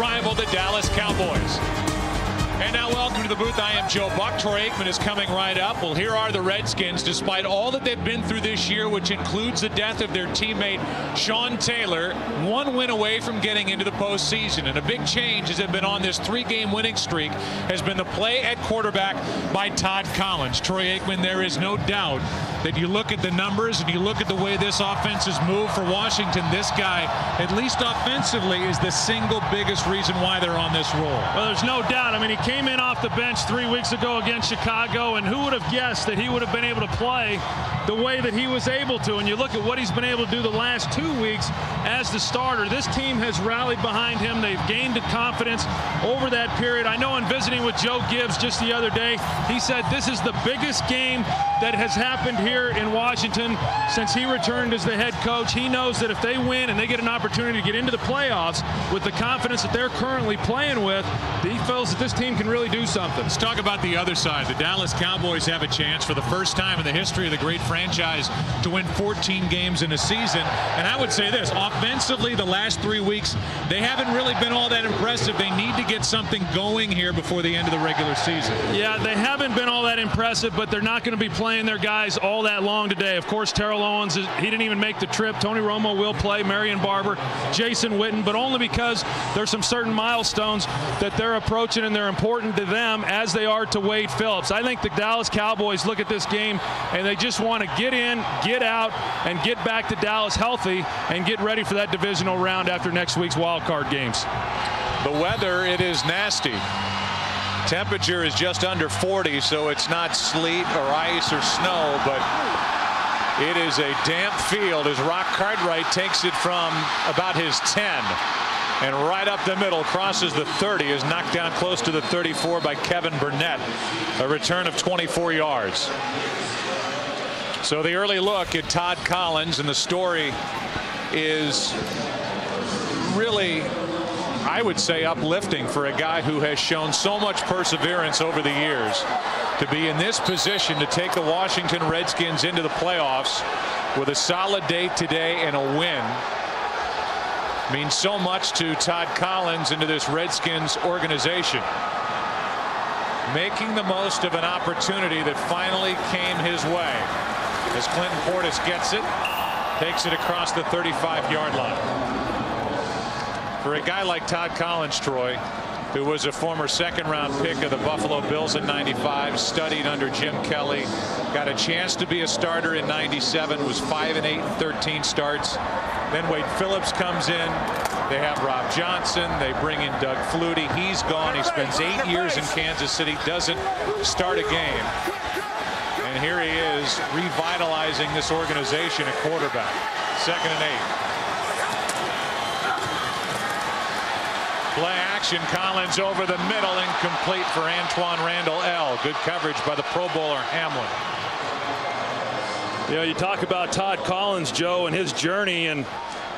rival, the Dallas Cowboys. And now welcome to the booth. I am Joe Buck. Troy Aikman is coming right up. Well, here are the Redskins, despite all that they've been through this year, which includes the death of their teammate Sean Taylor, one win away from getting into the postseason. And a big change as they've been on this three-game winning streak has been the play at quarterback by Todd Collins. Troy Aikman, there is no doubt that you look at the numbers and you look at the way this offense has moved for Washington, this guy, at least offensively, is the single biggest reason why they're on this roll. Well, there's no doubt. I mean, he came in off the bench three weeks ago against Chicago, and who would have guessed that he would have been able to play the way that he was able to? And you look at what he's been able to do the last two weeks as the starter. This team has rallied behind him. They've gained a confidence over that period. I know in visiting with Joe Gibbs just the other day, he said this is the biggest game that has happened here in Washington since he returned as the head coach. He knows that if they win and they get an opportunity to get into the playoffs with the confidence that they're currently playing with, he feels that this team can really do something. Let's talk about the other side. The Dallas Cowboys have a chance for the first time in the history of the great franchise to win 14 games in a season. And I would say this, offensively, the last three weeks, they haven't really been all that impressive. They need to get something going here before the end of the regular season. Yeah, they haven't been all that impressive, but they're not going to be playing their guys all that long today. Of course, Terrell Owens, he didn't even make the trip. Tony Romo will play, Marion Barber, Jason Witten, but only because there's some certain milestones that they're approaching and they're important to them as they are to Wade Phillips. I think the Dallas Cowboys look at this game and they just want to get in, get out, and get back to Dallas healthy and get ready for that divisional round after next week's wild card games. The weather, it is nasty. Temperature is just under 40, so it's not sleet or ice or snow, but it is a damp field as Rock Cartwright takes it from about his 10 and right up the middle crosses the 30 is knocked down close to the 34 by Kevin Burnett a return of 24 yards so the early look at Todd Collins and the story is really I would say uplifting for a guy who has shown so much perseverance over the years to be in this position to take the Washington Redskins into the playoffs with a solid day today and a win means so much to Todd Collins and to this Redskins organization. Making the most of an opportunity that finally came his way as Clinton Portis gets it, takes it across the 35 yard line. For a guy like Todd Collins, Troy, who was a former second round pick of the Buffalo Bills in 95, studied under Jim Kelly, got a chance to be a starter in 97, was 5 and 8 and 13 starts. Then Wade Phillips comes in. They have Rob Johnson. They bring in Doug Flutie. He's gone. He spends eight years in Kansas City, doesn't start a game. And here he is revitalizing this organization at quarterback. Second and eight. Play action. Collins over the middle. Incomplete for Antwaan Randle El. Good coverage by the Pro Bowler Hamlin. You know, you talk about Todd Collins, Joe, and his journey and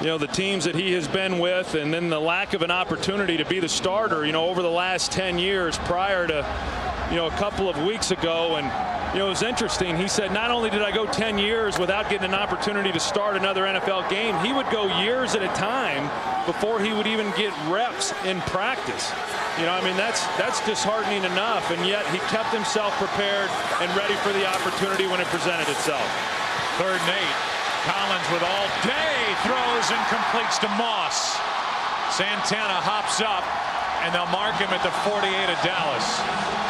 you know the teams that he has been with and then the lack of an opportunity to be the starter you know over the last 10 years prior to you know a couple of weeks ago and you know, it was interesting. He said, not only did I go 10 years without getting an opportunity to start another NFL game, he would go years at a time before he would even get reps in practice. You know, I mean, that's that's disheartening enough, and yet he kept himself prepared and ready for the opportunity when it presented itself. Third and eight. Collins with all day throws and completes to Moss. Santana hops up, and they'll mark him at the 48 of Dallas.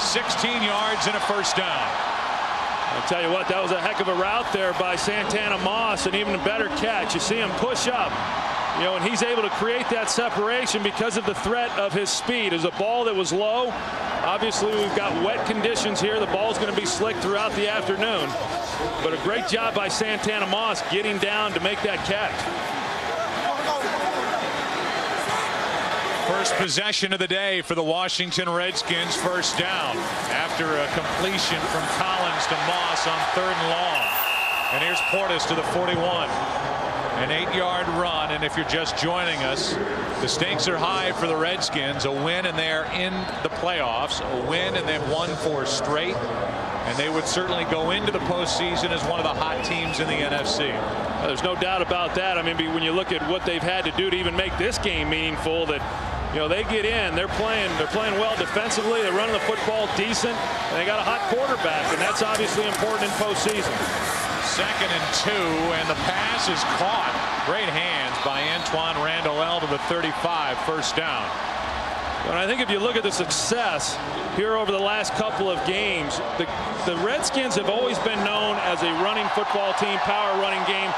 16 yards and a first down. I'll tell you what, that was a heck of a route there by Santana Moss, and even a better catch. You see him push up, you know, and he's able to create that separation because of the threat of his speed. As a ball that was low, obviously we've got wet conditions here. The ball's going to be slick throughout the afternoon. But a great job by Santana Moss getting down to make that catch. First possession of the day for the Washington Redskins first down after a completion from Collins to Moss on third and long. And here's Portis to the 41. An eight-yard run, and if you're just joining us, the stakes are high for the Redskins. A win, and they're in the playoffs. A win, and they've won four straight. And they would certainly go into the postseason as one of the hot teams in the NFC. There's no doubt about that. I mean, when you look at what they've had to do to even make this game meaningful, that you know, they get in, they're playing, they're playing well defensively, they're running the football decent, and they got a hot quarterback, and that's obviously important in postseason. Second and two, and the pass is caught. Great hands by Antwaan Randle El to the 35, first down. And I think if you look at the success here over the last couple of games, the, the Redskins have always been known as a running football team, power running game.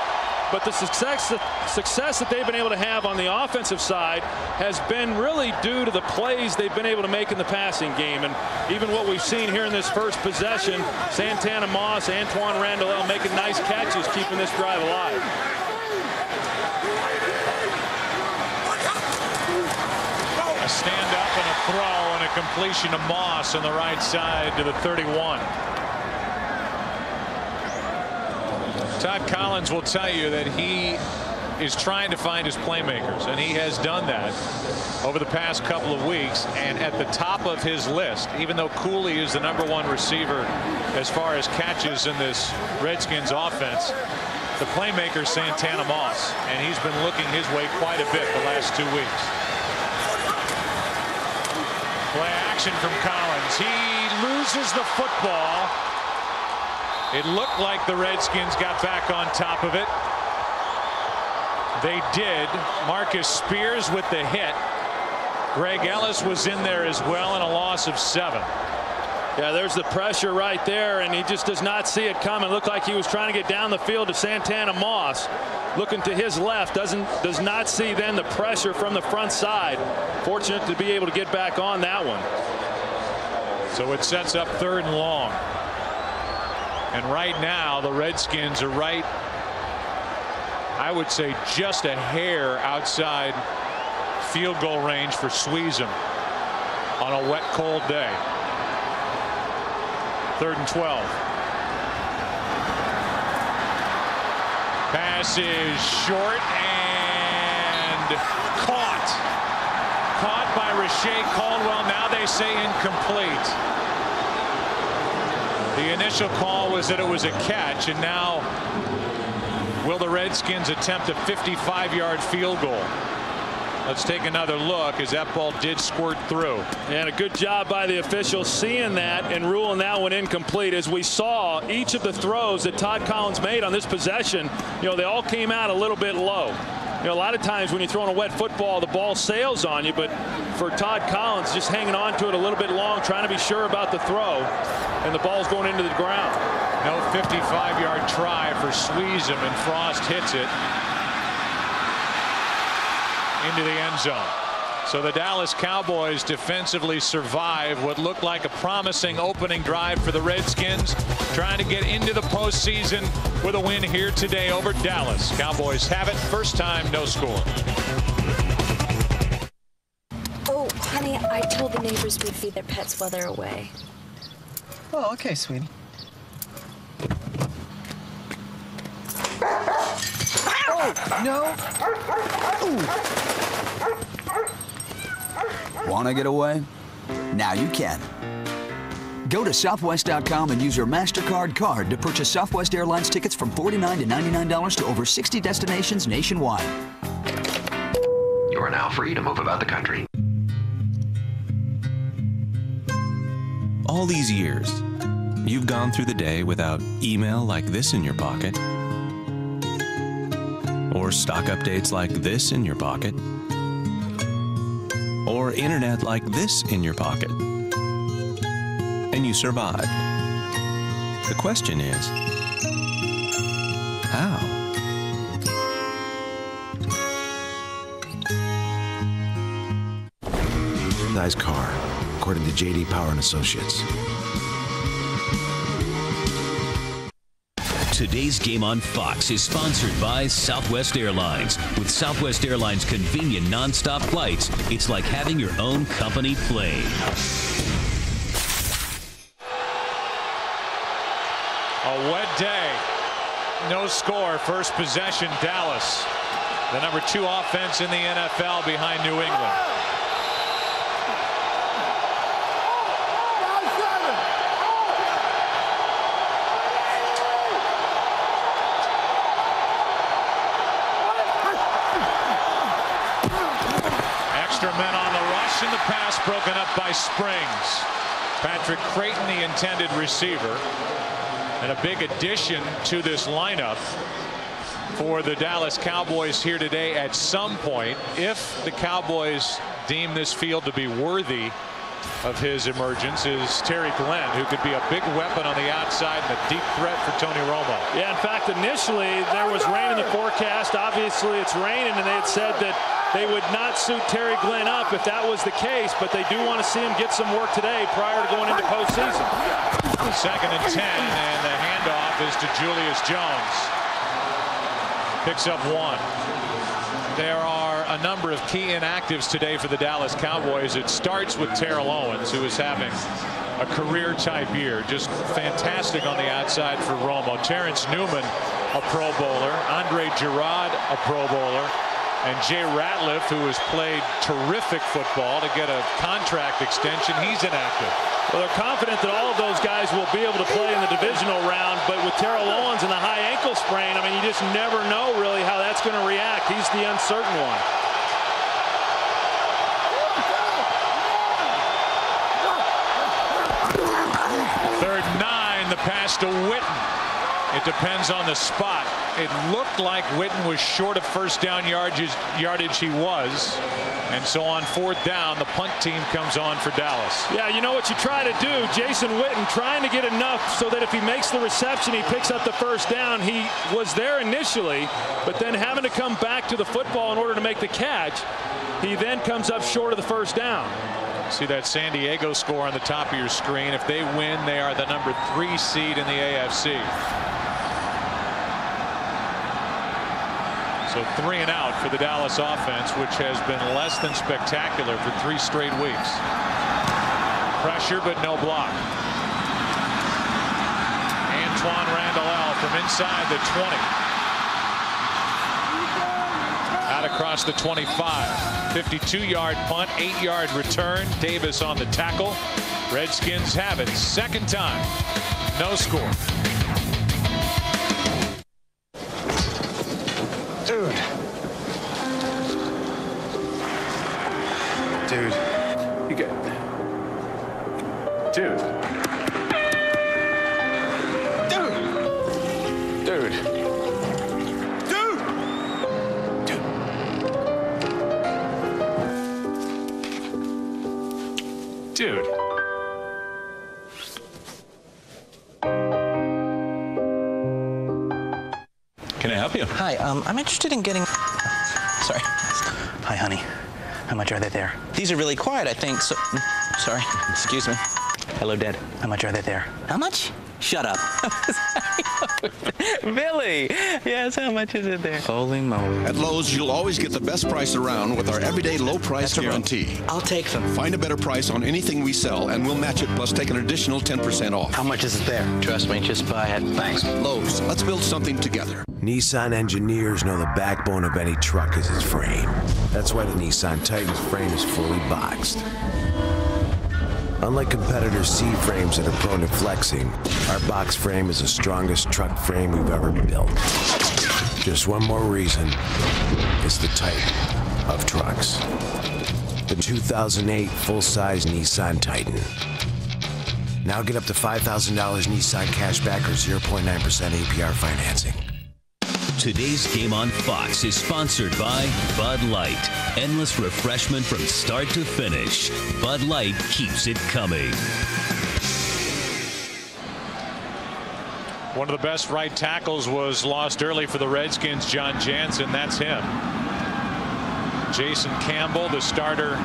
But the success, success that they've been able to have on the offensive side has been really due to the plays they've been able to make in the passing game. And even what we've seen here in this first possession, Santana Moss, Antwaan Randle making nice catches, keeping this drive alive. A stand up and a throw and a completion to Moss on the right side to the 31. Todd Collins will tell you that he is trying to find his playmakers, and he has done that over the past couple of weeks. And at the top of his list, even though Cooley is the number one receiver as far as catches in this Redskins offense, the playmaker Santana Moss, and he's been looking his way quite a bit the last two weeks. Play action from Collins. He loses the football it looked like the Redskins got back on top of it. They did. Marcus Spears with the hit. Greg Ellis was in there as well and a loss of seven. Yeah, there's the pressure right there, and he just does not see it coming. Looked like he was trying to get down the field to Santana Moss. Looking to his left, doesn't does not see then the pressure from the front side. Fortunate to be able to get back on that one. So it sets up third and long. And right now, the Redskins are right, I would say, just a hair outside field goal range for Suisham on a wet, cold day. Third and 12. Pass is short and caught. Caught by Reche Caldwell. Now they say incomplete. The initial call was that it was a catch, and now will the Redskins attempt a 55-yard field goal? Let's take another look as that ball did squirt through. And a good job by the officials seeing that and ruling that one incomplete. As we saw each of the throws that Todd Collins made on this possession, you know, they all came out a little bit low. You know, a lot of times when you're throwing a wet football, the ball sails on you, but for Todd Collins, just hanging on to it a little bit long, trying to be sure about the throw, and the ball's going into the ground. No 55-yard try for Suisham, and Frost hits it into the end zone. So the Dallas Cowboys defensively survive what looked like a promising opening drive for the Redskins, trying to get into the postseason with a win here today over Dallas. Cowboys have it. First time, no score. Oh, honey, I told the neighbors we'd feed their pets while they're away. Oh, okay, sweetie. Oh, no. Ooh. Want to get away? Now you can. Go to Southwest.com and use your MasterCard card to purchase Southwest Airlines tickets from 49 to $99 to over 60 destinations nationwide. You are now free to move about the country. All these years, you've gone through the day without email like this in your pocket, or stock updates like this in your pocket or internet like this in your pocket. And you survived. The question is, how? Nice car, according to JD Power and Associates. Today's game on Fox is sponsored by Southwest Airlines. With Southwest Airlines' convenient nonstop flights, it's like having your own company plane. A wet day. No score. First possession, Dallas. The number two offense in the NFL behind New England. men on the the pass broken up by Springs. Patrick Crayton, the intended receiver. And a big addition to this lineup for the Dallas Cowboys here today at some point if the Cowboys deem this field to be worthy of his emergence is Terry Glenn, who could be a big weapon on the outside and a deep threat for Tony Romo. Yeah, in fact, initially there was rain in the forecast. Obviously, it's raining, and they had said that they would not suit Terry Glenn up if that was the case, but they do want to see him get some work today prior to going into postseason. Second and 10, and the handoff is to Julius Jones. Picks up one. There are a number of key inactives today for the Dallas Cowboys. It starts with Terrell Owens, who is having a career type year. Just fantastic on the outside for Romo. Terrence Newman, a Pro Bowler. Andre Gurode, a Pro Bowler. And Jay Ratliff, who has played terrific football to get a contract extension, he's inactive. Well, they're confident that all of those guys will be able to play in the divisional round, but with Terrell Owens and the high ankle sprain, I mean, you just never know really how that's going to react. He's the uncertain one. Third nine, the pass to Witten. It depends on the spot. It looked like Witten was short of first down yardage, yardage he was. And so on fourth down, the punt team comes on for Dallas. Yeah, you know what you try to do, Jason Witten trying to get enough so that if he makes the reception, he picks up the first down. He was there initially, but then having to come back to the football in order to make the catch, he then comes up short of the first down. See that San Diego score on the top of your screen. If they win, they are the number three seed in the AFC. So three and out for the Dallas offense, which has been less than spectacular for three straight weeks. Pressure, but no block. Antwaan Randle from inside the 20. Out across the 25. 52-yard punt, 8-yard return. Davis on the tackle. Redskins have it. Second time. No score. I'm interested in getting. Sorry. Hi, honey. How much are they there? These are really quiet, I think. So, sorry. Excuse me. Hello, Dad. How much are they there? How much? Shut up. Billy. Yes, how much is it there? Holy moly. At Lowe's, you'll always get the best price around with our everyday low price guarantee. I'll take them. Find a better price on anything we sell, and we'll match it plus take an additional 10% off. How much is it there? Trust me, just buy it. Thanks. Lowe's, let's build something together. Nissan engineers know the backbone of any truck is its frame. That's why the Nissan Titan's frame is fully boxed. Unlike competitors' C frames that are prone to flexing, our box frame is the strongest truck frame we've ever built. Just one more reason is the type of trucks. The 2008 full-size Nissan Titan. Now get up to $5,000 Nissan cashback or 0.9% APR financing. Today's game on Fox is sponsored by Bud Light. Endless refreshment from start to finish. Bud Light keeps it coming. One of the best right tackles was lost early for the Redskins, Jon Jansen. That's him. Jason Campbell, the starter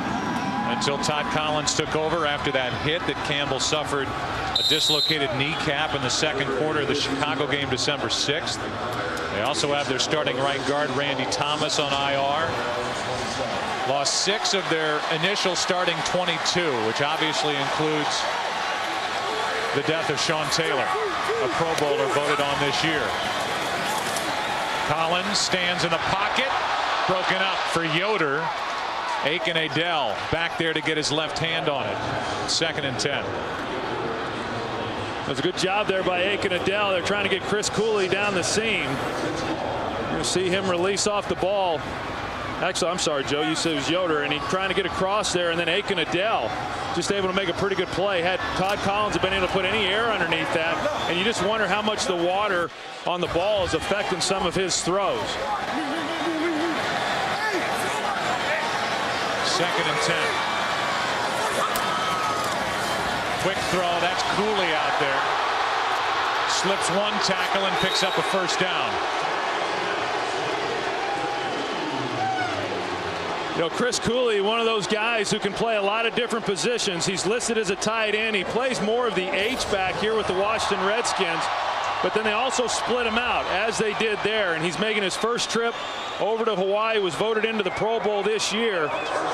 until Todd Collins took over after that hit that Campbell suffered a dislocated kneecap in the second quarter of the Chicago game December 6th. They also have their starting right guard Randy Thomas on IR. Lost six of their initial starting 22, which obviously includes the death of Sean Taylor, a Pro Bowler voted on this year. Collins stands in the pocket, broken up for Yoder. Akin Ayodele back there to get his left hand on it. Second and 10. That's a good job there by Akin Ayodele. They're trying to get Chris Cooley down the seam. You'll see him release off the ball. Actually, I'm sorry, Joe. You said it was Yoder, and he's trying to get across there, and then Akin Ayodele just able to make a pretty good play. Had Todd Collins been able to put any air underneath that, and you just wonder how much the water on the ball is affecting some of his throws. Second and 10. Quick throw. That's Cooley out there. Slips one tackle and picks up a first down. You know, Chris Cooley, one of those guys who can play a lot of different positions. He's listed as a tight end. He plays more of the H back here with the Washington Redskins. But then they also split him out, as they did there. And he's making his first trip over to Hawaii, was voted into the Pro Bowl this year.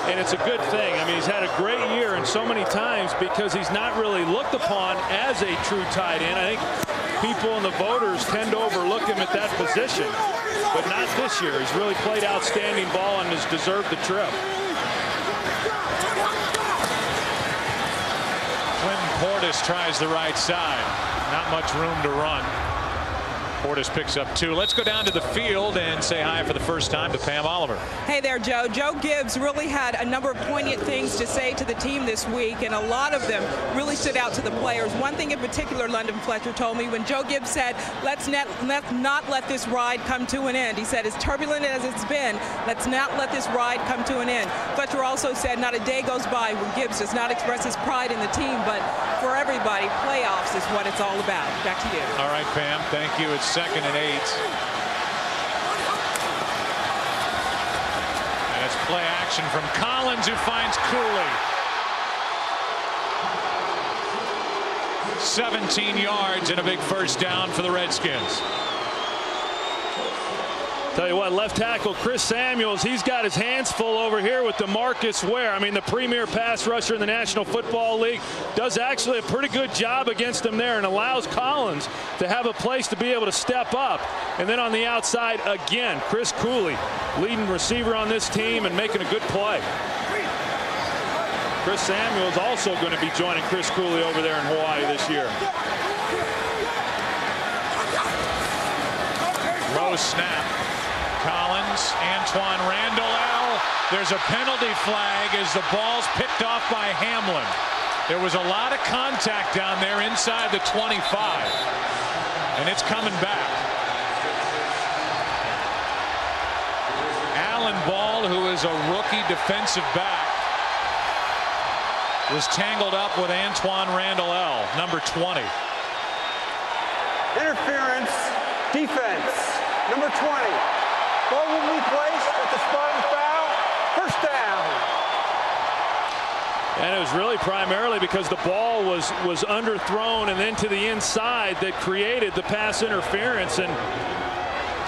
And it's a good thing. I mean, he's had a great year and so many times because he's not really looked upon as a true tight end. I think people and the voters tend to overlook him at that position. But not this year. He's really played outstanding ball and has deserved the trip. Clinton Portis tries the right side. Not much room to run. Portis picks up two. Let's go down to the field and say hi for the first time to Pam Oliver. Hey there, Joe. Joe Gibbs really had a number of poignant things to say to the team this week, and a lot of them really stood out to the players. One thing in particular, London Fletcher told me when Joe Gibbs said, let's not, let, not let this ride come to an end. He said, as turbulent as it's been, let's not let this ride come to an end. Fletcher also said, not a day goes by when Gibbs does not express his pride in the team, but for everybody, playoffs is what it's all about. Back to you. All right, Pam. Thank you. It's second and eight. And it's play action from Collins who finds Cooley. 17 yards and a big first down for the Redskins. Tell you what, left tackle Chris Samuels, he's got his hands full over here with DeMarcus Ware. I mean, the premier pass rusher in the National Football League does actually a pretty good job against him there and allows Collins to have a place to be able to step up. And then on the outside, again, Chris Cooley, leading receiver on this team and making a good play. Chris Samuels also going to be joining Chris Cooley over there in Hawaii this year. Low snap. Collins, Antwaan Randle El. There's a penalty flag as the ball's picked off by Hamlin. There was a lot of contact down there inside the 25. And it's coming back. Alan Ball, who is a rookie defensive back, was tangled up with Antwaan Randle El, number 20. Interference, defense, number 20. Ball will be placed at the spot foul. First down. And it was really primarily because the ball was was underthrown and then to the inside that created the pass interference. And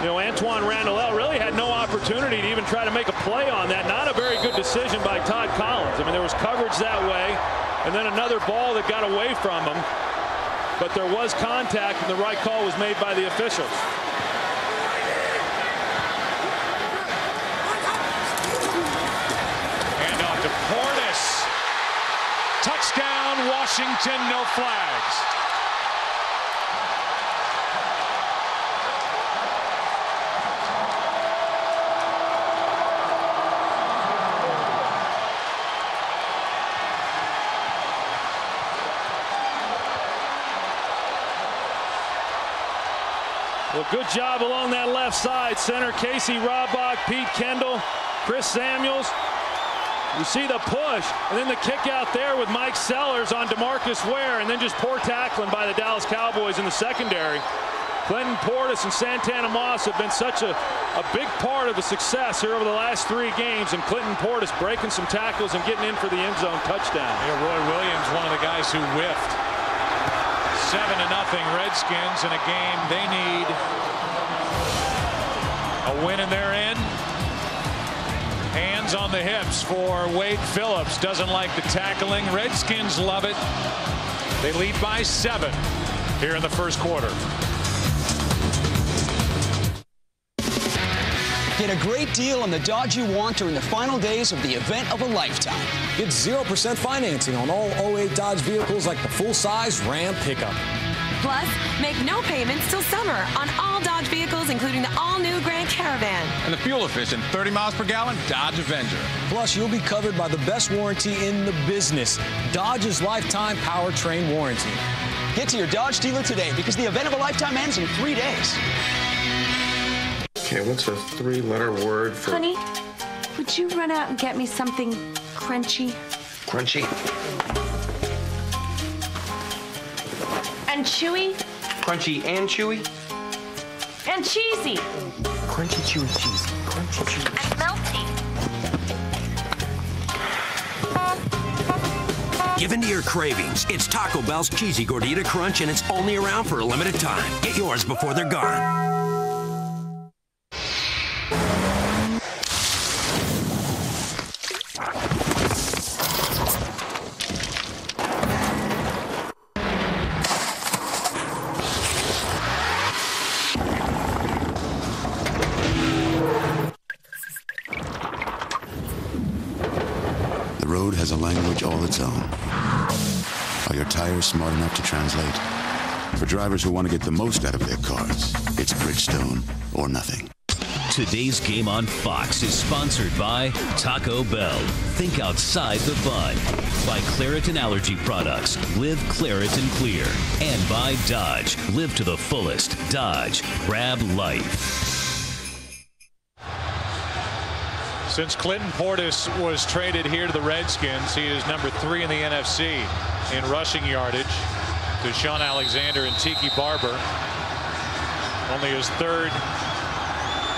you know, Antwaan Randle El really had no opportunity to even try to make a play on that. Not a very good decision by Todd Collins. I mean, there was coverage that way, and then another ball that got away from him. But there was contact, and the right call was made by the officials. Touchdown, Washington, no flags. Well, good job along that left side. Center Casey Rabach, Pete Kendall, Chris Samuels, you see the push, and then the kick out there with Mike Sellers on DeMarcus Ware, and then just poor tackling by the Dallas Cowboys in the secondary. Clinton Portis and Santana Moss have been such a, a big part of the success here over the last three games, and Clinton Portis breaking some tackles and getting in for the end zone touchdown. Yeah, Roy Williams, one of the guys who whiffed. Seven to nothing Redskins in a game they need a win in their end. Hands on the hips for Wade Phillips. Doesn't like the tackling. Redskins love it. They lead by seven here in the first quarter. Get a great deal on the Dodge you want during the final days of the event of a lifetime. Get 0% financing on all 08 Dodge vehicles like the full-size Ram pickup. Plus, make no payments till summer on all Dodge vehicles, including the all-new Grand Grand Caravan. And the fuel efficient 30 miles per gallon Dodge Avenger. Plus, you'll be covered by the best warranty in the business Dodge's lifetime powertrain warranty. Get to your Dodge dealer today because the event of a lifetime ends in three days. Okay, what's a three letter word for Honey, would you run out and get me something crunchy Crunchy. and chewy Crunchy and chewy. and cheesy Crunchy, chewy cheese. Crunchy, chewy. and melty? Give in to your cravings. It's Taco Bell's Cheesy Gordita Crunch, and it's only around for a limited time. Get yours before they're gone. Drivers who want to get the most out of their cars, it's Bridgestone or nothing. Today's game on Fox is sponsored by Taco Bell. Think outside the bun. By Claritin Allergy Products. Live Claritin Clear. And by Dodge. Live to the fullest. Dodge. Grab life. Since Clinton Portis was traded here to the Redskins, he is number three in the NFC in rushing yardage to Shaun Alexander and Tiki Barber. Only his third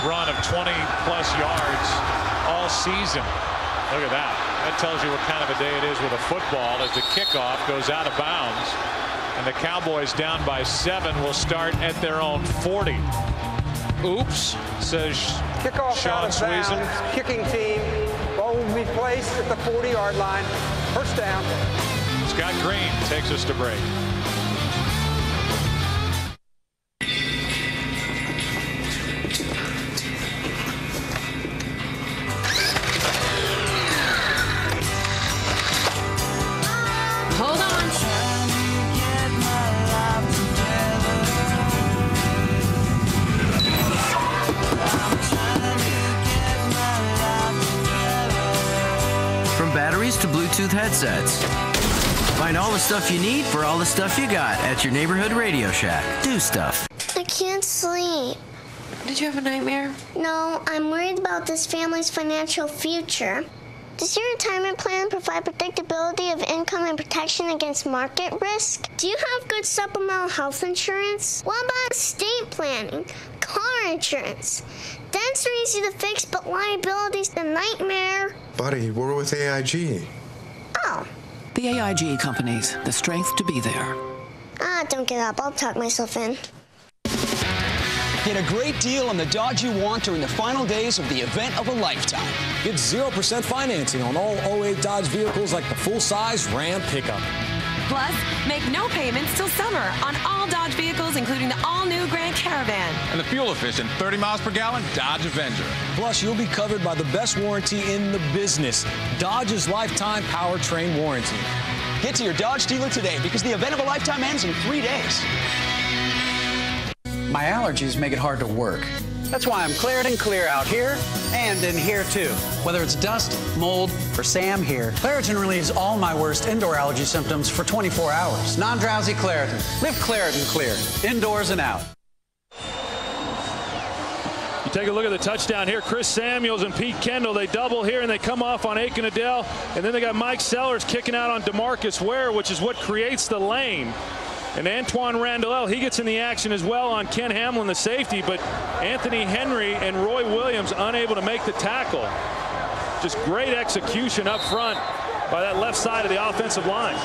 run of 20 plus yards all season. Look at that. That tells you what kind of a day it is with a football as the kickoff goes out of bounds. And the Cowboys down by seven will start at their own 40. Oops, says Kickoff Shaun Suisham. Kicking team. Ball will be placed at the 40-yard line. First down. Scott Green takes us to break. Stuff you need for all the stuff you got at your neighborhood Radio Shack. Do stuff. I can't sleep. Did you have a nightmare? No, I'm worried about this family's financial future. Does your retirement plan provide predictability of income and protection against market risk? Do you have good supplemental health insurance? What about estate planning? Car insurance? Dents are easy to fix, but liability's a nightmare. Buddy, we're with AIG. Oh, The AIG companies, the strength to be there. ah, don't get up. I'll talk myself in. Get a great deal on the Dodge you want during the final days of the event of a lifetime. Get 0% financing on all 08 Dodge vehicles like the full-size Ram pickup. Plus, make no payments till summer on all Dodge vehicles, including the all-new Grand Caravan. And the fuel efficient 30 miles per gallon Dodge Avenger. Plus, you'll be covered by the best warranty in the business Dodge's lifetime powertrain warranty. Get to your Dodge dealer today because the event of a lifetime ends in three days. My allergies make it hard to work. That's why I'm Claritin Clear out here and in here too. Whether it's dust, mold, or Sam here, Claritin relieves all my worst indoor allergy symptoms for 24 hours. Non-drowsy Claritin. Live Claritin Clear, indoors and out. You take a look at the touchdown here. Chris Samuels and Pete Kendall, they double here and they come off on Akin Ayodele. And then they got Mike Sellers kicking out on Demarcus Ware, which is what creates the lane. And Antwaan Randle, he gets in the action as well on Ken Hamlin, the safety, but Anthony Henry and Roy Williams unable to make the tackle. Just great execution up front by that left side of the offensive line.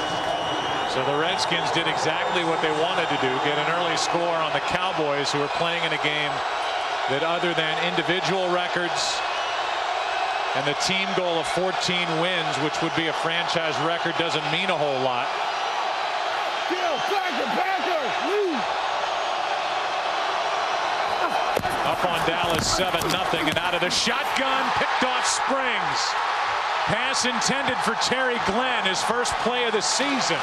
So the Redskins did exactly what they wanted to do, get an early score on the Cowboys, who are playing in a game that other than individual records and the team goal of 14 wins, which would be a franchise record, doesn't mean a whole lot. Up on Dallas 7 nothing, and out of the shotgun, picked off Springs. Pass intended for Terry Glenn, his first play of the season.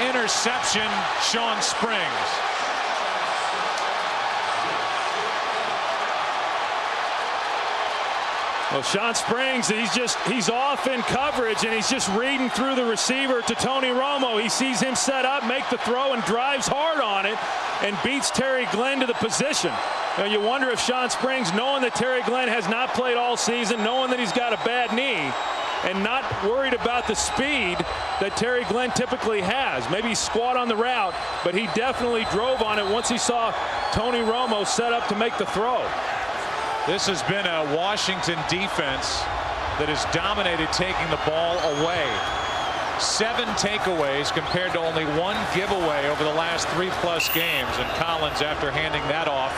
Interception, Shawn Springs. Well, Shawn Springs, he's just he's off in coverage and he's just reading through the receiver to Tony Romo. He sees him set up, make the throw, and drives hard on it and beats Terry Glenn to the position. Now you wonder if Shawn Springs, knowing that Terry Glenn has not played all season, knowing that he's got a bad knee, and not worried about the speed that Terry Glenn typically has. Maybe he squat on the route, but he definitely drove on it once he saw Tony Romo set up to make the throw. This has been a Washington defense that has dominated taking the ball away. Seven takeaways compared to only one giveaway over the last three plus games. And Collins, after handing that off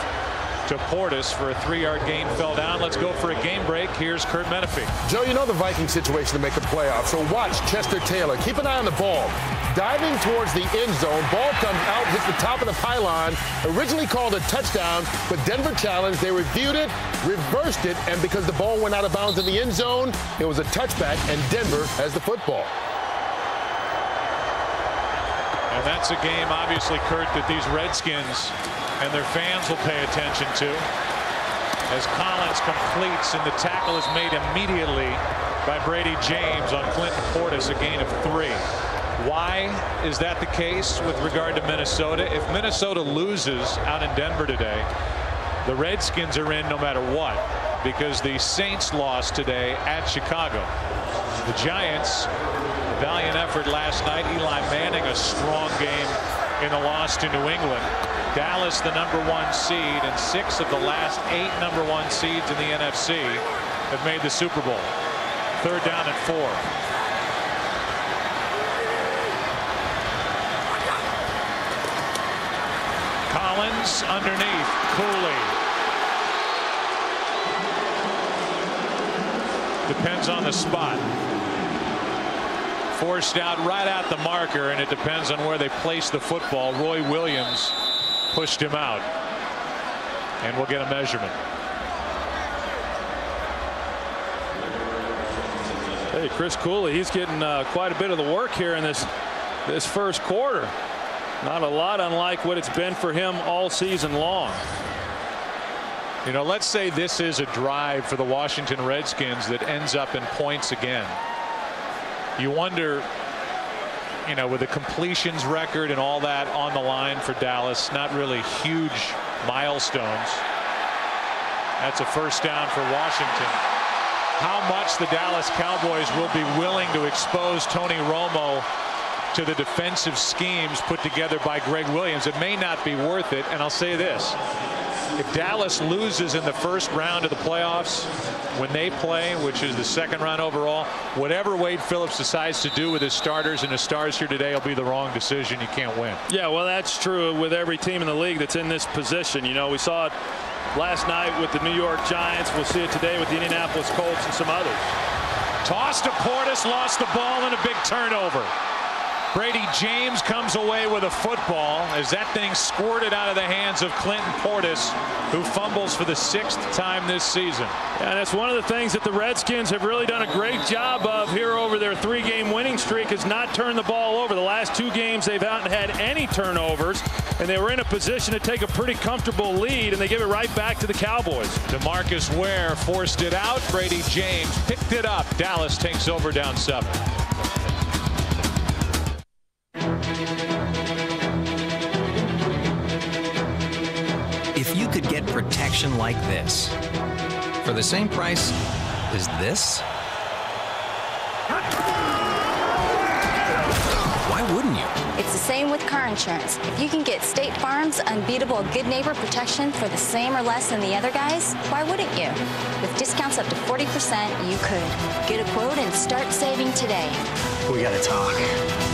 to Portis for a three-yard gain fell down. Let's go for a game break. Here's Kurt Menefee. Joe, you know the Viking situation to make a playoff, so watch Chester Taylor. Keep an eye on the ball. Diving towards the end zone, ball comes out, hits the top of the pylon. Originally called a touchdown, but Denver challenged. They reviewed it, reversed it, and because the ball went out of bounds in the end zone, it was a touchback, and Denver has the football. And that's a game, obviously, Kurt, that these Redskins and their fans will pay attention to as Collins completes and the tackle is made immediately by Bradie James on Clinton Portis, a gain of three. Why is that the case with regard to Minnesota? If Minnesota loses out in Denver today, the Redskins are in no matter what because the Saints lost today at Chicago. The Giants, valiant effort last night. Eli Manning, a strong game in the loss to New England. Dallas, the number one seed, and six of the last eight number one seeds in the NFC have made the Super Bowl. Third down and four. Collins underneath. Cooley. Depends on the spot. Forced out right at the marker, and it depends on where they place the football. Roy Williams pushed him out. And we'll get a measurement. Hey, Chris Cooley, he's getting uh, quite a bit of the work here in this this first quarter. Not a lot unlike what it's been for him all season long. You know, let's say this is a drive for the Washington Redskins that ends up in points again. You wonder, you know, with the completions record and all that on the line for Dallas, not really huge milestones. That's a first down for Washington. How much the Dallas Cowboys will be willing to expose Tony Romo to the defensive schemes put together by Gregg Williams. It may not be worth it. And I'll say this. If Dallas loses in the first round of the playoffs, when they play, which is the second round overall, whatever Wade Phillips decides to do with his starters and his stars here today will be the wrong decision. You can't win. Yeah, well, that's true with every team in the league that's in this position. You know, we saw it last night with the New York Giants. We'll see it today with the Indianapolis Colts and some others. Tossed to Portis, lost the ball, in a big turnover. Bradie James comes away with a football as that thing squirted out of the hands of Clinton Portis, who fumbles for the sixth time this season. And it's one of the things that the Redskins have really done a great job of here over their three-game winning streak is not turn the ball over. The last two games they've not had any turnovers, and they were in a position to take a pretty comfortable lead, and they give it right back to the Cowboys. DeMarcus Ware forced it out. Bradie James picked it up. Dallas takes over down seven. If you could get protection like this for the same price as this, why wouldn't you? It's the same with car insurance. If you can get State Farm's unbeatable good neighbor protection for the same or less than the other guys, why wouldn't you? With discounts up to 40%, you could. Get a quote and start saving today. We gotta talk.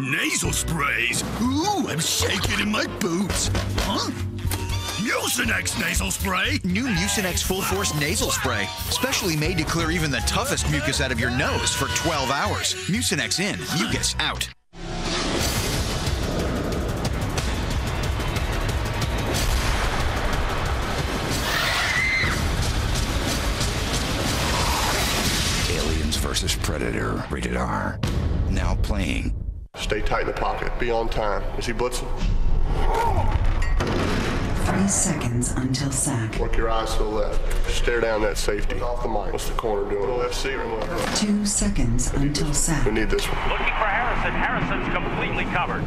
Nasal sprays? Ooh, I'm shaking in my boots. Huh? Mucinex nasal spray. New Mucinex Full Force Nasal Spray. Specially made to clear even the toughest mucus out of your nose for 12 hours. Mucinex in, mucus out. Aliens versus Predator. Rated R. Now playing. Stay tight in the pocket. Be on time. Is he blitzing? Three seconds until sack. Work your eyes to the left. Stare down that safety. Off the mark. What's the corner doing? Left seat or left? Two seconds until sack. We need this one. Looking for Harrison. Harrison's completely covered.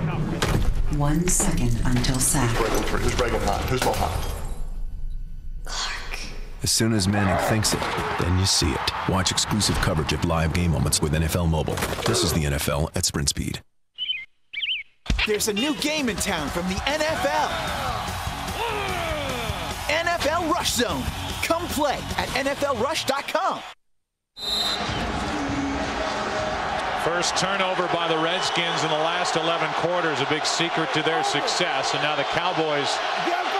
One second until sack. Breaking three. Who's breaking hot? Who's ball hot? As soon as Manning thinks it, then you see it. Watch exclusive coverage of live game moments with NFL Mobile. This is the NFL at sprint speed. There's a new game in town from the NFL. NFL Rush Zone. Come play at NFLRush.com. First turnover by the Redskins in the last 11 quarters, a big secret to their success. And now the Cowboys,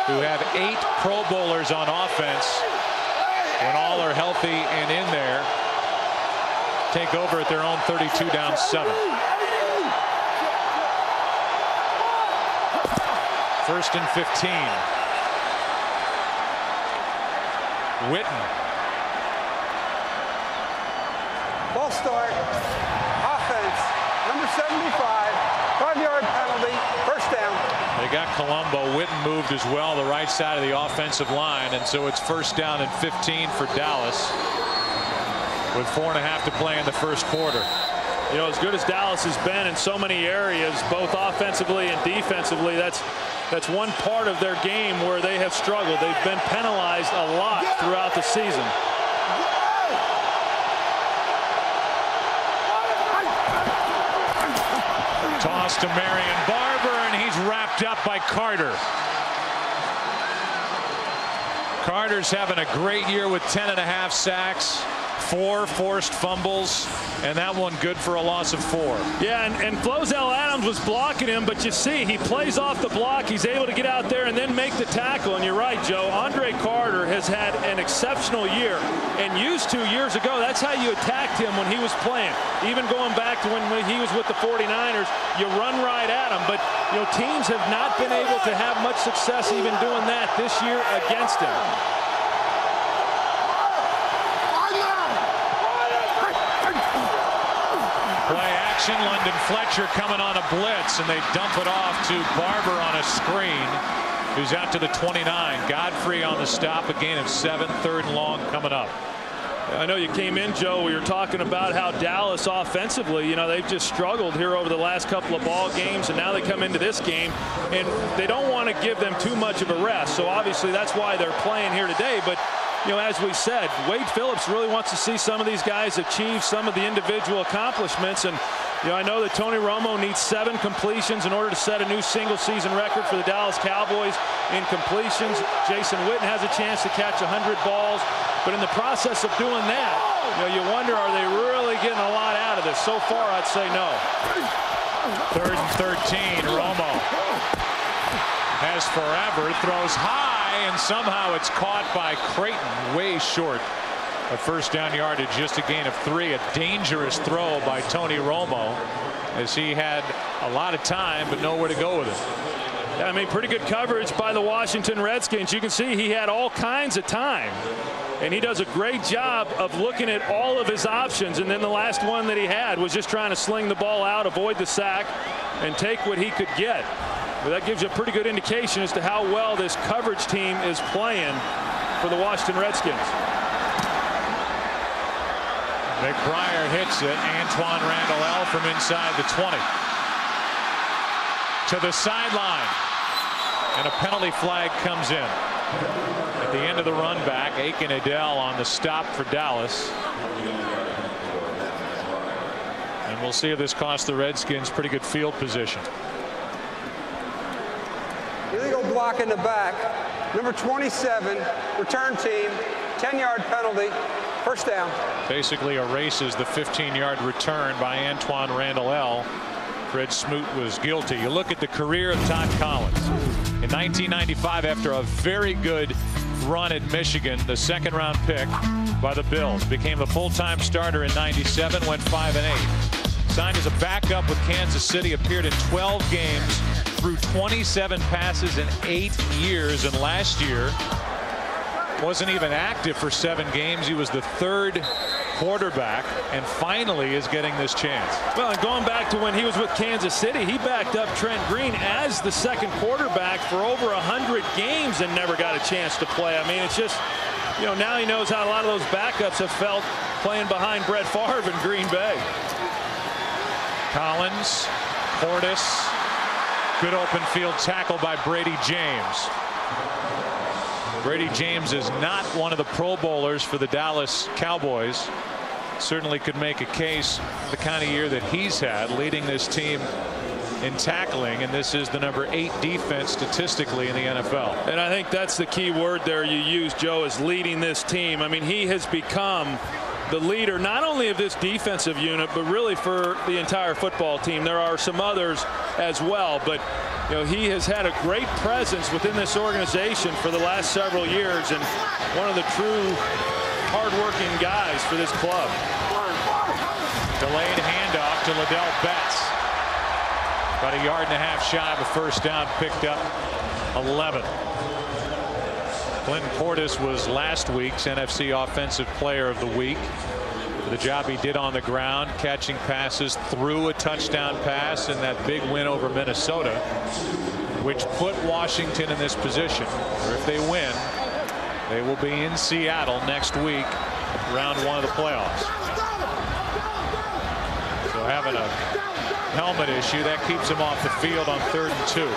who have eight Pro Bowlers on offense, when all are healthy and in there, take over at their own 32 down seven. First and 15. Witten. Ball start. Offense. Number 75. Five-yard penalty. First down. They got Colombo. Witten moved as well, the right side of the offensive line. And so it's first down and 15 for Dallas with four and a half to play in the first quarter. You know, as good as Dallas has been in so many areas, both offensively and defensively, that's that's one part of their game where they have struggled. They've been penalized a lot throughout the season. Toss to Marion Barber, and he's wrapped up by Carter. Carter's having a great year with 10 and a half sacks, four forced fumbles, and that one good for a loss of four. Yeah, and, and Flozell Adams was blocking him, but you see, he plays off the block. He's able to get out there and then make the tackle. And you're right, Joe. Andre Carter has had an exceptional year. And used to years ago, that's how you attacked him when he was playing. Even going back to when he was with the 49ers, you run right at him. But, you know, teams have not been able to have much success even doing that this year against him. Play action. London Fletcher coming on a blitz, and they dump it off to Barber on a screen, who's out to the 29. Godfrey on the stop, a gain of seven, third and long coming up. I know you came in, Joe. We were talking about how Dallas offensively, you know, they've just struggled here over the last couple of ball games, and now they come into this game, and they don't want to give them too much of a rest. So obviously that's why they're playing here today. But you know, as we said, Wade Phillips really wants to see some of these guys achieve some of the individual accomplishments. And, you know, I know that Tony Romo needs seven completions in order to set a new single season record for the Dallas Cowboys in completions. Jason Witten has a chance to catch 100 balls. But in the process of doing that, you know, you wonder, are they really getting a lot out of this? So far, I'd say no. Third and 13, Romo has forever, throws high, and somehow it's caught by Crayton, way short of first down yardage, just a gain of three. A dangerous throw by Tony Romo as he had a lot of time, but nowhere to go with it. I mean, pretty good coverage by the Washington Redskins. You can see he had all kinds of time. And he does a great job of looking at all of his options. And then the last one that he had was just trying to sling the ball out, avoid the sack, and take what he could get. But that gives you a pretty good indication as to how well this coverage team is playing for the Washington Redskins. McBriar hits it. Antwaan Randle El from inside the 20. To the sideline. And a penalty flag comes in. At the end of the run back, Akin Ayodele on the stop for Dallas. And we'll see if this costs the Redskins pretty good field position. Illegal block in the back. Number 27, return team, 10-yard penalty, first down. Basically erases the 15-yard return by Antwaan Randle El. Fred Smoot was guilty. You look at the career of Todd Collins. In 1995, after a very good run at Michigan, the second round pick by the Bills, became a full-time starter in 97, went 5 and 8. Signed as a backup with Kansas City, appeared in 12 games, threw 27 passes in eight years, and last year wasn't even active for seven games. He was the third quarterback and finally is getting this chance. Well, and going back to when he was with Kansas City, he backed up Trent Green as the second quarterback for over 100 games and never got a chance to play. I mean, it's just, you know, now he knows how a lot of those backups have felt playing behind Brett Favre in Green Bay. Collins, Portis, good open field tackle by Bradie James. Bradie James is not one of the Pro Bowlers for the Dallas Cowboys. Certainly could make a case the kind of year that he's had leading this team in tackling and this is the number eight defense statistically in the NFL. And I think that's the key word there you use Joe is leading this team. I mean he has become the leader not only of this defensive unit but really for the entire football team. There are some others as well but you know, he has had a great presence within this organization for the last several years and one of the true hardworking guys for this club. Delayed handoff to Ladell Betts. About a yard and a half shy of a first down, picked up 11. Clinton Portis was last week's NFC Offensive Player of the Week. The job he did on the ground, catching passes, threw a touchdown pass in that big win over Minnesota, which put Washington in this position. If they win, they will be in Seattle next week, round one of the playoffs. So having a helmet issue, that keeps him off the field on third and two.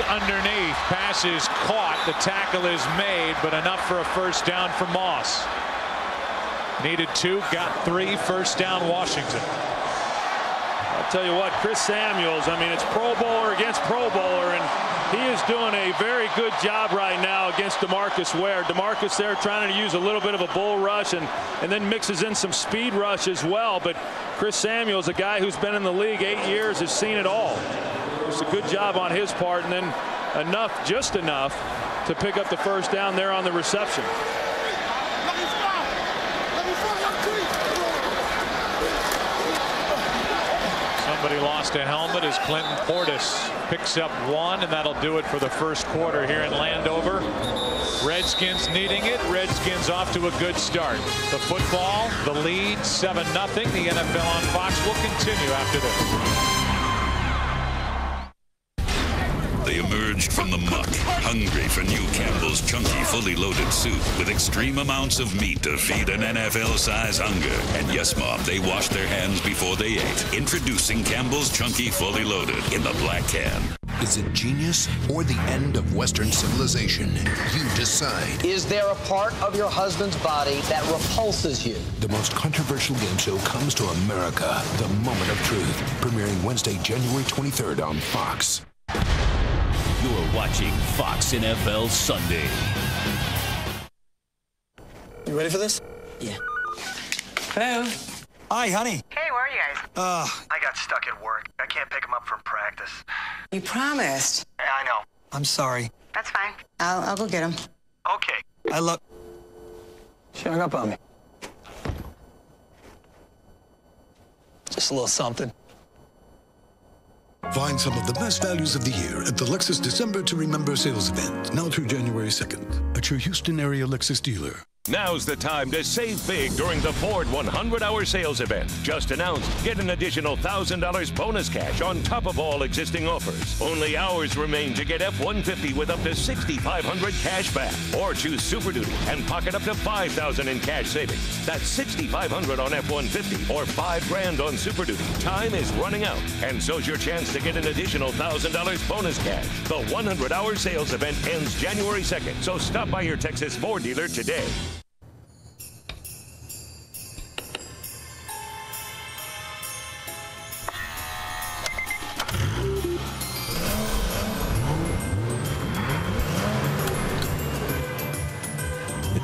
Underneath. Pass is caught. The tackle is made, but enough for a first down for Moss. Needed two, got three. First down, Washington. I'll tell you what, Chris Samuels, I mean, it's Pro Bowler against Pro Bowler, and he is doing a very good job right now against DeMarcus Ware. DeMarcus there trying to use a little bit of a bull rush and, and then mixes in some speed rush as well. But Chris Samuels, a guy who's been in the league eight years, has seen it all. It's a good job on his part, and then enough, just enough, to pick up the first down there on the reception. Somebody lost a helmet as Clinton Portis picks up one, and that'll do it for the first quarter here in Landover. Redskins needing it. Redskins off to a good start. The football, the lead, 7 0. The NFL on Fox will continue after this. They emerged from the muck, hungry for new Campbell's chunky, fully loaded soup with extreme amounts of meat to feed an NFL-size hunger. And yes, Mom, they washed their hands before they ate. Introducing Campbell's Chunky Fully Loaded in the black can. Is it genius or the end of Western civilization? You decide. Is there a part of your husband's body that repulses you? The most controversial game show comes to America. The Moment of Truth, premiering Wednesday, January 23rd on Fox. You're watching Fox NFL Sunday. You ready for this? Yeah. Hello. Hi, honey. Hey, where are you guys? Uh, I got stuck at work. I can't pick him up from practice. You promised. Yeah, I know. I'm sorry. That's fine. I'll, I'll go get him. Okay. I love. She hung up on me. Just a little something. Find some of the best values of the year at the Lexus December to Remember sales event, now through January 2nd, at your Houston area Lexus dealer. Now's the time to save big during the Ford 100 hour sales event. Just announced, get an additional $1,000 bonus cash on top of all existing offers. Only hours remain to get F 150 with up to 6500 cash back. Or choose Super Duty and pocket up to 5000 in cash savings. That's 6500 on F 150 or 5 grand on Super Duty. Time is running out, and so's your chance to get an additional $1,000 bonus cash. The 100 hour sales event ends January 2nd, so stop by your Texas Ford dealer today.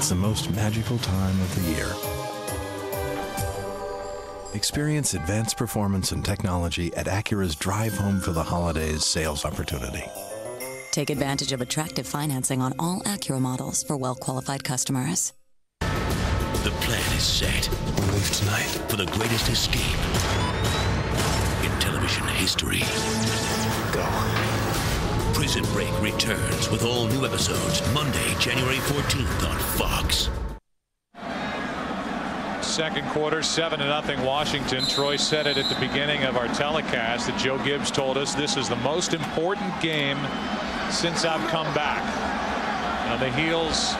It's the most magical time of the year. Experience advanced performance and technology at Acura's Drive Home for the Holidays sales opportunity. Take advantage of attractive financing on all Acura models for well qualified customers. The plan is set. We leave tonight. For the greatest escape in television history. Prison Break returns with all new episodes Monday, January 14th on Fox. Second quarter, 7 to nothing Washington. Troy said it at the beginning of our telecast that Joe Gibbs told us this is the most important game since I've come back. On the heels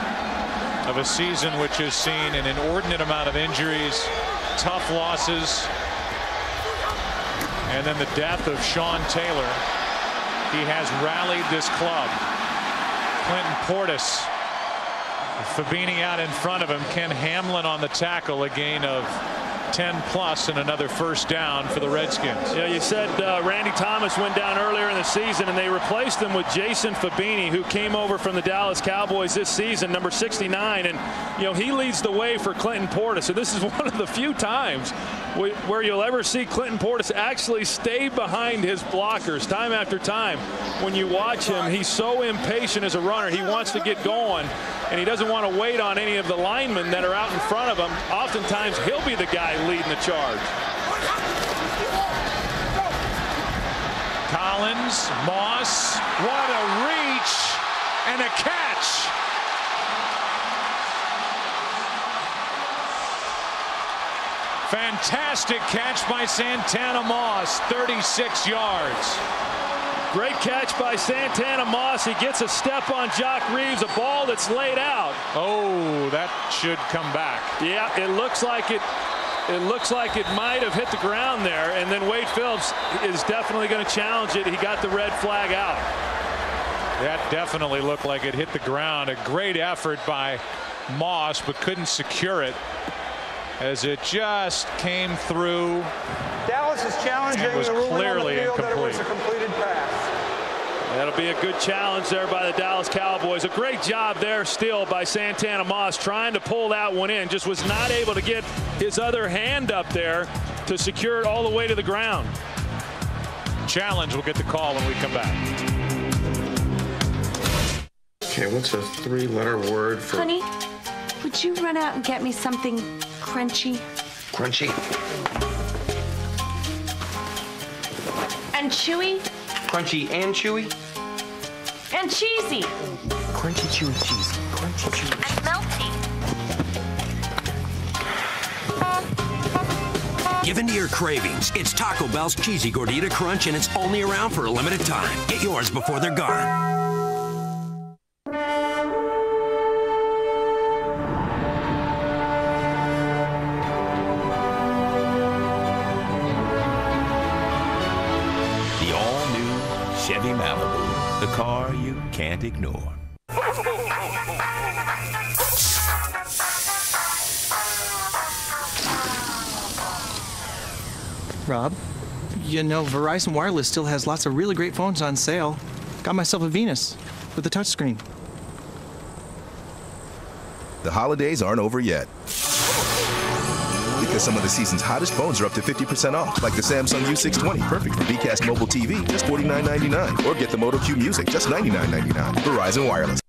of a season which has seen an inordinate amount of injuries, tough losses, and then the death of Sean Taylor. He has rallied this club. Clinton Portis Fabini out in front of him. Ken Hamlin on the tackle. A gain of 10 plus and another first down for the Redskins. Yeah, you said uh, Randy Thomas went down earlier in the season and they replaced him with Jason Fabini who came over from the Dallas Cowboys this season number 69 and you know he leads the way for Clinton Portis so this is one of the few times where you'll ever see Clinton Portis actually stay behind his blockers time after time when you watch him he's so impatient as a runner he wants to get going and he doesn't want to wait on any of the linemen that are out in front of him oftentimes he'll be the guy leading the charge. Collins, Moss, what a reach and a catch. Fantastic catch by Santana Moss, 36 yards. Great catch by Santana Moss. He gets a step on Jacques Reeves, a ball that's laid out. Oh, that should come back. Yeah, it looks like it it looks like it might have hit the ground there, and then Wade Phillips is definitely going to challenge it. He got the red flag out. That definitely looked like it hit the ground. A great effort by Moss, but couldn't secure it as it just came through. Dallas is challenging was the ruling clearly on the field incomplete. that it was a completed pass. That'll be a good challenge there by the Dallas Cowboys. A great job there still by Santana Moss trying to pull that one in. Just was not able to get his other hand up there to secure it all the way to the ground. Challenge will get the call when we come back. Okay, what's a three-letter word for Honey, would you run out and get me something crunchy crunchy? and chewy Crunchy and chewy? and cheesy Crunchy, chewy, cheesy. Crunchy, chewy. and melty? Give in to your cravings. It's Taco Bell's Cheesy Gordita Crunch, and it's only around for a limited time. Get yours before they're gone. Can't ignore. Rob, you know, Verizon Wireless still has lots of really great phones on sale. Got myself a Venus with a touchscreen. The holidays aren't over yet. Because some of the season's hottest phones are up to 50% off, like the Samsung U620, perfect for Vcast mobile TV, just $49.99. Or get the Moto Q Music, just $99.99. Verizon Wireless.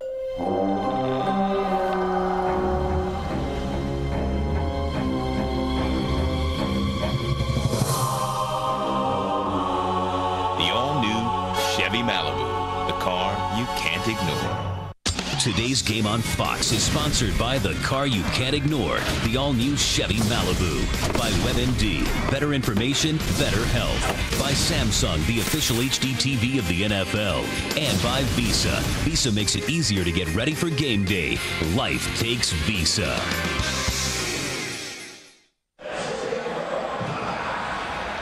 Today's game on Fox is sponsored by the car you can't ignore, the all-new Chevy Malibu. By WebMD, better information, better health. By Samsung, the official HD TV of the NFL. And by Visa. Visa makes it easier to get ready for game day. Life takes Visa.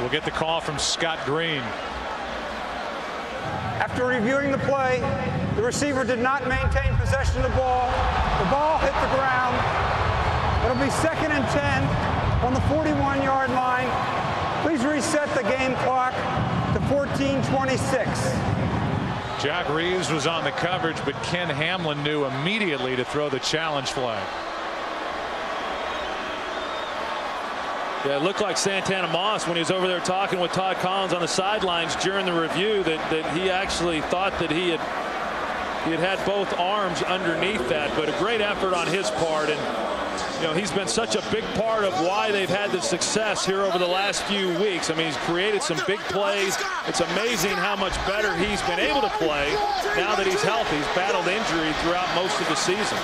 We'll get the call from Scott Green. After reviewing the play, the receiver did not maintain possession of the ball. The ball hit the ground. It'll be second and 10 on the 41-yard line. Please reset the game clock to 14:26. Jacques Reeves was on the coverage, but Ken Hamlin knew immediately to throw the challenge flag. Yeah, it looked like Santana Moss when he was over there talking with Todd Collins on the sidelines during the review that, that he actually thought that he had he had had both arms underneath that, but a great effort on his part. And you know, he's been such a big part of why they've had the success here over the last few weeks. I mean, he's created some big plays. It's amazing how much better he's been able to play now that he's healthy. He's battled injury throughout most of the season.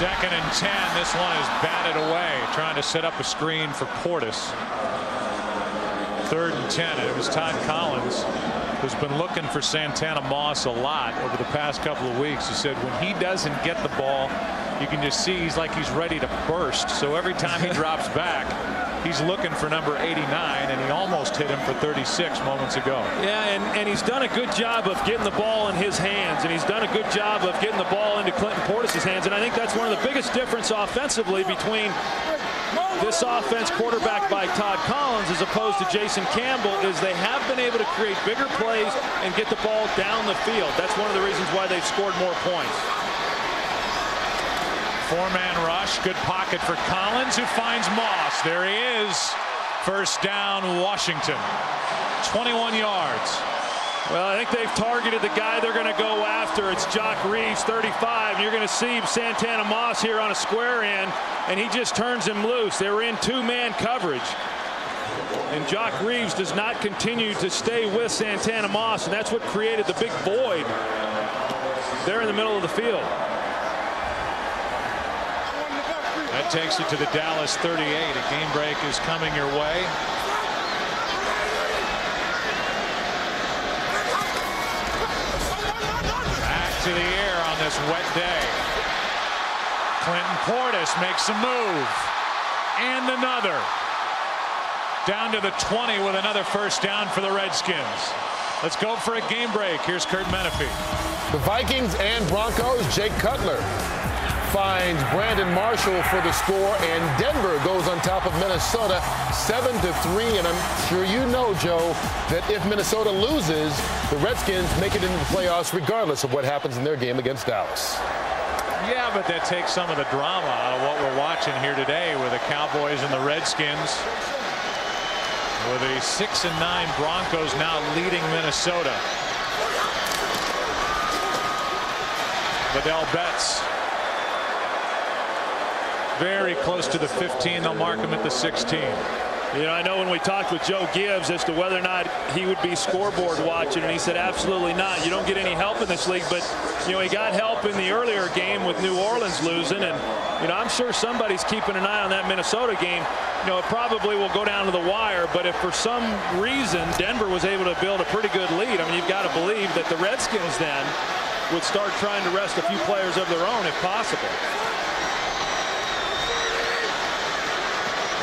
Second and 10. This one is batted away, trying to set up a screen for Portis. Third and 10. And it was Todd Collins who's been looking for Santana Moss a lot over the past couple of weeks. He said when he doesn't get the ball, you can just see he's like he's ready to burst. So every time he drops back, he's looking for number 89, and he almost hit him for 36 moments ago. Yeah, and, and he's done a good job of getting the ball in his hands, and he's done a good job of getting the ball into Clinton Portis' hands. And I think that's one of the biggest difference offensively between this offense quarterback by Todd Collins as opposed to Jason Campbell is they have been able to create bigger plays and get the ball down the field. That's one of the reasons why they've scored more points. Four-man rush, good pocket for Collins who finds Moss. There he is. First down, Washington. 21 yards. Well, I think they've targeted the guy they're going to go after. It's Jacques Reeves, 35. You're going to see Santana Moss here on a square end, and he just turns him loose. They were in two-man coverage. And Jacques Reeves does not continue to stay with Santana Moss, and that's what created the big void there in the middle of the field. That takes it to the Dallas 38. A game break is coming your way. Back to the air on this wet day. Clinton Portis makes a move. And another. Down to the 20 with another first down for the Redskins. Let's go for a game break. Here's Kurt Menefee. The Vikings and Broncos, Jake Cutler finds Brandon Marshall for the score, and Denver goes on top of Minnesota 7 to 3. And I'm sure you know, Joe, that if Minnesota loses, the Redskins make it into the playoffs regardless of what happens in their game against Dallas. Yeah, but that takes some of the drama out of what we're watching here today with the Cowboys and the Redskins. With a 6 and 9 Broncos now leading Minnesota. Ladell Betts very close to the 15. They'll mark him at the 16. You know, I know when we talked with Joe Gibbs as to whether or not he would be scoreboard watching, and he said absolutely not. You don't get any help in this league, but, you know, he got help in the earlier game with New Orleans losing, and, you know, I'm sure somebody's keeping an eye on that Minnesota game. You know, it probably will go down to the wire, but if for some reason Denver was able to build a pretty good lead, I mean, you've got to believe that the Redskins then would start trying to rest a few players of their own if possible.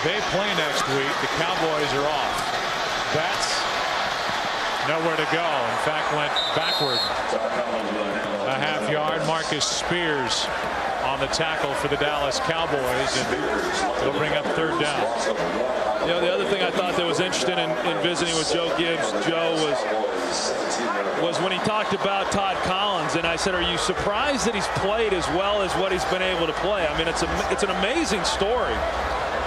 They play next week. The Cowboys are off. Betts nowhere to go. In fact, went backward a half yard. Marcus Spears on the tackle for the Dallas Cowboys, and they'll bring up third down. You know, the other thing I thought that was interesting in, in visiting with Joe Gibbs, Joe, was was when he talked about Todd Collins, and I said, "Are you surprised that he's played as well as what he's been able to play?" I mean, it's a it's an amazing story.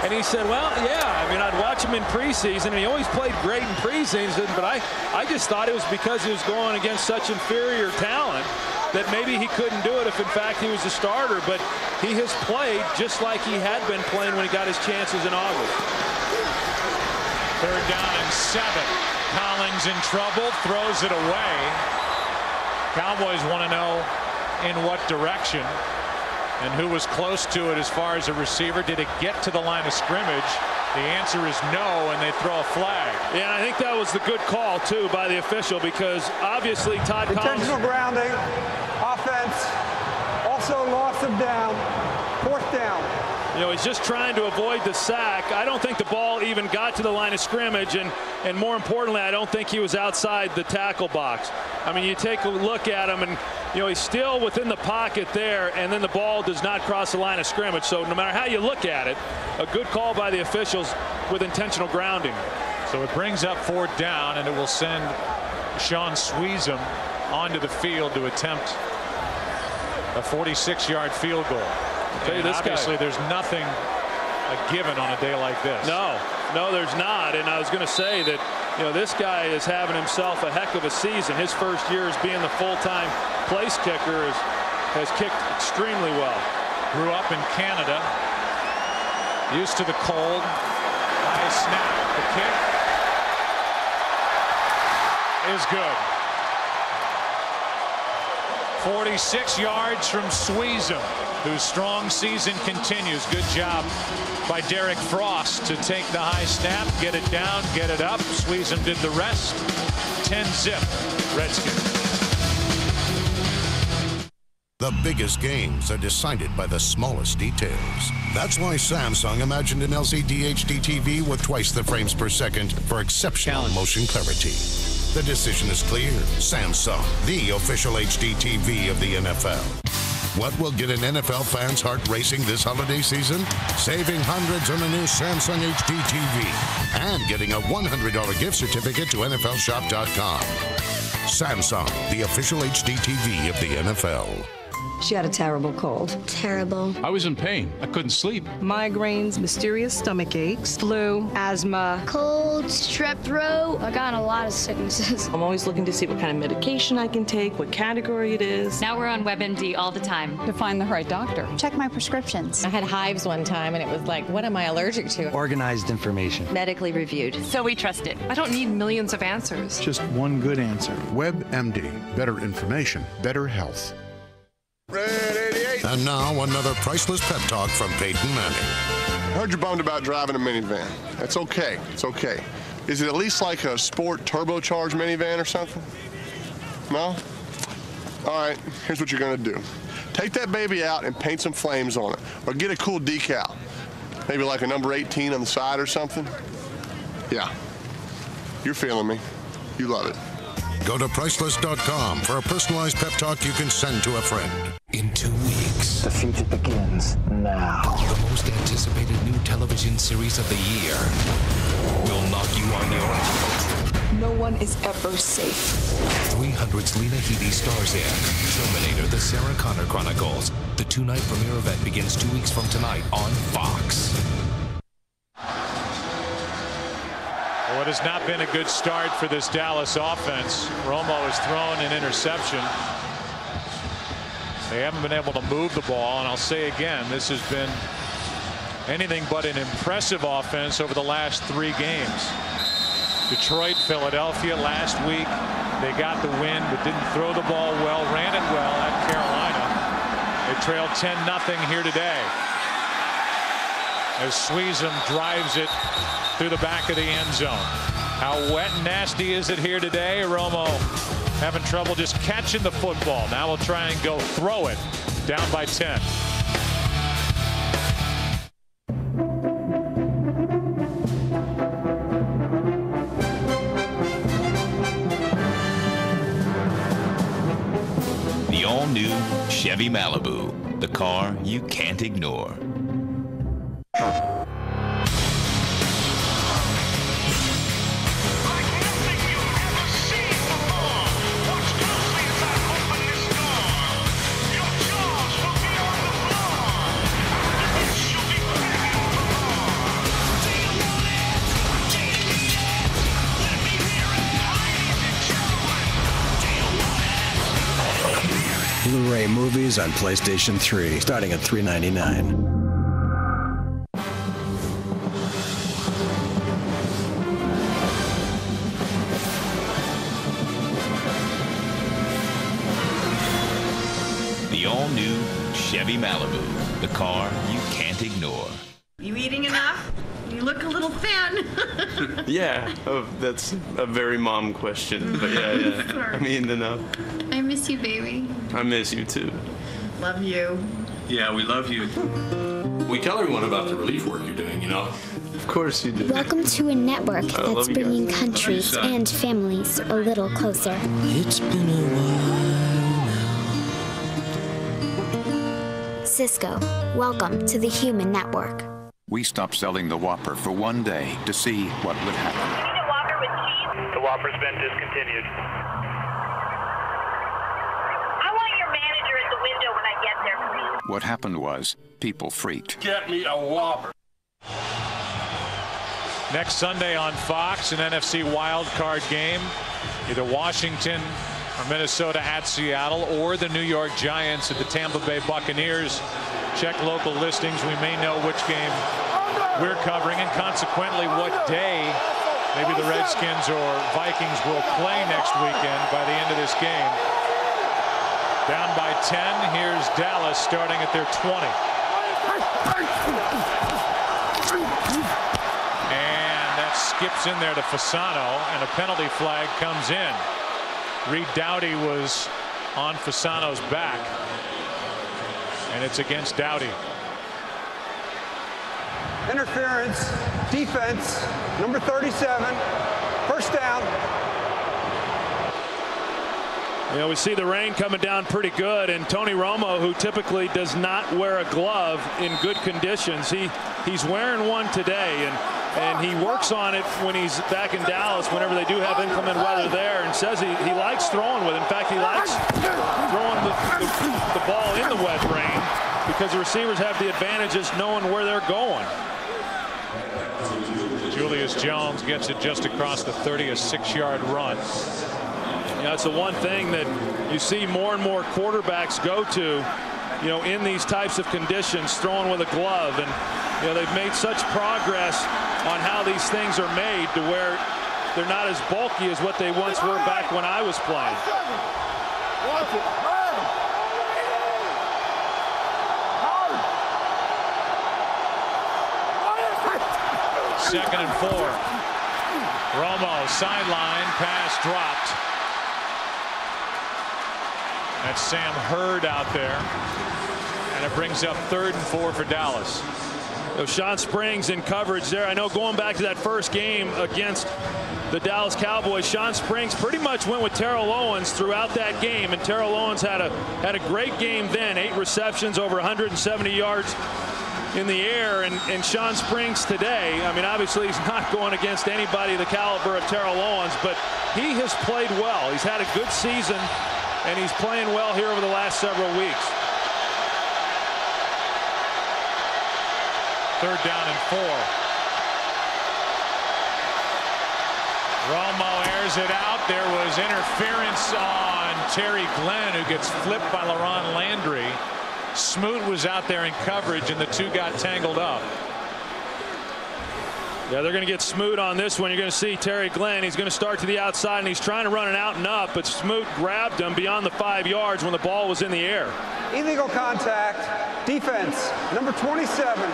And he said, well, yeah, I mean, I'd watch him in preseason, and he always played great in preseason, but I, I just thought it was because he was going against such inferior talent that maybe he couldn't do it if, in fact, he was a starter. But he has played just like he had been playing when he got his chances in August. Third down and seven. Collins in trouble, throws it away. Cowboys want to know in what direction and who was close to it as far as a receiver. Did it get to the line of scrimmage? The answer is no, and they throw a flag. Yeah, I think that was the good call, too, by the official, because obviously Todd Intentional Collins... grounding, offense, also loss of down, fourth down. You know, he's just trying to avoid the sack. I don't think the ball even got to the line of scrimmage, and, and more importantly, I don't think he was outside the tackle box. I mean, you take a look at him, and, you know, he's still within the pocket there, and then the ball does not cross the line of scrimmage. So no matter how you look at it, a good call by the officials with intentional grounding. So it brings up fourth down, and it will send Shaun Suisham onto the field to attempt a 46-yard field goal. Tell you this obviously, guy. there's nothing a given on a day like this. No, no, there's not. And I was going to say that you know, this guy is having himself a heck of a season. His first year as being the full-time place kicker is, has kicked extremely well. Grew up in Canada. Used to the cold. High snap. The kick is good. 46 yards from Suisham, whose strong season continues. Good job by Derek Frost to take the high snap, get it down, get it up. Suisham did the rest. 10 zip, Redskins. The biggest games are decided by the smallest details. That's why Samsung imagined an LCD HD TV with twice the frames per second for exceptional motion clarity. The decision is clear. Samsung, the official HD TV of the NFL. What will get an NFL fan's heart racing this holiday season? Saving hundreds on a new Samsung HD TV and getting a $100 gift certificate to NFLShop.com. Samsung, the official HD TV of the NFL. She had a terrible cold. Terrible. I was in pain. I couldn't sleep. Migraines, mysterious stomach aches, flu, asthma, cold, strep throat. I got a lot of sicknesses. I'm always looking to see what kind of medication I can take, what category it is. Now we're on WebMD all the time to find the right doctor. Check my prescriptions. I had hives one time and it was like, what am I allergic to? Organized information. Medically reviewed. So we trust it. I don't need millions of answers. Just one good answer. WebMD. Better information, better health. And now another priceless pep talk from Peyton Manning. I heard you're bummed about driving a minivan. That's okay. It's okay. Is it at least like a sport turbocharged minivan or something? No? All right, here's what you're gonna do. Take that baby out and paint some flames on it. Or get a cool decal. Maybe like a number 18 on the side or something. Yeah. You're feeling me. You love it. Go to priceless.com for a personalized pep talk you can send to a friend. In two weeks, the future begins now. The most anticipated new television series of the year will knock you on your. No one is ever safe. 300's Lena Headey stars in Terminator: The Sarah Connor Chronicles. The two-night premiere event begins two weeks from tonight on Fox. It has not been a good start for this Dallas offense. Romo has thrown an interception. They haven't been able to move the ball, and I'll say again, this has been anything but an impressive offense over the last three games. Detroit, Philadelphia last week, they got the win, but didn't throw the ball well, ran it well at Carolina. They trailed 10-0 here today. As Suisham drives it through the back of the end zone. How wet and nasty is it here today? Romo having trouble just catching the football. Now we'll try and go throw it down by 10. The all-new Chevy Malibu, the car you can't ignore. On PlayStation 3, starting at $3.99. The all-new Chevy Malibu, the car you can't ignore. You eating enough? You look a little thin. yeah, oh, that's a very mom question, but yeah, yeah. I mean enough. I miss you, baby. I miss you too. Love you. Yeah, we love you. We tell everyone about the relief work you're doing, you know. Of course you do. Welcome to a network I that's bringing guys. countries Love you, and families a little closer. It's been a while. Cisco, welcome to the Human Network. We stopped selling the Whopper for one day to see what would happen. The Whopper's been discontinued. I want your manager at the window when I get there, please. What happened was, people freaked. Get me a Whopper. Next Sunday on Fox, an NFC wild card game. Either Washington or Minnesota at Seattle or the New York Giants at the Tampa Bay Buccaneers. Check local listings. We may know which game we're covering and consequently what day maybe the Redskins or Vikings will play next weekend by the end of this game. Down by 10. Here's Dallas starting at their 20. And that skips in there to Fasano and a penalty flag comes in. Reed Doughty was on Fasano's back. And it's against Dowdy. Interference, defense, number 37, first down. You know, we see the rain coming down pretty good, and Tony Romo, who typically does not wear a glove in good conditions, he he's wearing one today, and and he works on it when he's back in Dallas whenever they do have inclement weather there, and says he, he likes throwing with. It. In fact, he likes throwing the, the, the ball in the wet rain because the receivers have the advantages knowing where they're going. Julius Jones gets it just across the 30, a six-yard run. You know, it's the one thing that you see more and more quarterbacks go to, you know, in these types of conditions, throwing with a glove. And, you know, they've made such progress on how these things are made to where they're not as bulky as what they once were back when I was playing. Second and four. Romo sideline pass dropped. That's Sam Hurd out there. And it brings up third and four for Dallas. Know, Shawn Springs in coverage there. I know going back to that first game against the Dallas Cowboys, Shawn Springs pretty much went with Terrell Owens throughout that game, and Terrell Owens had a had a great game then. Eight receptions, over 170 yards in the air, and, and Shawn Springs today, I mean, obviously he's not going against anybody the caliber of Terrell Owens, but he has played well. He's had a good season, and he's playing well here over the last several weeks. Third down and four. Romo airs it out. There was interference on Terry Glenn, who gets flipped by LaRon Landry. Smoot was out there in coverage, and the two got tangled up. Yeah, they're going to get Smoot on this one. You're going to see Terry Glenn. He's going to start to the outside, and he's trying to run it out and up, but Smoot grabbed him beyond the five yards when the ball was in the air. Illegal contact, defense, number 27,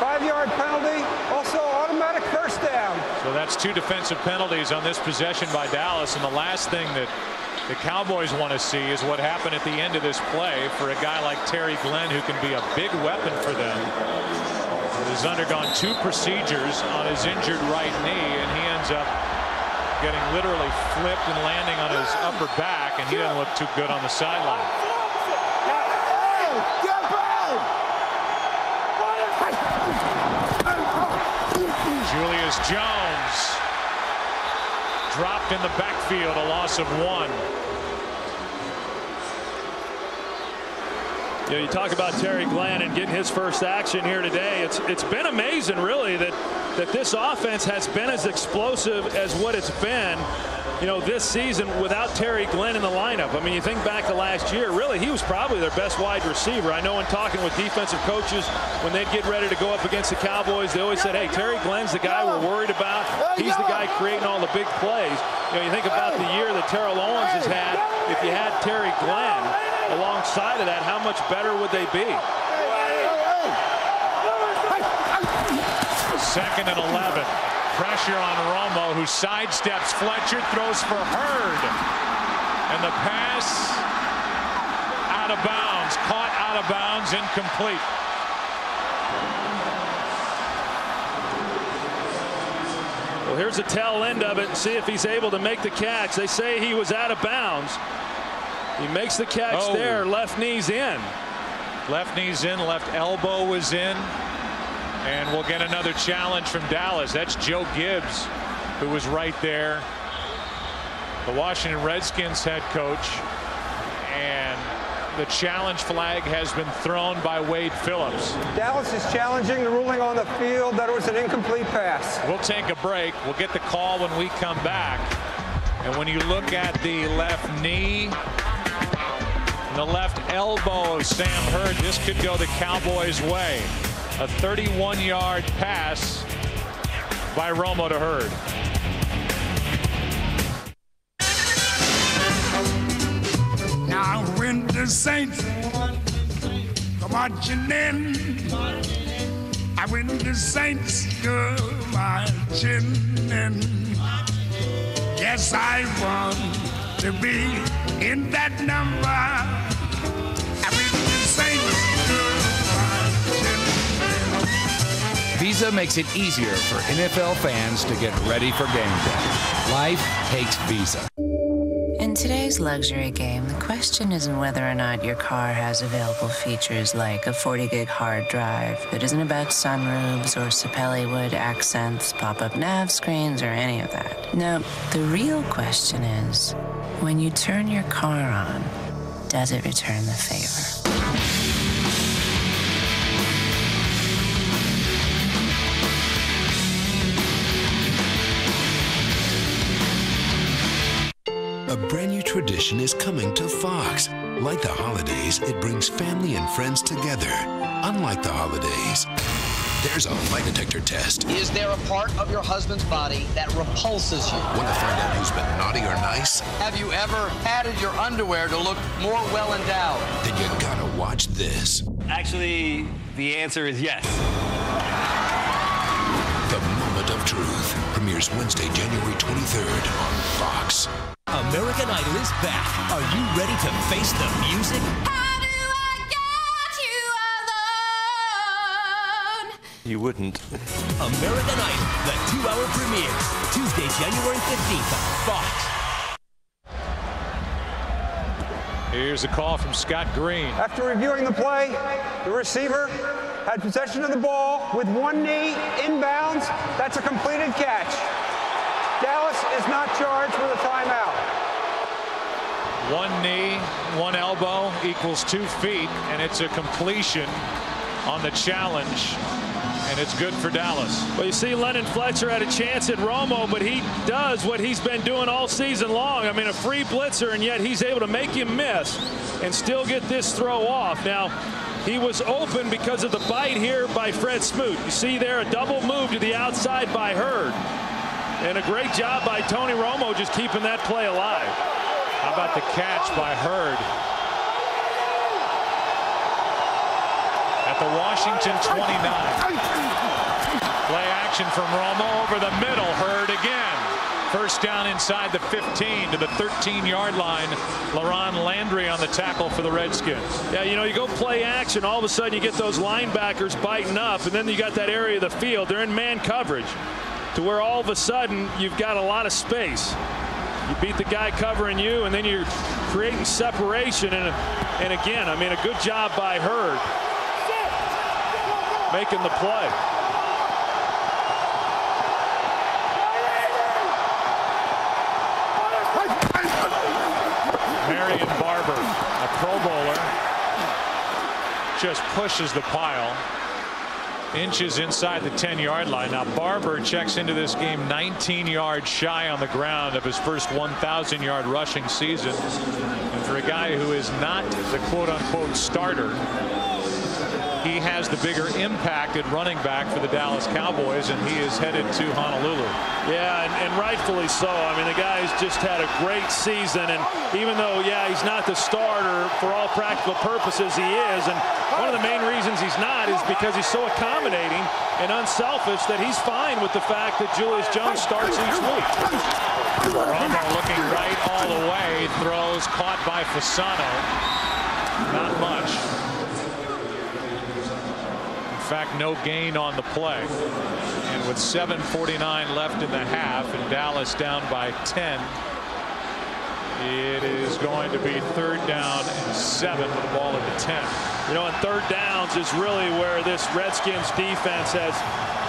five-yard penalty, also automatic first down. So that's two defensive penalties on this possession by Dallas, and the last thing that the Cowboys want to see is what happened at the end of this play for a guy like Terry Glenn who can be a big weapon for them. He's undergone two procedures on his injured right knee and he ends up getting literally flipped and landing on his upper back and he doesn't look too good on the sideline. Julius Jones dropped in the backfield, a loss of one. You, know, you talk about Terry Glenn and getting his first action here today. It's it's been amazing, really, that that this offense has been as explosive as what it's been. You know, this season without Terry Glenn in the lineup. I mean, you think back to last year, really, he was probably their best wide receiver. I know in talking with defensive coaches, when they'd get ready to go up against the Cowboys, they always said, hey, Terry Glenn's the guy we're worried about. He's the guy creating all the big plays. You know, you think about the year that Terrell Owens has had. If you had Terry Glenn alongside of that, how much better would they be? Second and 11. Pressure on Romo, who sidesteps Fletcher, throws for Hurd. And the pass out of bounds, caught out of bounds, incomplete. Here's the tail end of it. And see if he's able to make the catch. They say he was out of bounds. He makes the catch oh. there. Left knee's in. Left knee's in. Left elbow was in. And we'll get another challenge from Dallas. That's Joe Gibbs, who was right there. The Washington Redskins head coach. And the challenge flag has been thrown by Wade Phillips. Dallas is challenging the ruling on the field that it was an incomplete pass. We'll take a break. We'll get the call when we come back. And when you look at the left knee, the left elbow of Sam Hurd, this could go the Cowboys' way. A 31-yard pass by Romo to Hurd. Saints come marching in, I when the saints go marching in, yes I want to be in that number. Visa makes it easier for NFL fans to get ready for game day. Life takes Visa. In today's luxury game, the question isn't whether or not your car has available features like a 40 gig hard drive. It isn't about sunroofs or Sapele wood accents, pop up nav screens, or any of that. No, the real question is when you turn your car on, does it return the favor? A brand new tradition is coming to Fox. Like the holidays, it brings family and friends together. Unlike the holidays, there's a lie detector test. Is there a part of your husband's body that repulses you? Want to find out who's been naughty or nice? Have you ever padded your underwear to look more well endowed? Then you gotta watch this. Actually, the answer is yes. The Moment of Truth premieres Wednesday, January 23rd on Fox. American Idol is back. Are you ready to face the music? You wouldn't. American Idol, the two-hour premiere, Tuesday, January 15th on Fox. Here's a call from Scott Green. After reviewing the play, the receiver had possession of the ball with one knee inbounds. That's a completed catch. Dallas is not charged with a timeout. One knee, one elbow equals two feet, and it's a completion on the challenge. And it's good for Dallas. Well, you see, London Fletcher had a chance at Romo, but he does what he's been doing all season long. I mean, a free blitzer, and yet he's able to make him miss and still get this throw off. Now, he was open because of the bite here by Fred Smoot. You see there a double move to the outside by Hurd. And a great job by Tony Romo just keeping that play alive. How about the catch by Hurd? At the Washington 29. Play action from Romo over the middle. Hurd again. First down inside the 15 to the 13-yard line. LaRon Landry on the tackle for the Redskins. Yeah, you know, you go play action, all of a sudden you get those linebackers biting up, and then you got that area of the field. They're in man coverage to where all of a sudden you've got a lot of space. You beat the guy covering you, and then you're creating separation. And, and again, I mean, a good job by Hurd making the play. Marion Barber, a Pro Bowler, just pushes the pile. Inches inside the 10-yard line. Now Barber checks into this game 19 yards shy on the ground of his first 1,000-yard rushing season. And for a guy who is not the quote-unquote starter, he has the bigger impact at running back for the Dallas Cowboys, and he is headed to Honolulu. Yeah, and, and, rightfully so. I mean, the guy's just had a great season, and even though, yeah, he's not the starter for all practical purposes, he is. And one of the main reasons he's not is because he's so accommodating and unselfish that he's fine with the fact that Julius Jones starts each week. Romo looking right all the way, throws caught by Fasano. Not much. Fact, no gain on the play. And with 7.49 left in the half and Dallas down by 10, it is going to be third down and seven with the ball at the 10. You know, and third downs is really where this Redskins defense has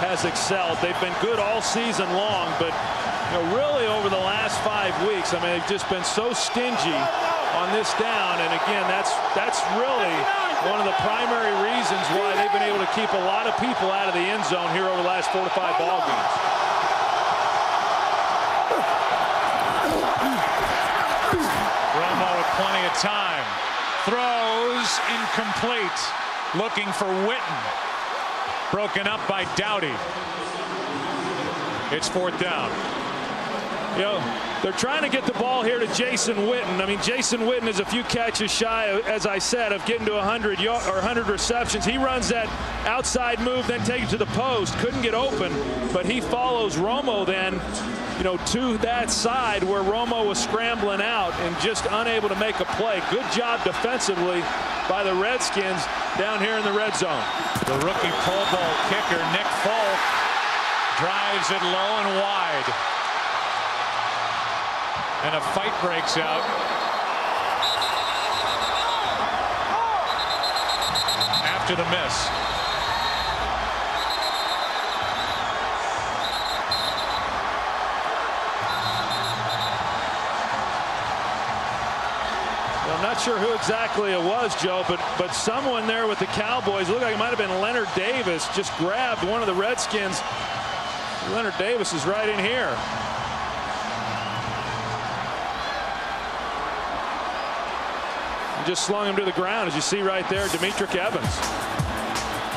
has excelled. They've been good all season long, but you know, really over the last five weeks, I mean, they've just been so stingy on this down. On. And again, that's that's really one of the primary reasons why they've been able to keep a lot of people out of the end zone here over the last four to five ball games. Romo with plenty of time. Throws incomplete. Looking for Witten. Broken up by Doughty. It's fourth down. You know, they're trying to get the ball here to Jason Witten. I mean, Jason Witten is a few catches shy, as I said, of getting to 100 yard, or 100 receptions. He runs that outside move, then takes it to the post. Couldn't get open, but he follows Romo then, you know, to that side where Romo was scrambling out and just unable to make a play. Good job defensively by the Redskins down here in the red zone. The rookie Pro Bowl kicker, Nick Folk, drives it low and wide and a fight breaks out. After the miss. I'm not sure who exactly it was, Joe, but but someone there with the Cowboys, looked like it might have been Leonard Davis, just grabbed one of the Redskins. Leonard Davis is right in here. Just slung him to the ground, as you see right there, Demetric Evans.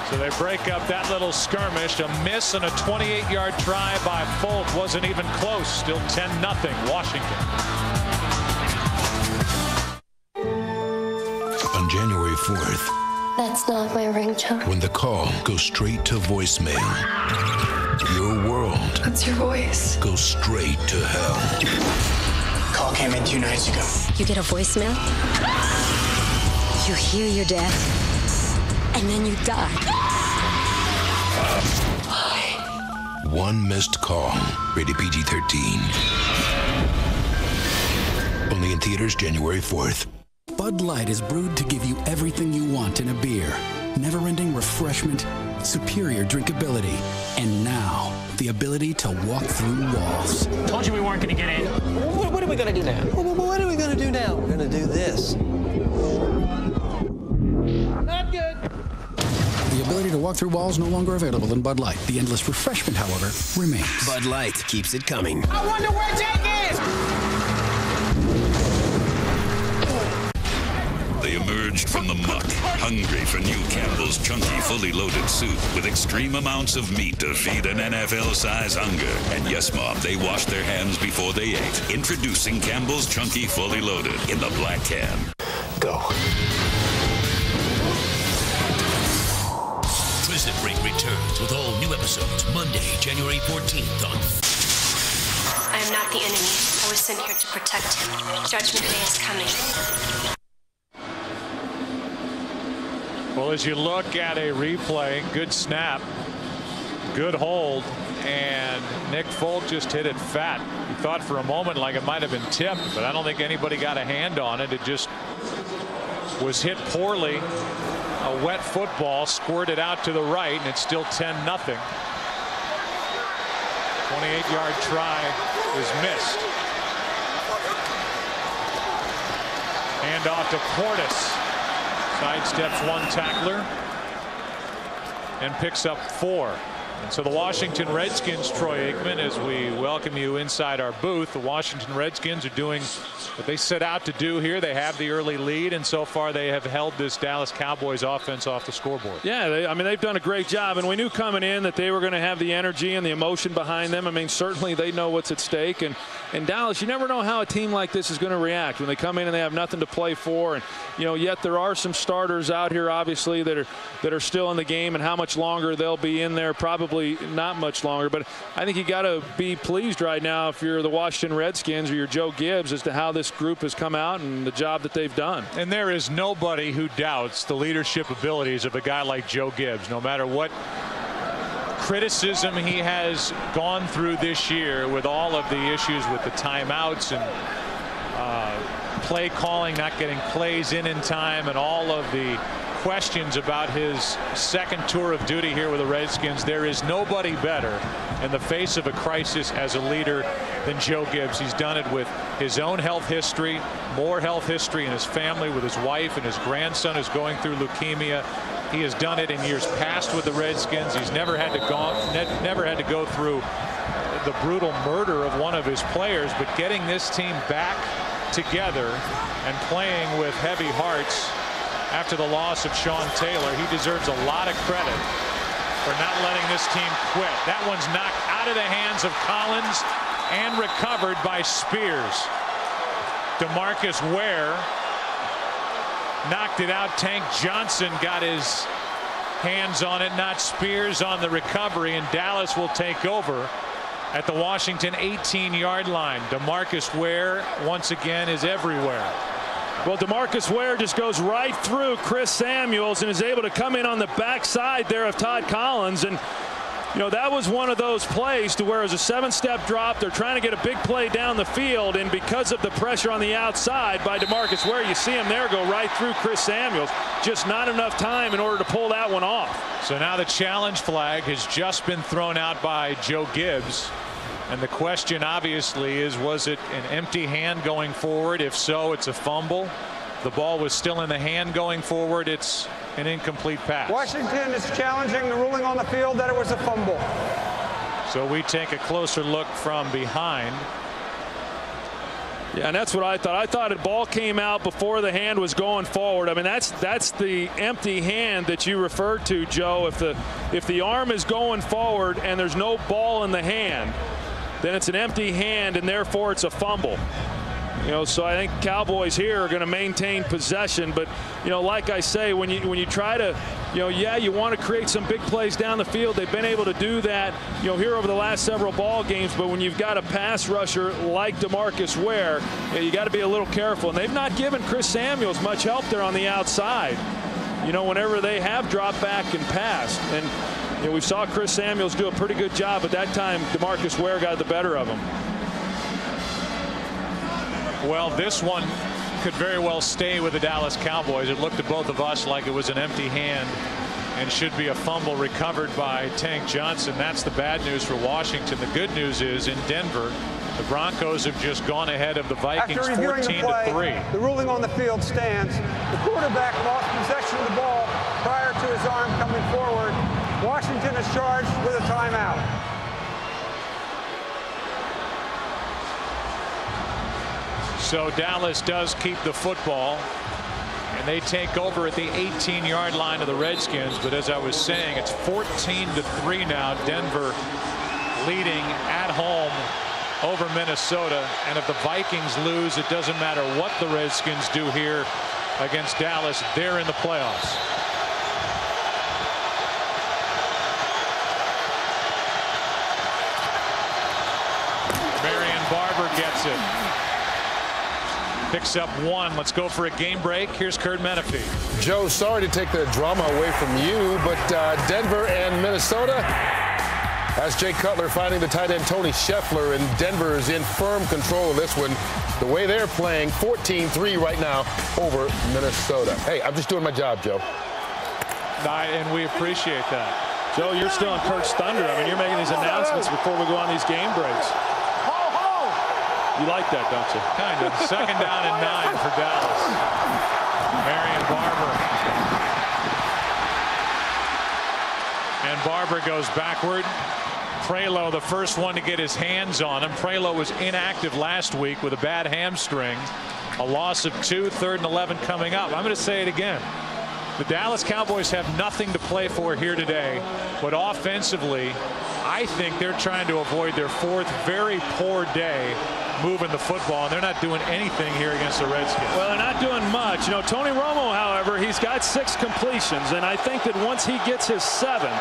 So they break up that little skirmish. A miss and a 28-yard try by Folk wasn't even close. Still 10-0 Washington. On January 4th. That's not my ring, Joe. When the call goes straight to voicemail. Your world. What's your voice? Goes straight to hell. Call came in two nights ago. You get a voicemail? You hear your death, and then you die. One missed call. Rated PG 13. Only in theaters January 4th. Bud Light is brewed to give you everything you want in a beer never ending refreshment, superior drinkability, and now the ability to walk through walls. Told you we weren't going to get in. What, what are we going to do now? What are we going to do now? We're going to do this. Ability to walk through walls no longer available in Bud Light. The endless refreshment, however, remains. Bud Light keeps it coming. I wonder where Jake is! They emerged from the muck, hungry for new Campbell's chunky, fully loaded soup with extreme amounts of meat to feed an NFL-size hunger. And yes, Mom, they washed their hands before they ate. Introducing Campbell's Chunky Fully Loaded in the black can. Go. Returns with all new episodes Monday, January 14th on. I am not the enemy. I was sent here to protect him. Judgment Day is coming. Well, as you look at a replay, good snap, good hold, and Nick Folk just hit it fat. He thought for a moment like it might have been tipped, but I don't think anybody got a hand on it. It just was hit poorly. A wet football squirted out to the right, and it's still 10 nothing. 28 yard try is missed. Hand off to Portis. Sidesteps one tackler and picks up four. So the Washington Redskins, Troy Aikman, as we welcome you inside our booth, the Washington Redskins are doing what they set out to do here. They have the early lead, and so far they have held this Dallas Cowboys offense off the scoreboard. Yeah, they, I mean, they've done a great job, and we knew coming in that they were going to have the energy and the emotion behind them. I mean, certainly they know what's at stake. And in Dallas, you never know how a team like this is going to react when they come in and they have nothing to play for. And, you know, yet there are some starters out here, obviously, that are, that are still in the game, and how much longer they'll be in there, probably not much longer. But I think you got to be pleased right now if you're the Washington Redskins or you're Joe Gibbs as to how this group has come out and the job that they've done. And there is nobody who doubts the leadership abilities of a guy like Joe Gibbs, no matter what criticism he has gone through this year with all of the issues with the timeouts and uh, play calling, not getting plays in in time, and all of the questions about his second tour of duty here with the Redskins. There is nobody better in the face of a crisis as a leader than Joe Gibbs. He's done it with his own health history, more health history in his family with his wife and his grandson who's going through leukemia. He has done it in years past with the Redskins. He's never had to go never had to go through the brutal murder of one of his players, but getting this team back together and playing with heavy hearts after the loss of Sean Taylor. He deserves a lot of credit for not letting this team quit. That one's knocked out of the hands of Collins and recovered by Spears. Demarcus Ware knocked it out. Tank Johnson got his hands on it, not Spears on the recovery, and Dallas will take over at the Washington 18 yard line. Demarcus Ware once again is everywhere. Well, Demarcus Ware just goes right through Chris Samuels and is able to come in on the backside there of Todd Collins. And, you know, that was one of those plays to where it was a seven step drop. They're trying to get a big play down the field. And because of the pressure on the outside by Demarcus Ware, you see him there go right through Chris Samuels. Just not enough time in order to pull that one off. So now the challenge flag has just been thrown out by Joe Gibbs. And the question obviously is was it an empty hand going forward? If so it's a fumble. The ball was still in the hand going forward. It's an incomplete pass. Washington is challenging the ruling on the field that it was a fumble. So we take a closer look from behind. Yeah, and that's what I thought. I thought a ball came out before the hand was going forward. I mean, that's that's the empty hand that you referred to, Joe. If the if the arm is going forward and there's no ball in the hand, then it's an empty hand and therefore it's a fumble. You know, so I think Cowboys here are going to maintain possession, but you know, like I say, when you when you try to, you know, yeah, you want to create some big plays down the field. They've been able to do that, you know, here over the last several ball games. But when you've got a pass rusher like Demarcus Ware, you, know, you got to be a little careful. And they've not given Chris Samuels much help there on the outside. You know, whenever they have dropped back and passed, and you know, we saw Chris Samuels do a pretty good job, but that time Demarcus Ware got the better of him. Well, this one could very well stay with the Dallas Cowboys. It looked to both of us like it was an empty hand and should be a fumble recovered by Tank Johnson. That's the bad news for Washington. The good news is in Denver, the Broncos have just gone ahead of the Vikings After 14 the play, to 3. The ruling on the field stands. The quarterback lost possession of the ball prior to his arm coming forward. Washington is charged with a timeout. So Dallas does keep the football. And they take over at the 18 yard line of the Redskins. But as I was saying, it's 14 to 3 now. Denver leading at home over Minnesota. And if the Vikings lose, it doesn't matter what the Redskins do here against Dallas. They're in the playoffs. Marion Barber gets it. Picks up one. Let's go for a game break. Here's Kurt Menefee. Joe, sorry to take the drama away from you, but uh, Denver and Minnesota. That's Jay Cutler finding the tight end Tony Scheffler, and Denver is in firm control of this one. The way they're playing, 14-3 right now over Minnesota. Hey, I'm just doing my job, Joe. And we appreciate that. Joe, you're still in Kurt's thunder. I mean, you're making these announcements before we go on these game breaks. You like that, don't you? Kind of. Second down and nine for Dallas. Marion Barber. And Barber goes backward. Prelo, the first one to get his hands on him. Prelo was inactive last week with a bad hamstring. A loss of two, third and 11 coming up. I'm going to say it again. The Dallas Cowboys have nothing to play for here today, but offensively, I think they're trying to avoid their fourth very poor day moving the football, and they're not doing anything here against the Redskins. Well, they're not doing much. You know, Tony Romo, however, he's got six completions, and I think that once he gets his seventh,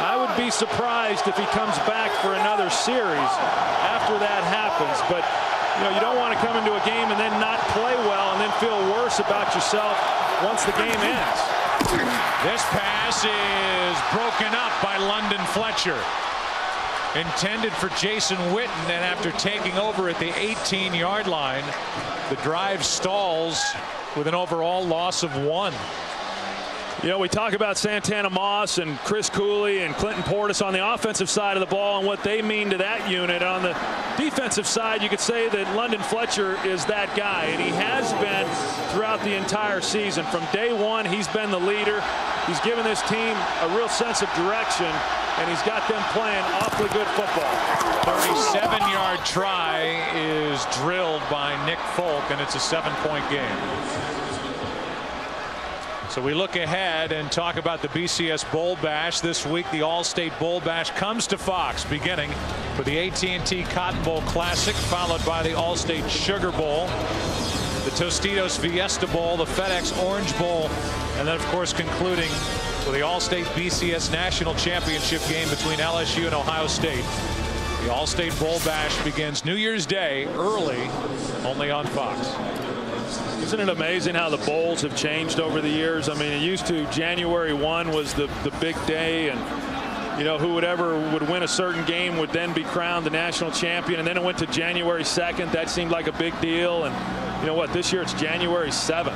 I would be surprised if he comes back for another series after that happens. But, you know, you don't want to come into a game and then not play well and then feel worse about yourself once the game ends. This pass is broken up by London Fletcher intended for Jason Witten and after taking over at the 18 yard line the drive stalls with an overall loss of one. You know, we talk about Santana Moss and Chris Cooley and Clinton Portis on the offensive side of the ball and what they mean to that unit. On the defensive side, you could say that London Fletcher is that guy, and he has been throughout the entire season. From day one, he's been the leader. He's given this team a real sense of direction, and he's got them playing awfully good football. 37-yard try is drilled by Nick Folk, and it's a seven-point game. So we look ahead and talk about the BCS Bowl Bash this week. The Allstate Bowl Bash comes to Fox beginning with the AT&T Cotton Bowl Classic followed by the Allstate Sugar Bowl the Tostitos Fiesta Bowl the FedEx Orange Bowl and then of course concluding with the Allstate BCS National Championship game between LSU and Ohio State. The Allstate Bowl Bash begins New Year's Day early only on Fox. Isn't it amazing how the bowls have changed over the years? I mean, it used to January 1 was the, the big day and you know, who would ever would win a certain game would then be crowned the national champion. And then it went to January 2nd. That seemed like a big deal. And you know what? This year it's January 7th.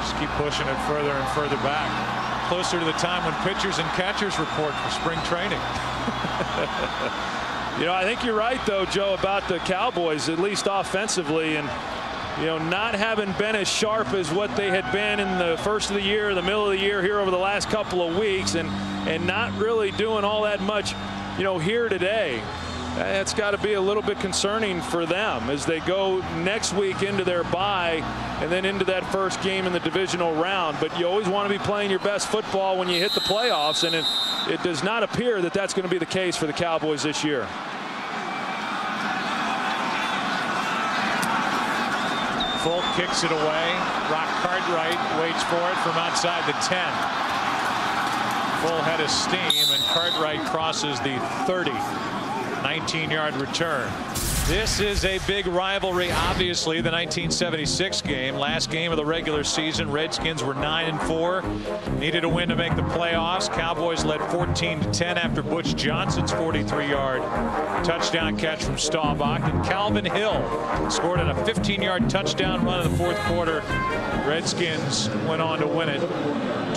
Just keep pushing it further and further back. Closer to the time when pitchers and catchers report for spring training. you know, I think you're right, though, Joe, about the Cowboys, at least offensively. And you know, not having been as sharp as what they had been in the first of the year, the middle of the year here over the last couple of weeks, and and not really doing all that much, you know, here today. That's got to be a little bit concerning for them as they go next week into their bye and then into that first game in the divisional round. But you always want to be playing your best football when you hit the playoffs, and it, it does not appear that that's going to be the case for the Cowboys this year. Folk kicks it away. Rock Cartwright waits for it from outside the 10. Full head of steam, and Cartwright crosses the 30. 19-yard return. This is a big rivalry, obviously, the 1976 game. Last game of the regular season, Redskins were 9 and 4. Needed a win to make the playoffs. Cowboys led 14 to 10 after Butch Johnson's 43-yard touchdown catch from Staubach. And Calvin Hill scored on a 15-yard touchdown run in the fourth quarter. Redskins went on to win it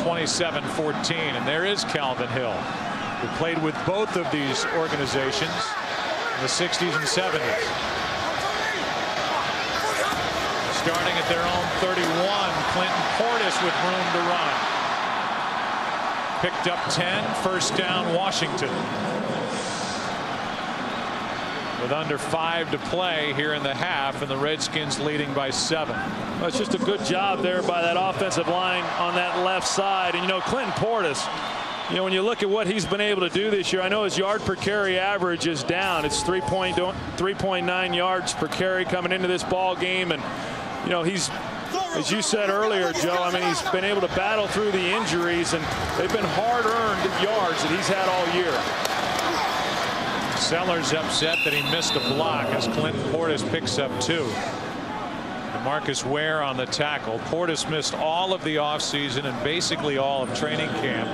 27-14. And there is Calvin Hill, who played with both of these organizations in the 60s and 70s. Starting at their own 31, Clinton Portis with room to run. Picked up 10, first down Washington. With under five to play here in the half, and the Redskins leading by seven. Well, it's just a good job there by that offensive line on that left side. And, you know, Clinton Portis, you know, when you look at what he's been able to do this year, I know his yard per carry average is down. It's 3.9 yards per carry coming into this ball game. And, you know, he's, as you said earlier, Joe, I mean, he's been able to battle through the injuries, and they've been hard-earned yards that he's had all year. Sellers upset that he missed a block as Clinton Portis picks up two. Marcus Ware on the tackle. Portis missed all of the offseason and basically all of training camp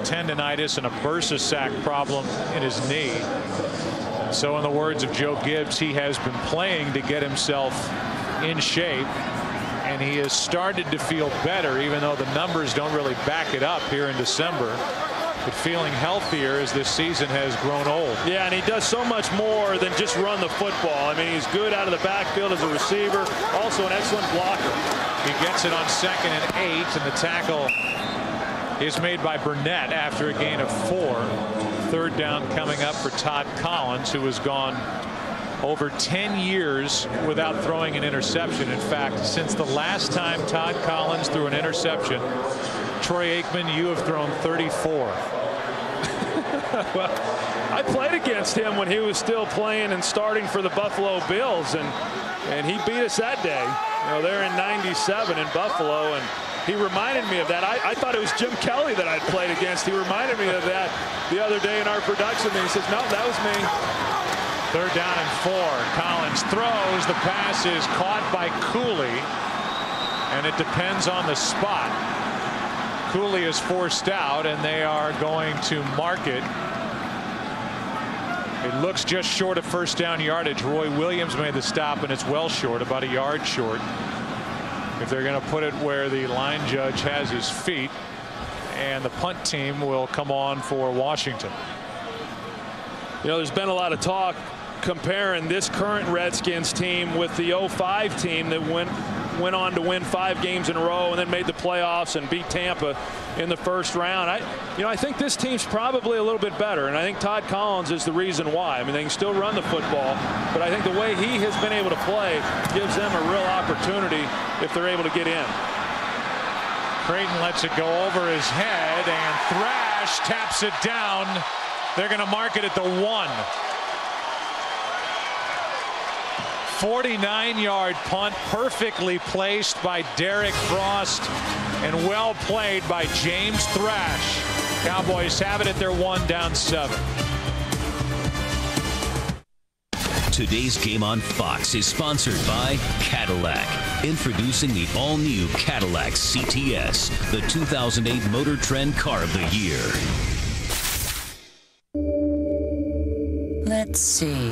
tendonitis and a bursa sac problem in his knee. So in the words of Joe Gibbs, he has been playing to get himself in shape and he has started to feel better even though the numbers don't really back it up here in December but feeling healthier as this season has grown old. Yeah, and he does so much more than just run the football. I mean, he's good out of the backfield as a receiver, also an excellent blocker. He gets it on second and eight, and the tackle is made by Burnett after a gain of four. Third down coming up for Todd Collins, who has gone over 10 years without throwing an interception. In fact, since the last time Todd Collins threw an interception, Troy Aikman, you have thrown 34. well, I played against him when he was still playing and starting for the Buffalo Bills, and and he beat us that day. You know, they're in 97 in Buffalo, and he reminded me of that. I, I thought it was Jim Kelly that I'd played against. He reminded me of that the other day in our production, and he says, no, that was me. Third down and four. Collins throws. The pass is caught by Cooley, and it depends on the spot. Cooley is forced out, and they are going to mark it. It looks just short of first down yardage. Roy Williams made the stop, and it's well short, about a yard short. If they're going to put it where the line judge has his feet. And the punt team will come on for Washington. You know, there's been a lot of talk comparing this current Redskins team with the 05 team that went went on to win five games in a row and then made the playoffs and beat Tampa in the first round. I, you know, I think this team's probably a little bit better, and I think Todd Collins is the reason why. I mean, they can still run the football, but I think the way he has been able to play gives them a real opportunity if they're able to get in. Crayton lets it go over his head, and Thrash taps it down. They're going to mark it at the one. 49-yard punt, perfectly placed by Derrick Frost, and well played by James Thrash. Cowboys have it at their one, down seven. Today's game on Fox is sponsored by Cadillac. Introducing the all-new Cadillac CTS, the 2008 Motor Trend Car of the Year. Let's see.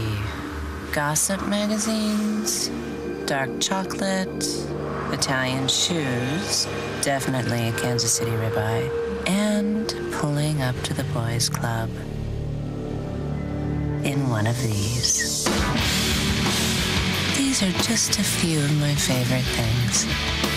Gossip magazines, dark chocolate, Italian shoes, definitely a Kansas City ribeye, and pulling up to the boys' club in one of these. These are just a few of my favorite things.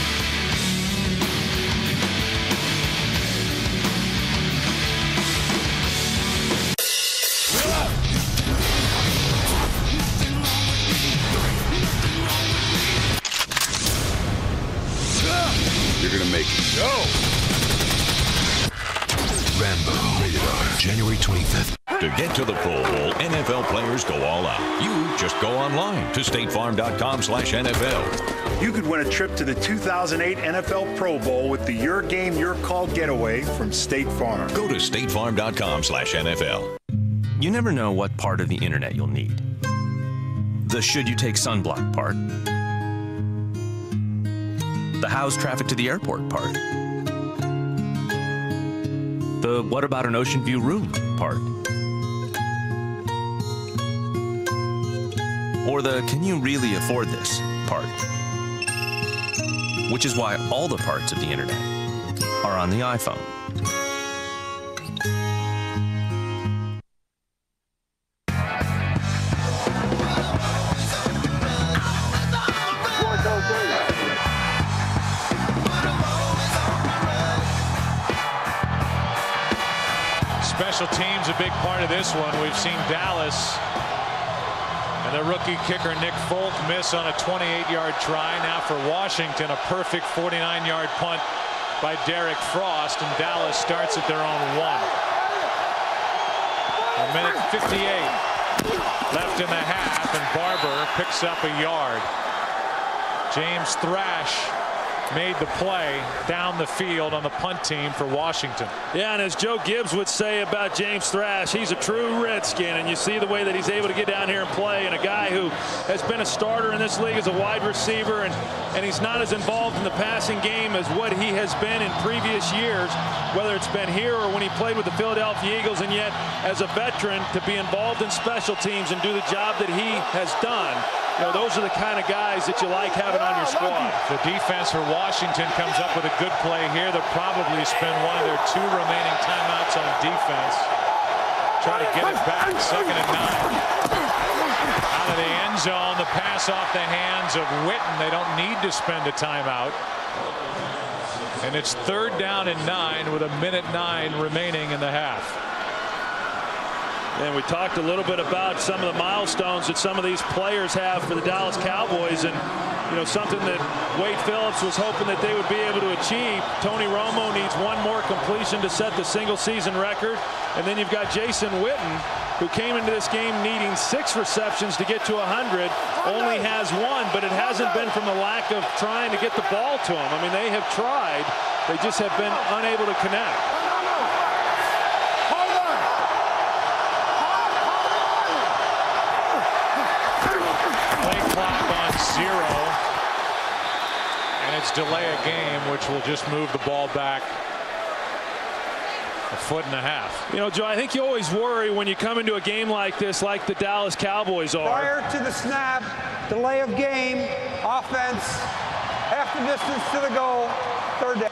Get to the Pro Bowl, NFL players go all out. You just go online to statefarm.com slash NFL. You could win a trip to the 2008 NFL Pro Bowl with the Your Game, Your Call getaway from State Farm. Go to statefarm.com slash NFL. You never know what part of the internet you'll need. The should you take sunblock part. The how's traffic to the airport part. The what about an ocean view room part. Or the can you really afford this part. Which is why all the parts of the internet are on the iPhone. Special teams a big part of this one. We've seen Dallas and the rookie kicker Nick Folk miss on a 28-yard try. Now for Washington, a perfect 49-yard punt by Derrick Frost, and Dallas starts at their own one. A minute 58 left in the half, and Barber picks up a yard. James Thrash made the play down the field on the punt team for Washington. Yeah, and as Joe Gibbs would say about James Thrash, he's a true Redskin, and you see the way that he's able to get down here and play, and a guy who has been a starter in this league as a wide receiver, and, and he's not as involved in the passing game as what he has been in previous years, whether it's been here or when he played with the Philadelphia Eagles, and yet as a veteran to be involved in special teams and do the job that he has done, you know, those are the kind of guys that you like having on your squad. The defense for Washington comes up with a good play here. They'll probably spend one of their two remaining timeouts on defense. Try to get it back, second and nine. Out of the end zone, the pass off the hands of Witten. They don't need to spend a timeout. And it's third down and nine with a minute nine remaining in the half. And we talked a little bit about some of the milestones that some of these players have for the Dallas Cowboys and you know something that Wade Phillips was hoping that they would be able to achieve. Tony Romo needs one more completion to set the single season record and then you've got Jason Witten who came into this game needing six receptions to get to 100 only has one but it hasn't been from the lack of trying to get the ball to him. I mean they have tried they just have been unable to connect. zero. And delay a game, which will just move the ball back a foot and a half. You know, Joe, I think you always worry when you come into a game like this, like the Dallas Cowboys are. Prior to the snap, delay of game, offense, half half the distance to the goal. Third down.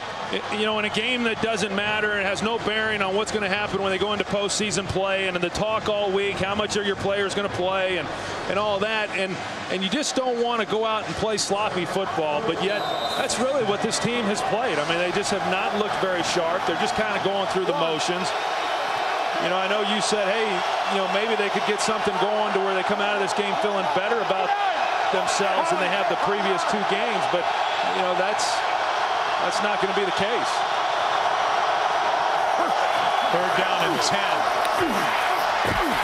You know, in a game that doesn't matter and has no bearing on what's going to happen when they go into postseason play and in the talk all week, how much are your players going to play and, and all that. And, and you just don't want to go out and play sloppy football. But yet, that's really what this team has played. I mean, they just have not looked very sharp. They're just kind of going through the motions. You know, I know you said, hey, you know, maybe they could get something going to where they come out of this game feeling better about themselves than they have the previous two games. But, you know, that's that's not going to be the case. Third down and 10.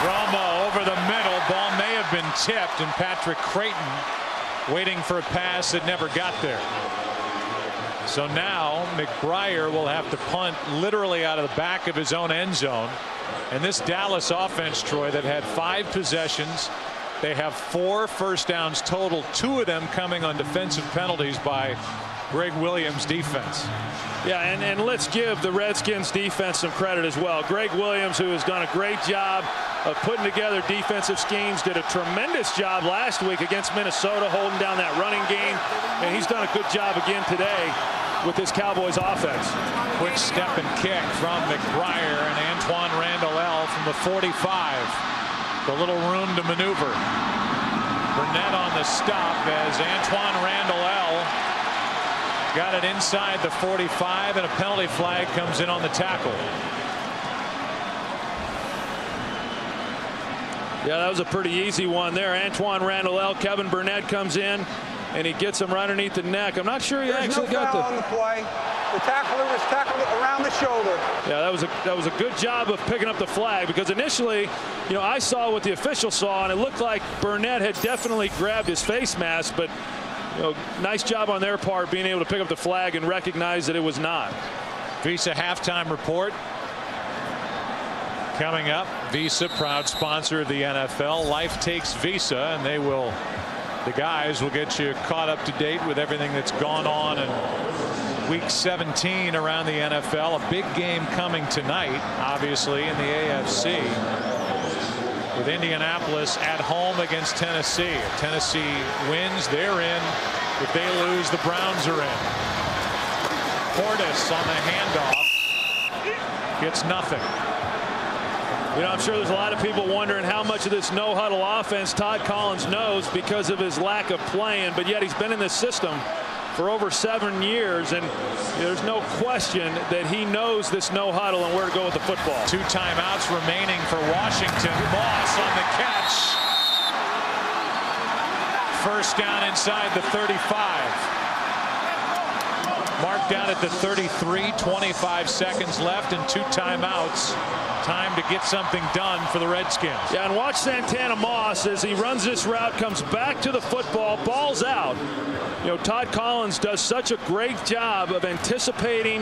Romo over the middle. Ball may have been tipped, and Patrick Crayton waiting for a pass that never got there. So now McBriar will have to punt literally out of the back of his own end zone. And this Dallas offense, Troy, that had five possessions, they have four first downs total, two of them coming on defensive penalties by Gregg Williams defense. Yeah, and, and let's give the Redskins defense some credit as well. Gregg Williams, who has done a great job of putting together defensive schemes, did a tremendous job last week against Minnesota, holding down that running game, and he's done a good job again today with this Cowboys offense. Quick step and kick from McBriar and Antwaan Randle El from the 45. The little room to maneuver. Burnett on the stop as Antwaan Randle El Got it inside the 45 and a penalty flag comes in on the tackle. Yeah, that was a pretty easy one there. Antwaan Randle El, Kevin Burnett comes in and he gets him right underneath the neck. I'm not sure he There's actually no got the on the play. The tackler was tackled around the shoulder. Yeah, that was a that was a good job of picking up the flag because initially, you know, I saw what the official saw and it looked like Burnett had definitely grabbed his face mask, but you know, nice job on their part being able to pick up the flag and recognize that it was not. Visa halftime report coming up. Visa, proud sponsor of the NFL. Life takes Visa, and they will, the guys will get you caught up to date with everything that's gone on in week 17 around the NFL. A big game coming tonight, obviously, in the AFC with Indianapolis at home against Tennessee. If Tennessee wins, they're in. If they lose, the Browns are in. Portis on the handoff gets nothing. You know, I'm sure there's a lot of people wondering how much of this no huddle offense Todd Collins knows because of his lack of playing, but yet he's been in this system for over seven years, and there's no question that he knows this no huddle and where to go with the football. Two timeouts remaining for Washington. Moss on the catch. First down inside the 35. Marked down at the 33, 25 seconds left and two timeouts. Time to get something done for the Redskins. Yeah, and watch Santana Moss as he runs this route, comes back to the football, balls out. You know, Todd Collins does such a great job of anticipating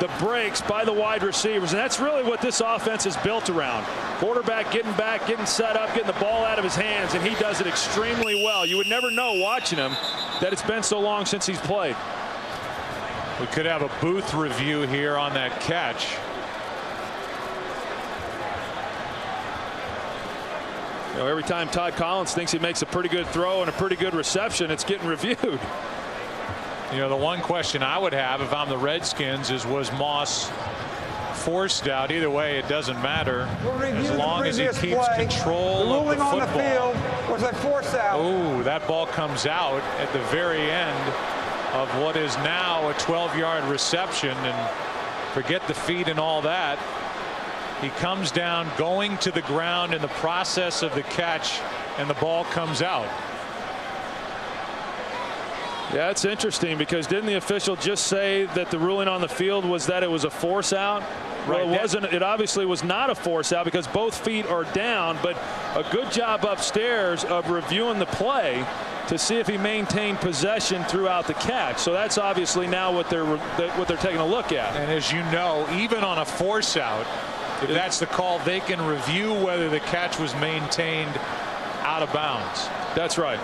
the breaks by the wide receivers, and that's really what this offense is built around. Quarterback getting back, getting set up, getting the ball out of his hands, and he does it extremely well. You would never know watching him that it's been so long since he's played. We could have a booth review here on that catch. You know, every time Todd Collins thinks he makes a pretty good throw and a pretty good reception, it's getting reviewed. You know, the one question I would have if I'm the Redskins is was Moss forced out? Either way, it doesn't matter as long as he keeps play. control the of the on football. the field was a force out. Ooh, that ball comes out at the very end of what is now a 12-yard reception, and forget the feet and all that. He comes down going to the ground in the process of the catch and the ball comes out. Yeah, it's interesting because didn't the official just say that the ruling on the field was that it was a force out? Right, Well, it wasn't. It obviously was not a force out because both feet are down. But a good job upstairs of reviewing the play to see if he maintained possession throughout the catch. So that's obviously now what they're what they're taking a look at. And as you know, even on a force out, if that's the call, they can review whether the catch was maintained out of bounds. That's right.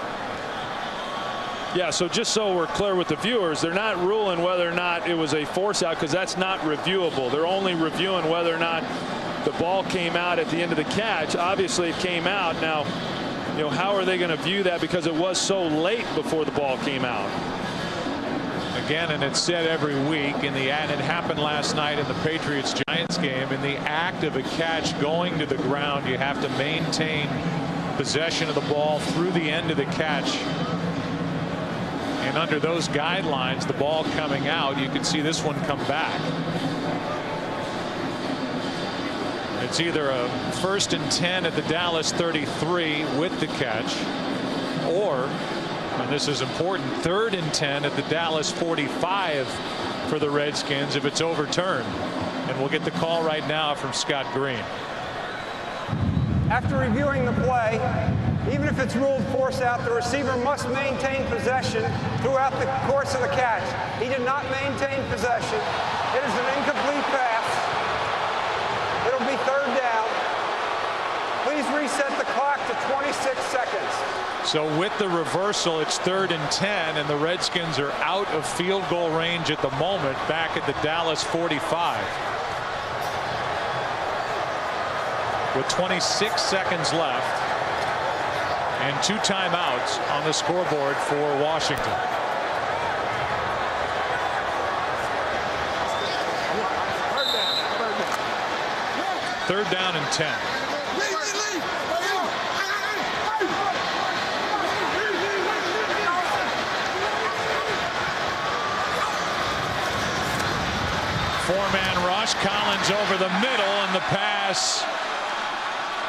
Yeah, so just so we're clear with the viewers, they're not ruling whether or not it was a force out because that's not reviewable. They're only reviewing whether or not the ball came out at the end of the catch. Obviously, it came out. Now, you know, how are they going to view that because it was so late before the ball came out? Again, and it's said every week, in the and it happened last night in the Patriots Giants game. In the act of a catch going to the ground, you have to maintain possession of the ball through the end of the catch. And under those guidelines, the ball coming out, you can see this one come back. It's either a first and 10 at the Dallas 33 with the catch, or and this is important third and 10 at the Dallas 45 for the Redskins if it's overturned. And we'll get the call right now from Scott Green. After reviewing the play, even if it's ruled force out, the receiver must maintain possession throughout the course of the catch. He did not maintain possession. It is an incomplete pass. It'll be third down. Please reset the clock to 26 seconds. So with the reversal, it's third and 10, and the Redskins are out of field goal range at the moment, back at the Dallas 45. With 26 seconds left and two timeouts on the scoreboard for Washington. Third down and 10. Four-man rush. Collins over the middle, and the pass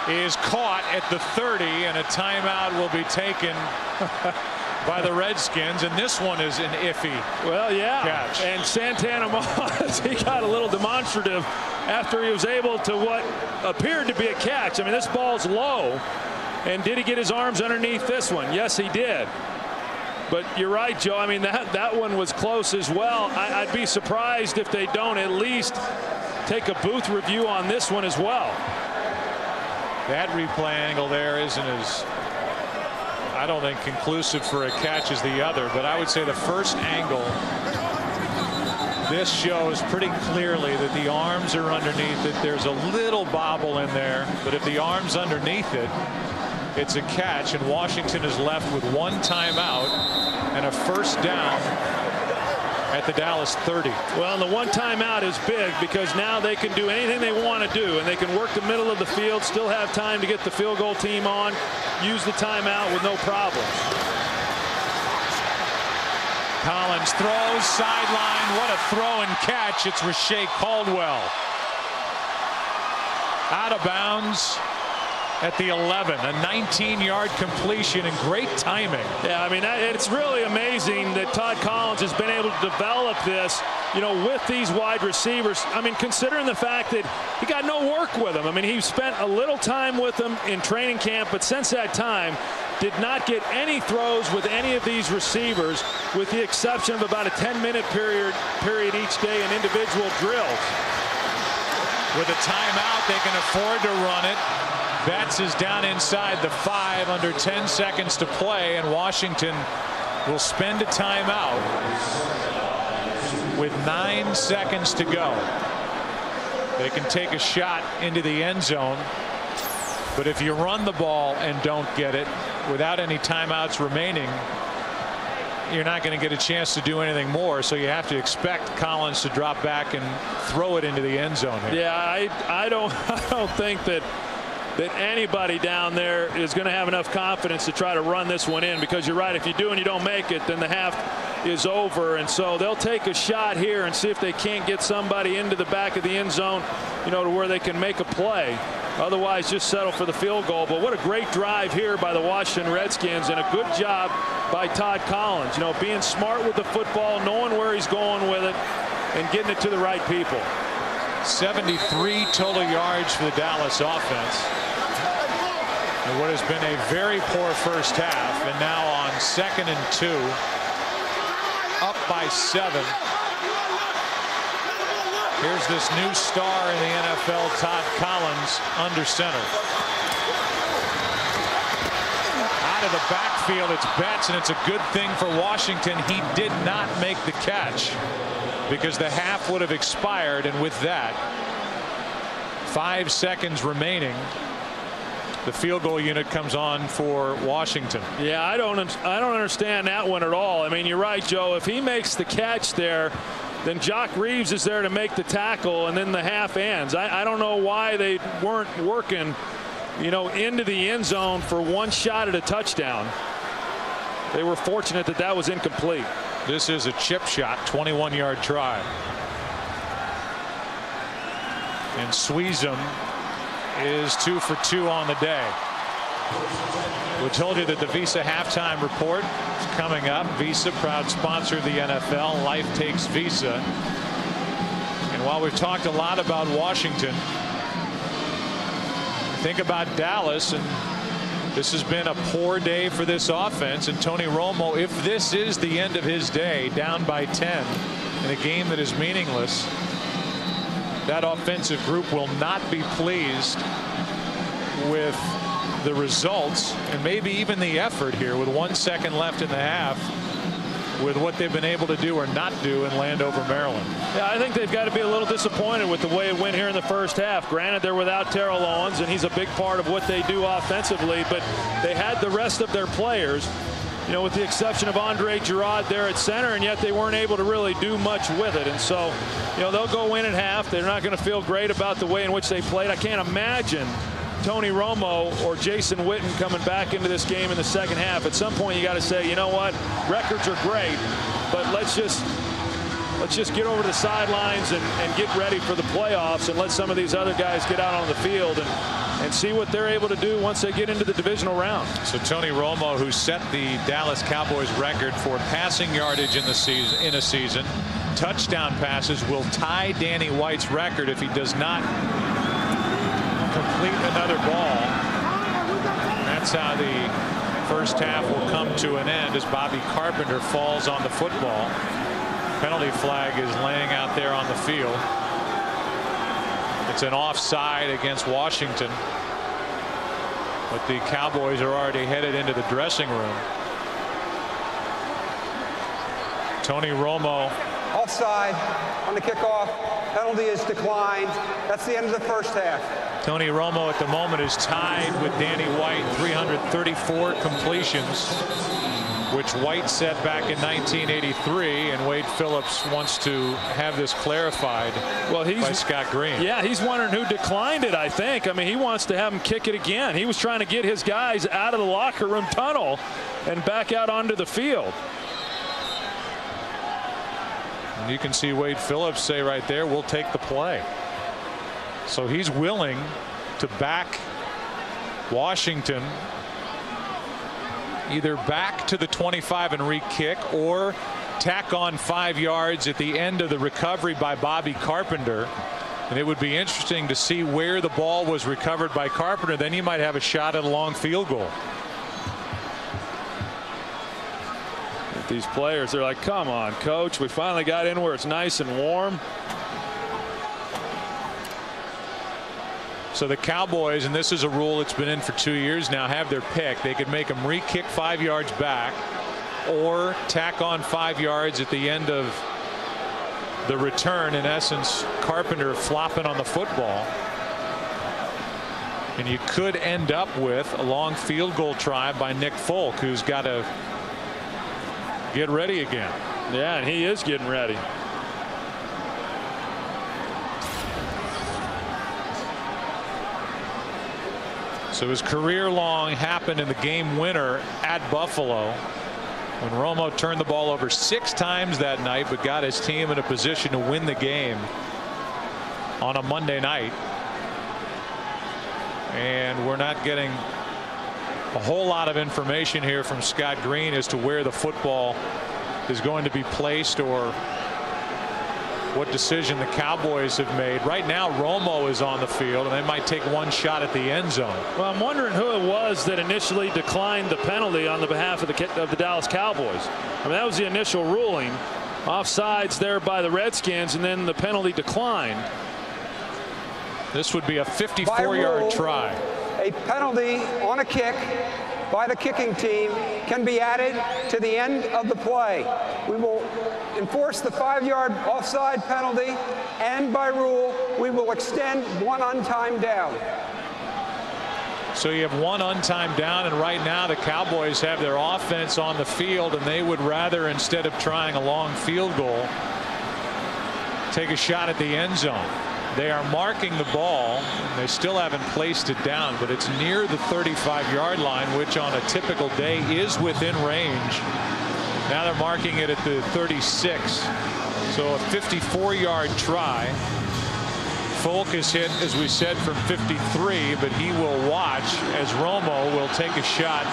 is caught at the 30, and a timeout will be taken by the Redskins, and this one is an iffy. Well, yeah. Catch. And Santana Moss, he got a little demonstrative after he was able to what appeared to be a catch. I mean, this ball's low. And did he get his arms underneath this one? Yes, he did. But you're right, Joe. I mean, that, that one was close as well. I, I'd be surprised if they don't at least take a booth review on this one as well. That replay angle there isn't as, I don't think, conclusive for a catch as the other, but I would say the first angle, this shows pretty clearly that the arms are underneath it. There's a little bobble in there, but if the arm's underneath it, it's a catch, and Washington is left with one timeout and a first down at the Dallas 30. Well, and the one timeout is big because now they can do anything they want to do, and they can work the middle of the field, still have time to get the field goal team on, use the timeout with no problem. Collins throws sideline. What a throw and catch. It's Reche Caldwell. Out of bounds at the 11. A 19-yard completion and great timing. Yeah, I mean, it's really amazing that Todd Collins has been able to develop this, you know, with these wide receivers. I mean, considering the fact that he got no work with them. I mean, he spent a little time with them in training camp, but since that time, did not get any throws with any of these receivers, with the exception of about a 10-minute period period each day in individual drills. With a timeout, they can afford to run it. Betts is down inside the five under 10 seconds to play, and Washington will spend a timeout with nine seconds to go. They can take a shot into the end zone. But if you run the ball and don't get it without any timeouts remaining, you're not going to get a chance to do anything more. So you have to expect Collins to drop back and throw it into the end zone. Here. Yeah, I I don't I don't think that that anybody down there is going to have enough confidence to try to run this one in because you're right if you do and you don't make it then the half is over. And so they'll take a shot here and see if they can't get somebody into the back of the end zone you know to where they can make a play. Otherwise just settle for the field goal. But what a great drive here by the Washington Redskins and a good job by Todd Collins. You know being smart with the football knowing where he's going with it and getting it to the right people. 73 total yards for the Dallas offense in what has been a very poor first half and now on second and two up by seven. Here's this new star in the NFL Todd Collins under center. Out of the backfield it's Betts and it's a good thing for Washington. He did not make the catch because the half would have expired and with that five seconds remaining the field goal unit comes on for Washington. Yeah, I don't I don't understand that one at all. I mean, you're right, Joe. If he makes the catch there, then Jacques Reeves is there to make the tackle, and then the half ends. I, I don't know why they weren't working, you know, into the end zone for one shot at a touchdown. They were fortunate that that was incomplete. This is a chip shot, 21-yard try. And Suisham is two for two on the day. We told you that the Visa halftime report is coming up. Visa, proud sponsor of the NFL. Life takes Visa. And while we've talked a lot about Washington, think about Dallas and this has been a poor day for this offense and Tony Romo if this is the end of his day down by 10 in a game that is meaningless that offensive group will not be pleased with the results and maybe even the effort here with one second left in the half with what they've been able to do or not do in Landover, Maryland. Yeah, I think they've got to be a little disappointed with the way it went here in the first half. Granted, they're without Terrell Owens, and he's a big part of what they do offensively, but they had the rest of their players, you know, with the exception of Andre Gurode there at center, and yet they weren't able to really do much with it. And so, you know, they'll go in at half. They're not going to feel great about the way in which they played. I can't imagine Tony Romo or Jason Witten coming back into this game in the second half. At some point, you got to say, you know what, records are great, but let's just let's just get over the sidelines and, and get ready for the playoffs and let some of these other guys get out on the field and and see what they're able to do once they get into the divisional round. So Tony Romo, who set the Dallas Cowboys record for passing yardage in the season in a season, touchdown passes will tie Danny White's record if he does not complete another ball. That's how the first half will come to an end as Bobby Carpenter falls on the football. Penalty flag is laying out there on the field. It's an offside against Washington. But the Cowboys are already headed into the dressing room. Tony Romo. Offside on the kickoff. Penalty is declined. That's the end of the first half. Tony Romo at the moment is tied with Danny White 334 completions which White set back in 1983 and Wade Phillips wants to have this clarified well he's by Scott Green. Yeah he's wondering who declined it I think. I mean he wants to have him kick it again. He was trying to get his guys out of the locker room tunnel and back out onto the field. And you can see Wade Phillips say right there we'll take the play. So he's willing to back Washington either back to the 25 and re-kick or tack on five yards at the end of the recovery by Bobby Carpenter. And it would be interesting to see where the ball was recovered by Carpenter. Then you might have a shot at a long field goal. These players, they're like, come on, coach. We finally got in where it's nice and warm. So the Cowboys, and this is a rule that's been in for two years now, have their pick. They could make them re-kick five yards back or tack on five yards at the end of the return. In essence, Carpenter flopping on the football. And you could end up with a long field goal try by Nick Folk, who's got to get ready again. Yeah, and he is getting ready. So his career long happened in the game winner at Buffalo when Romo turned the ball over six times that night but got his team in a position to win the game on a Monday night. And we're not getting a whole lot of information here from Scott Green as to where the football is going to be placed or what decision the Cowboys have made. Right now, Romo is on the field, and they might take one shot at the end zone. Well, I'm wondering who it was that initially declined the penalty on the behalf of the of the Dallas Cowboys. I mean, that was the initial ruling. Offsides there by the Redskins, and then the penalty declined. This would be a 54-yard try. A penalty on a kick by the kicking team can be added to the end of the play. We will enforce the five-yard offside penalty, and by rule, we will extend one untimed down. So you have one untimed down, and right now the Cowboys have their offense on the field, and they would rather, instead of trying a long field goal, take a shot at the end zone. They are marking the ball, they still haven't placed it down, but it's near the 35 yard line, which on a typical day is within range. Now they're marking it at the 36. So a 54 yard try. Folk is hit, as we said, from 53, but he will watch as Romo will take a shot.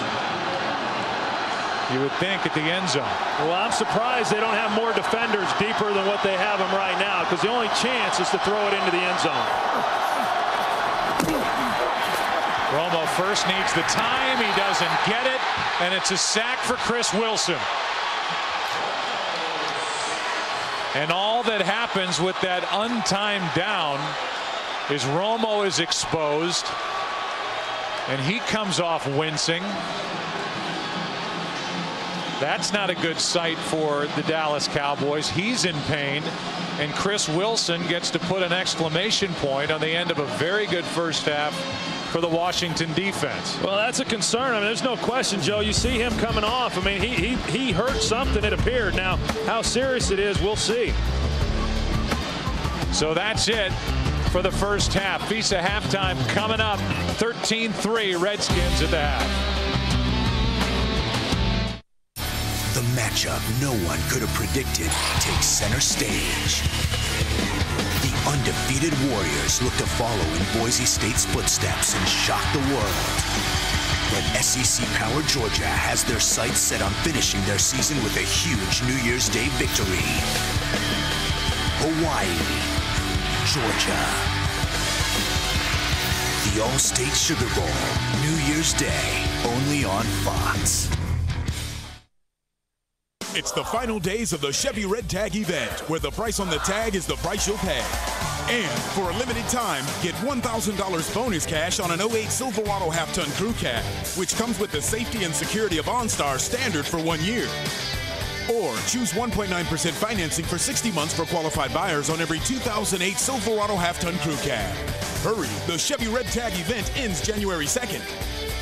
You would think at the end zone. Well, I'm surprised they don't have more defenders deeper than what they have them right now because the only chance is to throw it into the end zone. Romo first needs the time. He doesn't get it, and it's a sack for Chris Wilson. And all that happens with that untimed down is Romo is exposed and he comes off wincing. That's not a good sight for the Dallas Cowboys. He's in pain and Chris Wilson gets to put an exclamation point on the end of a very good first half for the Washington defense. Well, that's a concern. I mean, there's no question, Joe. You see him coming off. I mean, he he he hurt something. It appeared. Now, how serious it is, we'll see. So that's it for the first half. Visa halftime coming up. 13-3 Redskins at the half. The matchup no one could have predicted takes center stage. The undefeated Warriors look to follow in Boise State's footsteps and shock the world. But SEC Power Georgia has their sights set on finishing their season with a huge New Year's Day victory. Hawaii, Georgia. The Allstate Sugar Bowl, New Year's Day, only on Fox. It's the final days of the Chevy Red Tag event, where the price on the tag is the price you'll pay. And for a limited time, get $1,000 bonus cash on an 08 Silverado half-ton crew cab, which comes with the safety and security of OnStar standard for one year. Or choose 1.9% financing for 60 months for qualified buyers on every 2008 Silverado half-ton crew cab. Hurry, the Chevy Red Tag event ends January 2nd.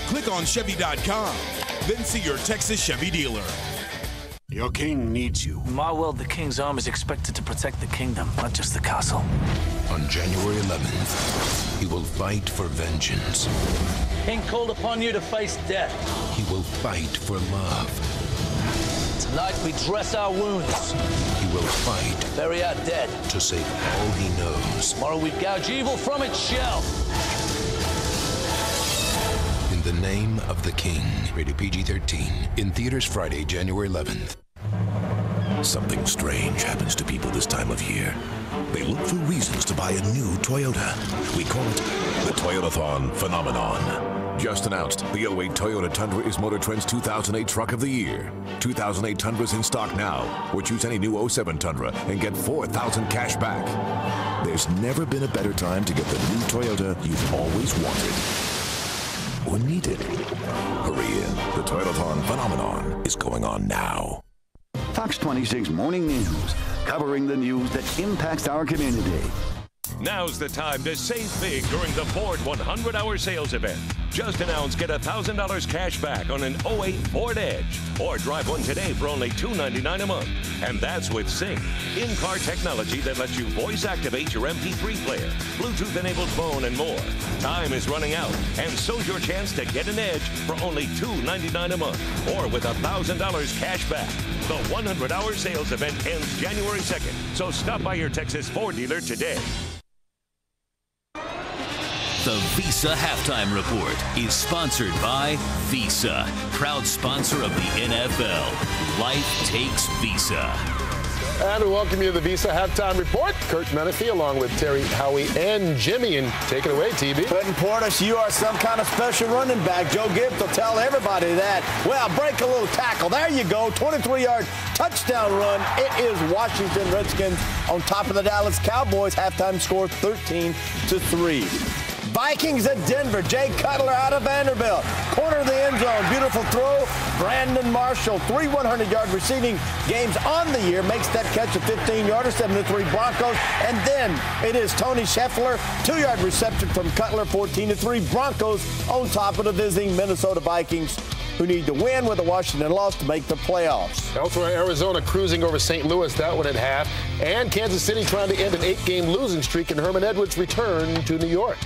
Click on Chevy.com, then see your Texas Chevy dealer. Your king needs you. In my world, the king's arm is expected to protect the kingdom, not just the castle. On January 11th, he will fight for vengeance. King called upon you to face death. He will fight for love. Tonight we dress our wounds. He will fight Bury our dead. to save all he knows. Tomorrow we gouge evil from its shell. The name of the king. Rated PG-13. In theaters Friday, January 11th. Something strange happens to people this time of year. They look for reasons to buy a new Toyota. We call it the Toyotathon phenomenon. Just announced, the 08 Toyota Tundra is Motor Trend's 2008 Truck of the Year. 2008 Tundras in stock now, or choose any new 07 Tundra and get 4,000 cash back. There's never been a better time to get the new Toyota you've always wanted or needed. Hurry in. The Toyotathon phenomenon is going on now. Fox 26 Morning News, covering the news that impacts our community. Now's the time to save big during the Ford 100 hour sales event. Just announced get $1,000 cash back on an 08 Ford Edge. Or drive one today for only 299 a month. And that's with Sync, in car technology that lets you voice activate your MP3 player, Bluetooth enabled phone, and more. Time is running out, and so's your chance to get an Edge for only 299 a month. Or with $1,000 cash back. The 100 hour sales event ends January 2nd. So stop by your Texas Ford dealer today. The Visa Halftime Report is sponsored by Visa, proud sponsor of the NFL. Life takes Visa. And we welcome you to the Visa Halftime Report. Kurt Menefee along with Terry, Howie, and Jimmy. And take it away, TB. Clinton Portis, you are some kind of special running back. Joe Gibbs will tell everybody that. Well, break a little tackle. There you go. 23-yard touchdown run. It is Washington Redskins on top of the Dallas Cowboys. Halftime score 13 to 3. Vikings at Denver. Jay Cutler out of Vanderbilt. Corner of the end zone. Beautiful throw. Brandon Marshall, three 100-yard receiving games on the year, makes that catch a 15-yarder, 7-3 Broncos. And then it is Tony Scheffler, two-yard reception from Cutler, 14-3 Broncos on top of the visiting Minnesota Vikings who need to win with the Washington loss to make the playoffs. Elsewhere, Arizona cruising over St. Louis, that one at half. And Kansas City trying to end an eight-game losing streak and Herman Edwards return to New York.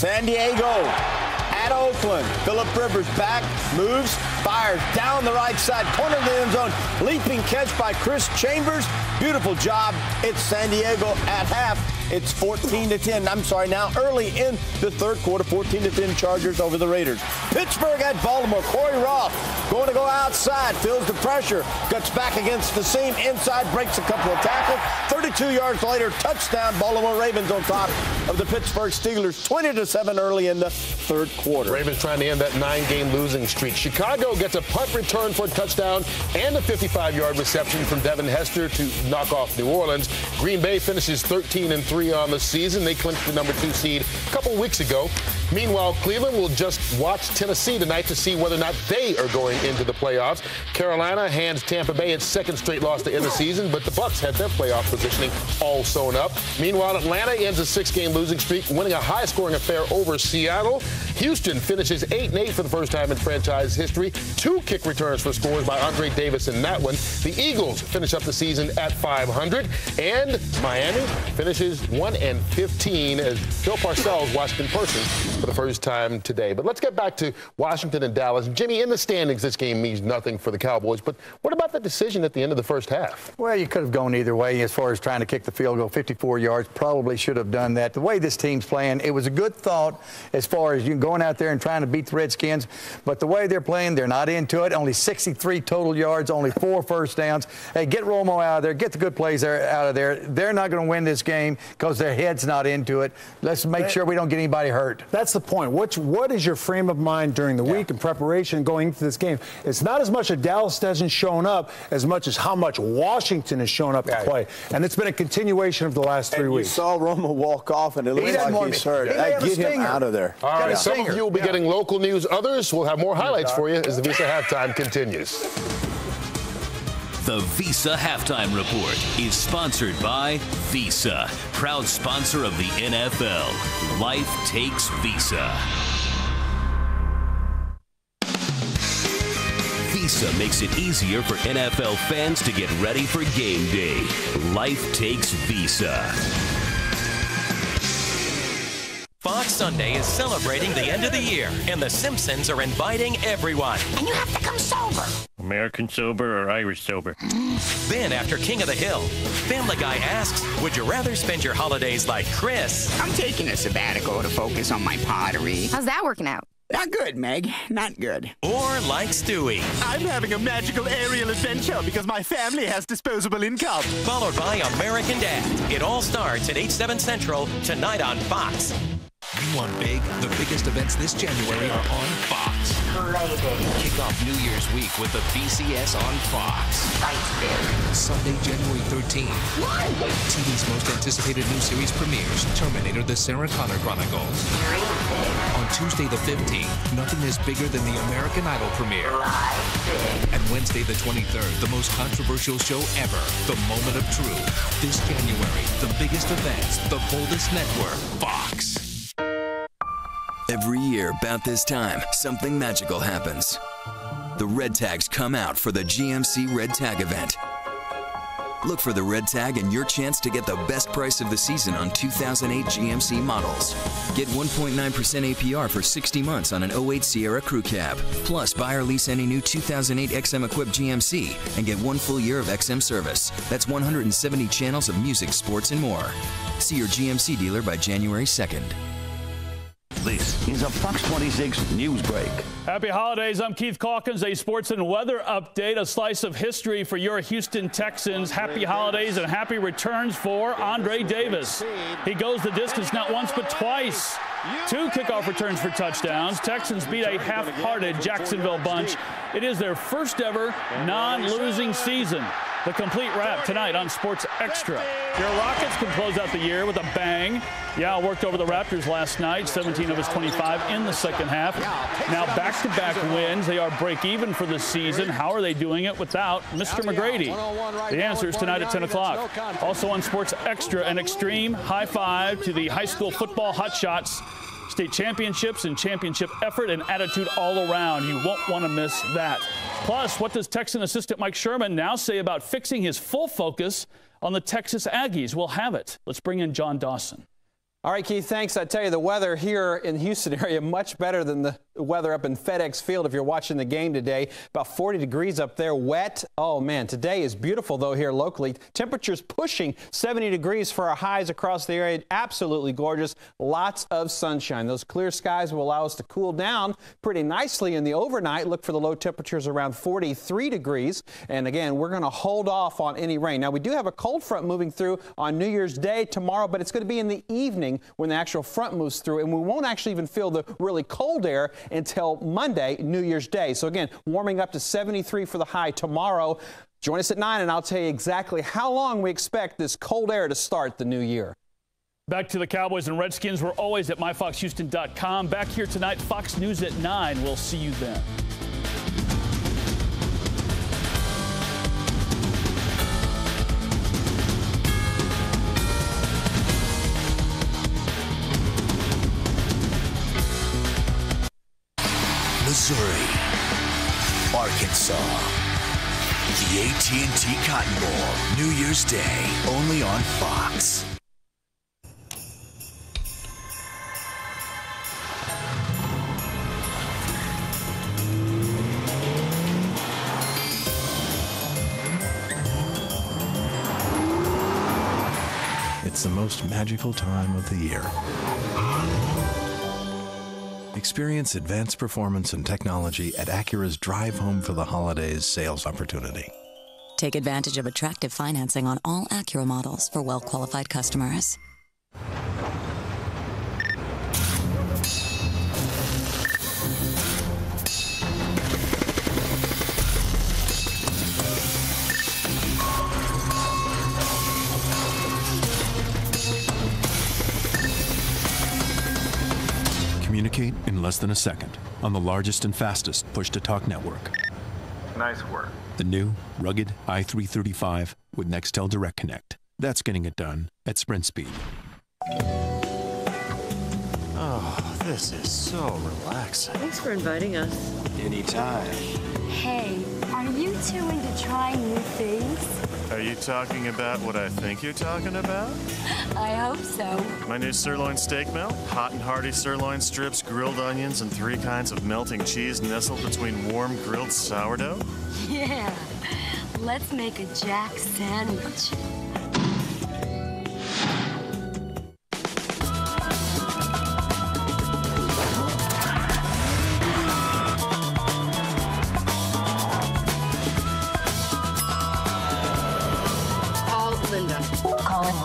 San Diego at Oakland. Philip Rivers back, moves, fires down the right side, corner of the end zone. Leaping catch by Chris Chambers. Beautiful job. It's San Diego at half. It's 14 to 10. I'm sorry, now early in the third quarter, 14 to 10 Chargers over the Raiders. Pittsburgh at Baltimore. Corey Roth going to go outside, feels the pressure, gets back against the seam, inside, breaks a couple of tackles. 32 yards later, touchdown. Baltimore Ravens on top of the Pittsburgh Steelers, 20 to 7 early in the third quarter. Ravens trying to end that nine-game losing streak. Chicago gets a punt return for a touchdown and a 55-yard reception from Devin Hester to knock off New Orleans. Green Bay finishes 13 and 3 three on the season. They clinched the number two seed a couple weeks ago. Meanwhile, Cleveland will just watch Tennessee tonight to see whether or not they are going into the playoffs. Carolina hands Tampa Bay its second straight loss to end the season, but the Bucs had their playoff positioning all sewn up. Meanwhile, Atlanta ends a six-game losing streak, winning a high-scoring affair over Seattle. Houston finishes 8 and 8 for the first time in franchise history. Two kick returns for scores by Andre Davis in that one. The Eagles finish up the season at 500, and Miami finishes 1 and 15 as Bill Parcells watched in person for the first time today. But let's get back to Washington and Dallas. Jimmy, in the standings, this game means nothing for the Cowboys. But what about the decision at the end of the first half? Well, you could have gone either way as far as trying to kick the field goal 54 yards. Probably should have done that. The way this team's playing, it was a good thought as far as you going out there and trying to beat the Redskins. But the way they're playing, they're not into it. Only 63 total yards, only four first downs. Hey, get Romo out of there. Get the good plays there, out of there. They're not going to win this game because their head's not into it. Let's make sure we don't get anybody hurt. That's the point. What, what is your frame of mind during the yeah. week in preparation going into this game? It's not as much that Dallas hasn't shown up as much as how much Washington has shown up yeah, to play. Yeah. And it's been a continuation of the last three and weeks. You saw Romo walk off, and it looks like he's hurt. He get him out of there. All right, some of you will be getting local news. Others will have more highlights for you as the Visa halftime continues. The Visa Halftime Report is sponsored by Visa, proud sponsor of the NFL. Life takes Visa. Visa makes it easier for NFL fans to get ready for game day. Life takes Visa. Fox Sunday is celebrating the end of the year, and The Simpsons are inviting everyone. And you have to come sober. American sober or Irish sober? Then, after King of the Hill, Family Guy asks, Would you rather spend your holidays like Chris? I'm taking a sabbatical to focus on my pottery. How's that working out? Not good, Meg. Not good. Or like Stewie. I'm having a magical aerial adventure because my family has disposable income. Followed by American Dad. It all starts at 8, 7 Central tonight on Fox. You want big? The biggest events this January are on Fox. Crazy. Kick off New Year's week with the BCS on Fox. Sunday, January 13th. TV's most anticipated new series premieres Terminator The Sarah Connor Chronicles. On Tuesday, the 15th, nothing is bigger than the American Idol premiere. And Wednesday, the 23rd, the most controversial show ever, The Moment of Truth. This January, the biggest events, the boldest network, Fox. Every year, about this time, something magical happens. The red tags come out for the GMC Red Tag event. Look for the red tag and your chance to get the best price of the season on 2008 GMC models. Get 1.9% APR for 60 months on an 08 Sierra Crew Cab. Plus, buy or lease any new 2008 XM equipped GMC and get one full year of XM service. That's 170 channels of music, sports, and more. See your GMC dealer by January 2nd. This is a Fox 26 news break. Happy holidays. I'm Keith Calkins, a sports and weather update, a slice of history for your Houston Texans. Happy holidays and happy returns for Andre Davis. He goes the distance not once but twice. Two kickoff returns for touchdowns. Texans beat a half-hearted Jacksonville bunch. It is their first ever non-losing season. The complete wrap tonight on Sports Extra. Your Rockets can close out the year with a bang. Yao worked over the Raptors last night, 17 of his 25 in the second half. Now back-to-back wins. They are break even for the season. How are they doing it without Mr. McGrady? The answer is tonight at 10 o'clock. Also on Sports Extra, an extreme high five to the high school football hotshots state championships and championship effort and attitude all around. You won't want to miss that. Plus, what does Texan assistant Mike Sherman now say about fixing his full focus on the Texas Aggies? We'll have it. Let's bring in John Dawson. All right, Keith, thanks. I tell you, the weather here in the Houston area much better than the weather up in FedEx Field if you're watching the game today. About 40 degrees up there, wet. Oh, man, today is beautiful, though, here locally. Temperatures pushing 70 degrees for our highs across the area. Absolutely gorgeous. Lots of sunshine. Those clear skies will allow us to cool down pretty nicely in the overnight. Look for the low temperatures around 43 degrees. And again, we're going to hold off on any rain. Now, we do have a cold front moving through on New Year's Day tomorrow, but it's going to be in the evening when the actual front moves through, and we won't actually even feel the really cold air until Monday, New Year's Day. So again, warming up to 73 for the high tomorrow. Join us at 9, and I'll tell you exactly how long we expect this cold air to start the new year. Back to the Cowboys and Redskins. We're always at myfoxhouston.com. Back here tonight, Fox News at 9. We'll see you then. Missouri, Arkansas. The AT&T Cotton Bowl, New Year's Day, only on Fox. It's the most magical time of the year. Experience advanced performance and technology at Acura's Drive Home for the Holidays sales opportunity. Take advantage of attractive financing on all Acura models for well qualified customers. Communicate in less than a second on the largest and fastest push to talk network. Nice work. The new, rugged i335 with Nextel Direct Connect. That's getting it done at sprint speed. Oh, this is so relaxing. Thanks for inviting us. Anytime. Hey, are you two into trying new things? Are you talking about what I think you're talking about? I hope so. My new sirloin steak melt, hot and hearty sirloin strips, grilled onions, and three kinds of melting cheese nestled between warm grilled sourdough? Yeah. Let's make a jack sandwich.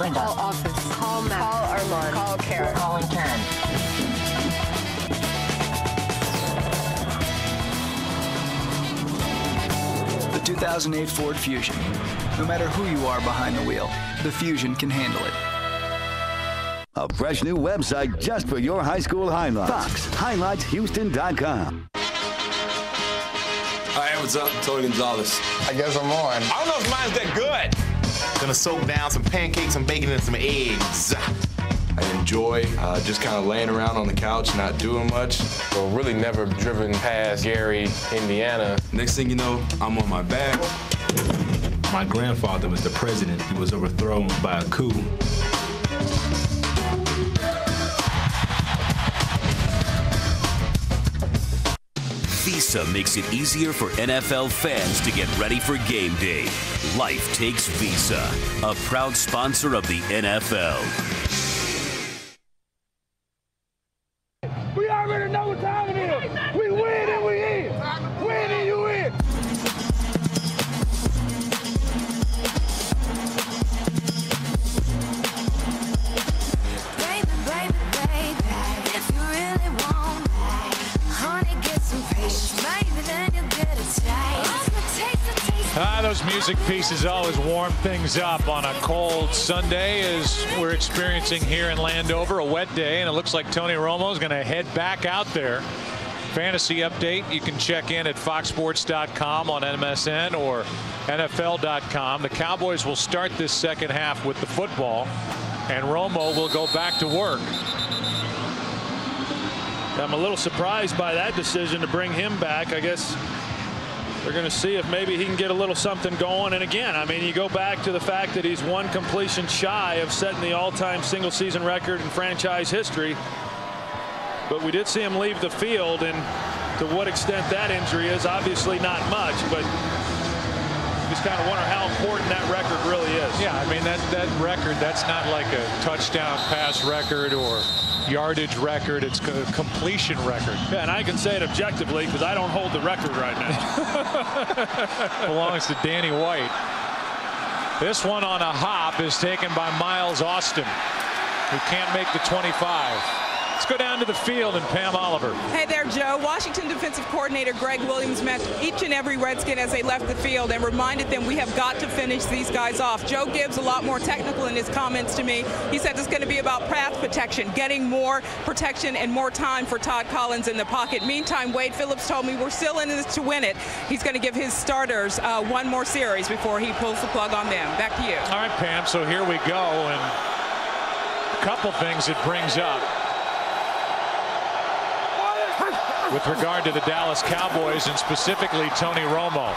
Linda. Call office. Call Matt. Call Armand. Call Karen. Calling Karen. The 2008 Ford Fusion. No matter who you are behind the wheel, the Fusion can handle it. A fresh new website just for your high school highlights. Fox, highlightshouston.com. Hi, what's up? Tony Gonzalez. I guess I'm on. I don't know if mine's that good. Gonna soak down some pancakes, some bacon, and some eggs. I enjoy uh, just kind of laying around on the couch, not doing much. Well, really never driven past Gary, Indiana. Next thing you know, I'm on my back. My grandfather was the president. He was overthrown by a coup. Visa makes it easier for NFL fans to get ready for game day. Life takes Visa, a proud sponsor of the NFL. Music pieces always warm things up on a cold Sunday as we're experiencing here in Landover, a wet day, and it looks like Tony Romo is going to head back out there. Fantasy update, you can check in at foxsports.com on MSN or NFL.com. The Cowboys will start this second half with the football, and Romo will go back to work. I'm a little surprised by that decision to bring him back. I guess they're going to see if maybe he can get a little something going. And again, I mean, you go back to the fact that he's one completion shy of setting the all-time single season record in franchise history. But we did see him leave the field, and to what extent that injury is, obviously not much. But just kind of wonder how important that record really is. Yeah, I mean, that, that record, that's not like a touchdown pass record or yardage record. It's a completion record. Yeah, and I can say it objectively because I don't hold the record right now. Belongs to Danny White. This one on a hop is taken by Miles Austin, who can't make the 25. Let's go down to the field and Pam Oliver. Hey there, Joe. Washington defensive coordinator Gregg Williams met each and every Redskin as they left the field and reminded them we have got to finish these guys off. Joe Gibbs a lot more technical in his comments to me. He said it's going to be about pass protection, getting more protection and more time for Todd Collins in the pocket. Meantime, Wade Phillips told me we're still in this to win it. He's going to give his starters uh, one more series before he pulls the plug on them. Back to you. All right, Pam. So here we go, and a couple things it brings up with regard to the Dallas Cowboys and specifically Tony Romo.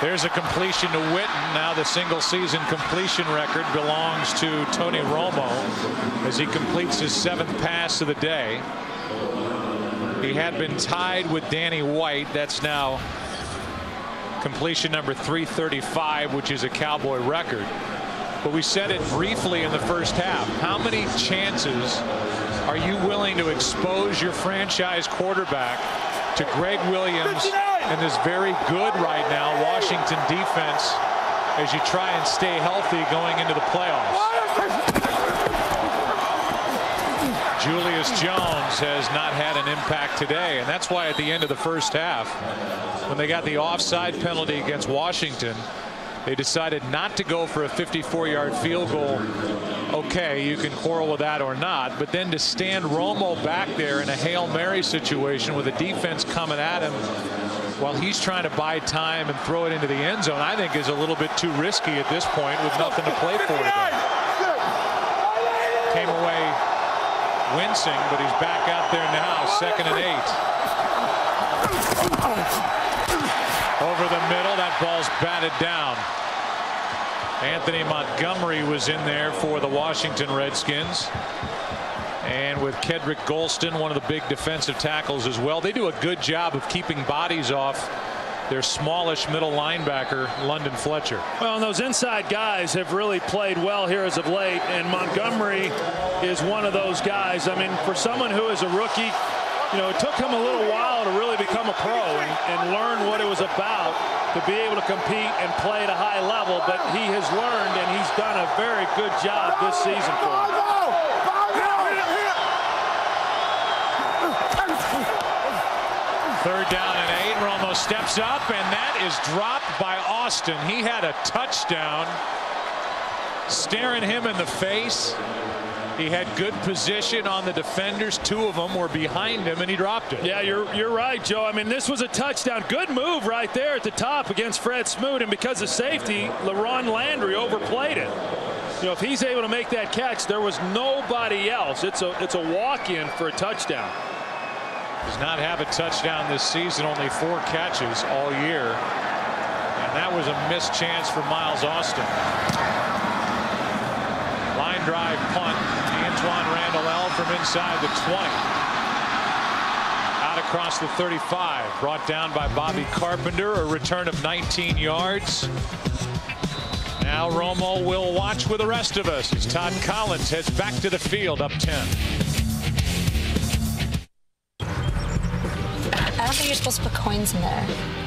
There's a completion to Witten. Now the single season completion record belongs to Tony Romo as he completes his seventh pass of the day. He had been tied with Danny White. That's now completion number 335, which is a Cowboy record. But we said it briefly in the first half. How many chances are you willing to expose your franchise quarterback to Gregg Williams and this very good right now Washington defense as you try and stay healthy going into the playoffs? Julius Jones has not had an impact today, and that's why at the end of the first half, when they got the offside penalty against Washington, they decided not to go for a 54-yard field goal. Okay, you can quarrel with that or not, but then to stand Romo back there in a Hail Mary situation with a defense coming at him while he's trying to buy time and throw it into the end zone, I think is a little bit too risky at this point with nothing to play for today. Came away wincing, but he's back out there now, second and eight. Over the middle, that ball's batted down. Anthony Montgomery was in there for the Washington Redskins. And with Kedrick Golston, one of the big defensive tackles as well. They do a good job of keeping bodies off their smallish middle linebacker, London Fletcher. Well, and those inside guys have really played well here as of late, and Montgomery is one of those guys. I mean, for someone who is a rookie, you know, it took him a little while to really become a pro and, and learn what it was about to be able to compete and play at a high level, but he has learned and he's done a very good job this season for him. Third down and eight. Romo steps up, and that is dropped by Austin. He had a touchdown staring him in the face. He had good position on the defenders. Two of them were behind him, and he dropped it. Yeah, you're you're right, Joe. I mean, this was a touchdown. Good move right there at the top against Fred Smoot, and because of safety, LaRon Landry overplayed it. You know, if he's able to make that catch, there was nobody else. It's a it's a walk-in for a touchdown. Does not have a touchdown this season, only four catches all year. And that was a missed chance for Miles Austin. Line drive punt. Antwaan Randle El from inside the 20. Out across the 35. Brought down by Bobby Carpenter. A return of 19 yards. Now Romo will watch with the rest of us as Todd Collins heads back to the field up 10. I don't think you're supposed to put coins in there.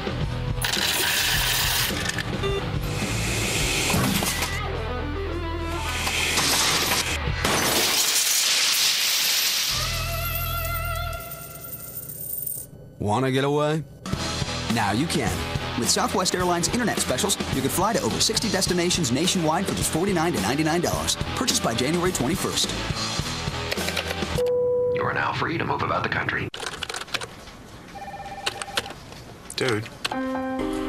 Want to get away? Now you can. With Southwest Airlines Internet specials, you can fly to over 60 destinations nationwide for just 49 to $99. Purchased by January 21st. You are now free to move about the country. Dude. Dude.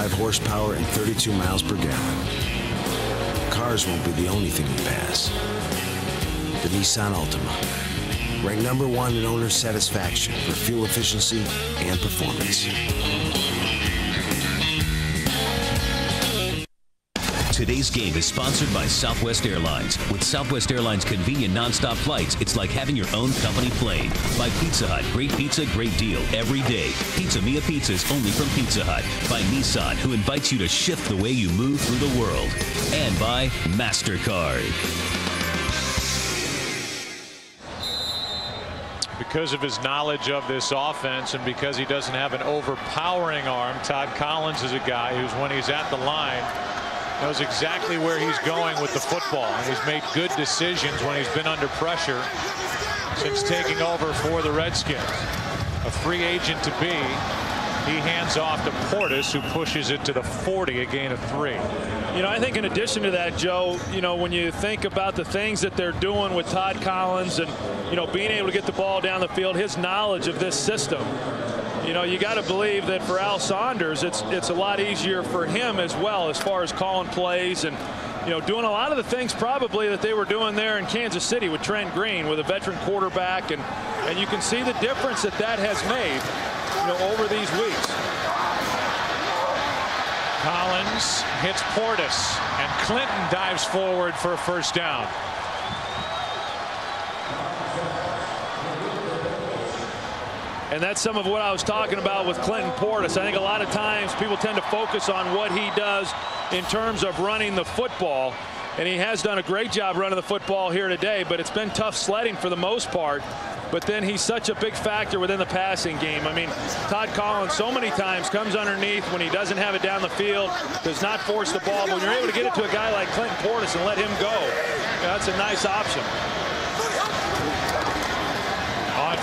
175 horsepower and 32 miles per gallon, cars won't be the only thing you pass. The Nissan Altima, ranked number one in owner satisfaction for fuel efficiency and performance. Today's game is sponsored by Southwest Airlines. With Southwest Airlines convenient nonstop flights, it's like having your own company plane. By Pizza Hut, great pizza, great deal every day. Pizza Mia pizzas only from Pizza Hut. By Nissan, who invites you to shift the way you move through the world. And by MasterCard. Because of his knowledge of this offense and because he doesn't have an overpowering arm, Todd Collins is a guy who's, when he's at the line, knows exactly where he's going with the football. And he's made good decisions when he's been under pressure since taking over for the Redskins. A free agent to be. He hands off to Portis, who pushes it to the 40, a gain of three. You know, I think in addition to that, Joe, you know, when you think about the things that they're doing with Todd Collins and, you know, being able to get the ball down the field, his knowledge of this system, you know, you got to believe that for Al Saunders, it's it's a lot easier for him as well as far as calling plays and, you know, doing a lot of the things probably that they were doing there in Kansas City with Trent Green with a veteran quarterback. And, and you can see the difference that that has made, you know, over these weeks. Collins hits Portis, and Clinton dives forward for a first down. And that's some of what I was talking about with Clinton Portis. I think a lot of times people tend to focus on what he does in terms of running the football. And he has done a great job running the football here today, but it's been tough sledding for the most part. But then he's such a big factor within the passing game. I mean, Todd Collins so many times comes underneath when he doesn't have it down the field, does not force the ball. But when you're able to get it to a guy like Clinton Portis and let him go, that's a nice option.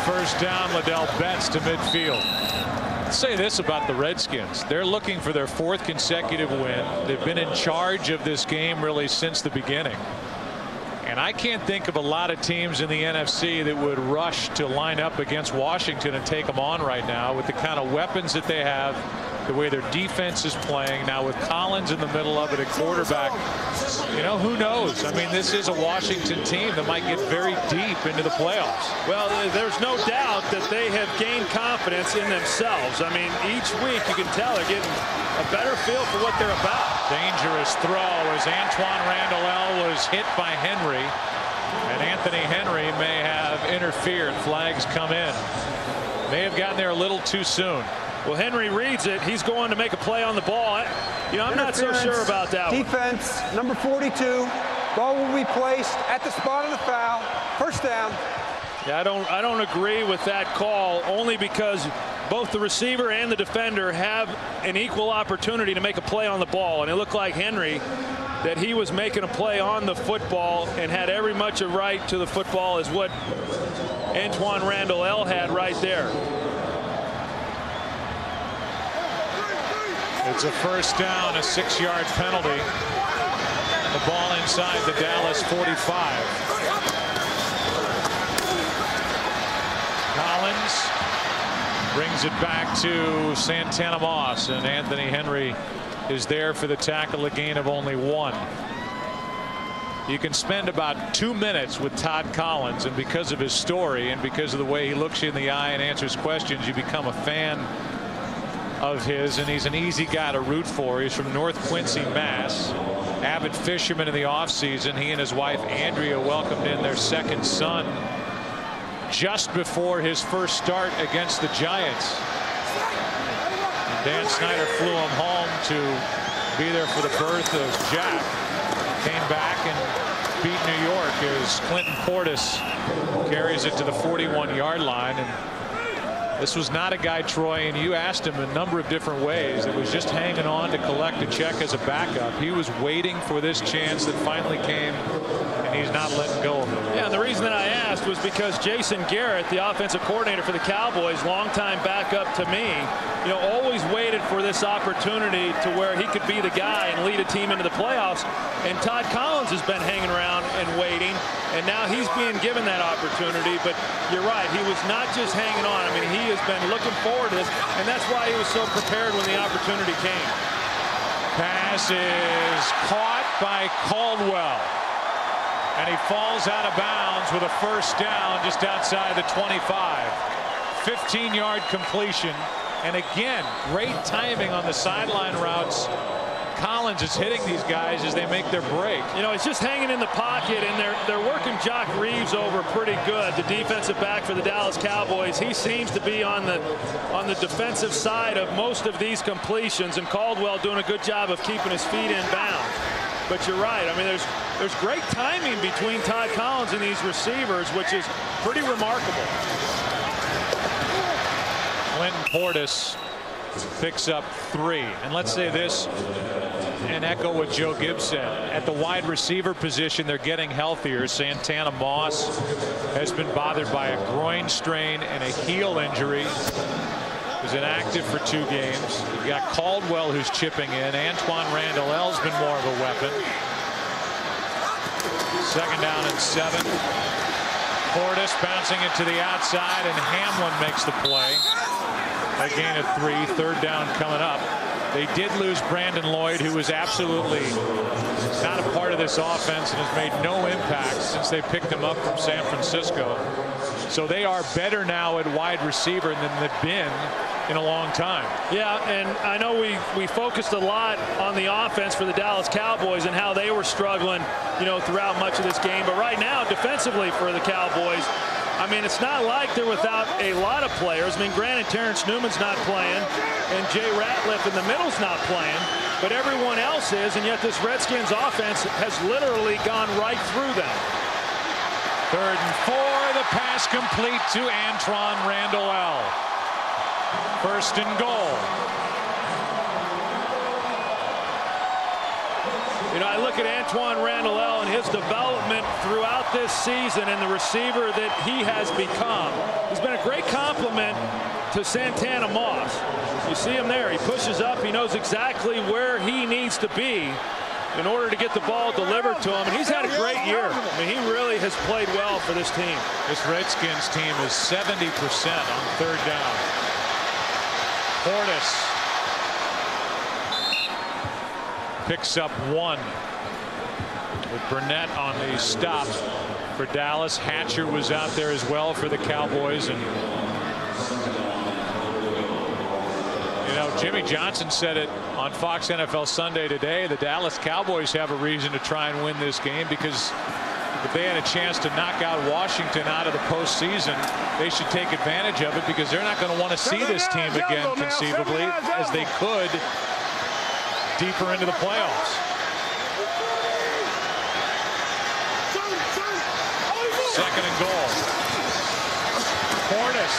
First down, Ladell Betts to midfield. Let's say this about the Redskins. They're looking for their fourth consecutive win. They've been in charge of this game really since the beginning. And I can't think of a lot of teams in the NFC that would rush to line up against Washington and take them on right now with the kind of weapons that they have, the way their defense is playing. Now with Collins in the middle of it at quarterback, you know, who knows? I mean, this is a Washington team that might get very deep into the playoffs. Well, uh, there's no doubt that they have gained confidence in themselves. I mean, each week you can tell they're getting a better feel for what they're about. Dangerous throw as Antwaan Randle El was hit by Henry. And Anthony Henry may have interfered. Flags come in. May have gotten there a little too soon. Well, Henry reads it. He's going to make a play on the ball. You know, I'm not so sure about that Defense, one. number 42. Ball will be placed at the spot of the foul. First down. Yeah, I don't I don't agree with that call only because both the receiver and the defender have an equal opportunity to make a play on the ball. And it looked like Henry that he was making a play on the football and had every much a right to the football as what Antwaan Randle El had right there. It's a first down, a six-yard penalty. The ball inside the Dallas 45. Collins brings it back to Santana Moss, and Anthony Henry is there for the tackle, a gain of only one. You can spend about two minutes with Todd Collins, and because of his story and because of the way he looks you in the eye and answers questions, you become a fan of his, and he's an easy guy to root for. He's from North Quincy, Mass. Avid fisherman in the offseason. He and his wife Andrea welcomed in their second son just before his first start against the Giants. And Dan Snyder flew him home to be there for the birth of Jack. Came back and beat New York as Clinton Portis carries it to the 41 yard line and this was not a guy, Troy, and you asked him a number of different ways. It was just hanging on to collect a check as a backup. He was waiting for this chance that finally came, and he's not letting go of it. The reason that I asked was because Jason Garrett, the offensive coordinator for the Cowboys, longtime backup to me, you know, always waited for this opportunity to where he could be the guy and lead a team into the playoffs. And Todd Collins has been hanging around and waiting, and now he's being given that opportunity. But you're right, he was not just hanging on. I mean, he has been looking forward to this, and that's why he was so prepared when the opportunity came. Pass is caught by Caldwell. And he falls out of bounds with a first down just outside the 25. 15-yard completion. And again, great timing on the sideline routes. Collins is hitting these guys as they make their break. You know, he's just hanging in the pocket, and they're they're working Jacques Reeves over pretty good, the defensive back for the Dallas Cowboys. He seems to be on the on the defensive side of most of these completions, and Caldwell doing a good job of keeping his feet in bounds. But you're right. I mean, there's there's great timing between Todd Collins and these receivers, which is pretty remarkable. Clinton Portis picks up three. And let's say this and echo what Joe Gibbs said. At the wide receiver position, they're getting healthier. Santana Moss has been bothered by a groin strain and a heel injury. Was inactive for two games. You've got Caldwell who's chipping in. Antwaan Randle El's been more of a weapon. Second down and seven. Portis bouncing it to the outside, and Hamlin makes the play. A gain of three, third down coming up. They did lose Brandon Lloyd, who was absolutely not a part of this offense and has made no impact since they picked him up from San Francisco. So they are better now at wide receiver than they've been in a long time. Yeah, and I know we we focused a lot on the offense for the Dallas Cowboys and how they were struggling, you know, throughout much of this game. But right now, defensively for the Cowboys, I mean, it's not like they're without a lot of players. I mean, granted, Terrence Newman's not playing, and Jay Ratliff in the middle's not playing, but everyone else is, and yet this Redskins offense has literally gone right through them. Third and four, the pass complete to Antwaan Randle El. First and goal. You know, I look at Antwaan Randle El and his development throughout this season and the receiver that he has become. He's been a great compliment to Santana Moss. You see him there. He pushes up. He knows exactly where he needs to be in order to get the ball delivered to him. And he's had a great year. I mean, he really has played well for this team. This Redskins team is 70% on third down. Portis picks up one with Burnett on the stop for Dallas. Hatcher was out there as well for the Cowboys. And you know, Jimmy Johnson said it on Fox NFL Sunday today. The Dallas Cowboys have a reason to try and win this game because if they had a chance to knock out Washington out of the postseason, they should take advantage of it because they're not going to want to see this team again conceivably as they could deeper into the playoffs. Second and goal. Portis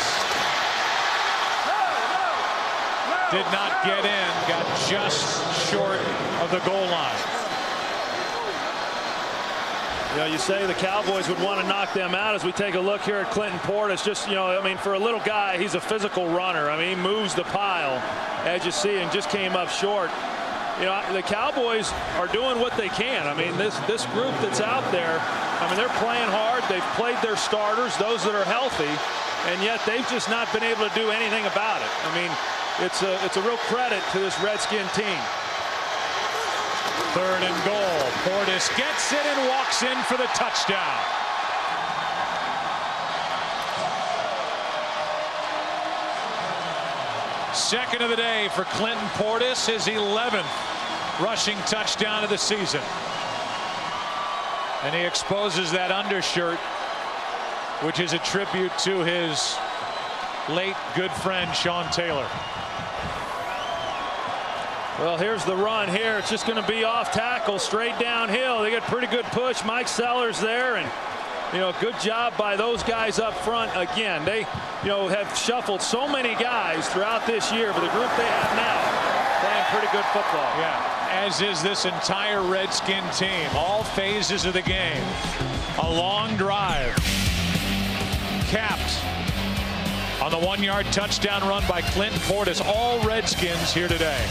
did not get in, got just short of the goal line. You know, you say the Cowboys would want to knock them out as we take a look here at Clinton Portis. Just, you know, I mean, for a little guy, he's a physical runner. I mean, he moves the pile, as you see, and just came up short. You know, the Cowboys are doing what they can. I mean, this this group that's out there, I mean, they're playing hard. They've played their starters, those that are healthy, and yet they've just not been able to do anything about it. I mean, it's a it's a real credit to this Redskin team. Third and goal. Portis gets it and walks in for the touchdown. second of the day for Clinton Portis, his 11th rushing touchdown of the season. And he exposes that undershirt, which is a tribute to his late good friend Sean Taylor. Well, here's the run here. It's just going to be off tackle, straight downhill. They get pretty good push. Mike Sellers there, and you know, good job by those guys up front. Again, they, you know, have shuffled so many guys throughout this year, but the group they have now playing pretty good football. Yeah, as is this entire Redskin team. All phases of the game. A long drive. Capped on the one-yard touchdown run by Clinton Portis. All Redskins here today.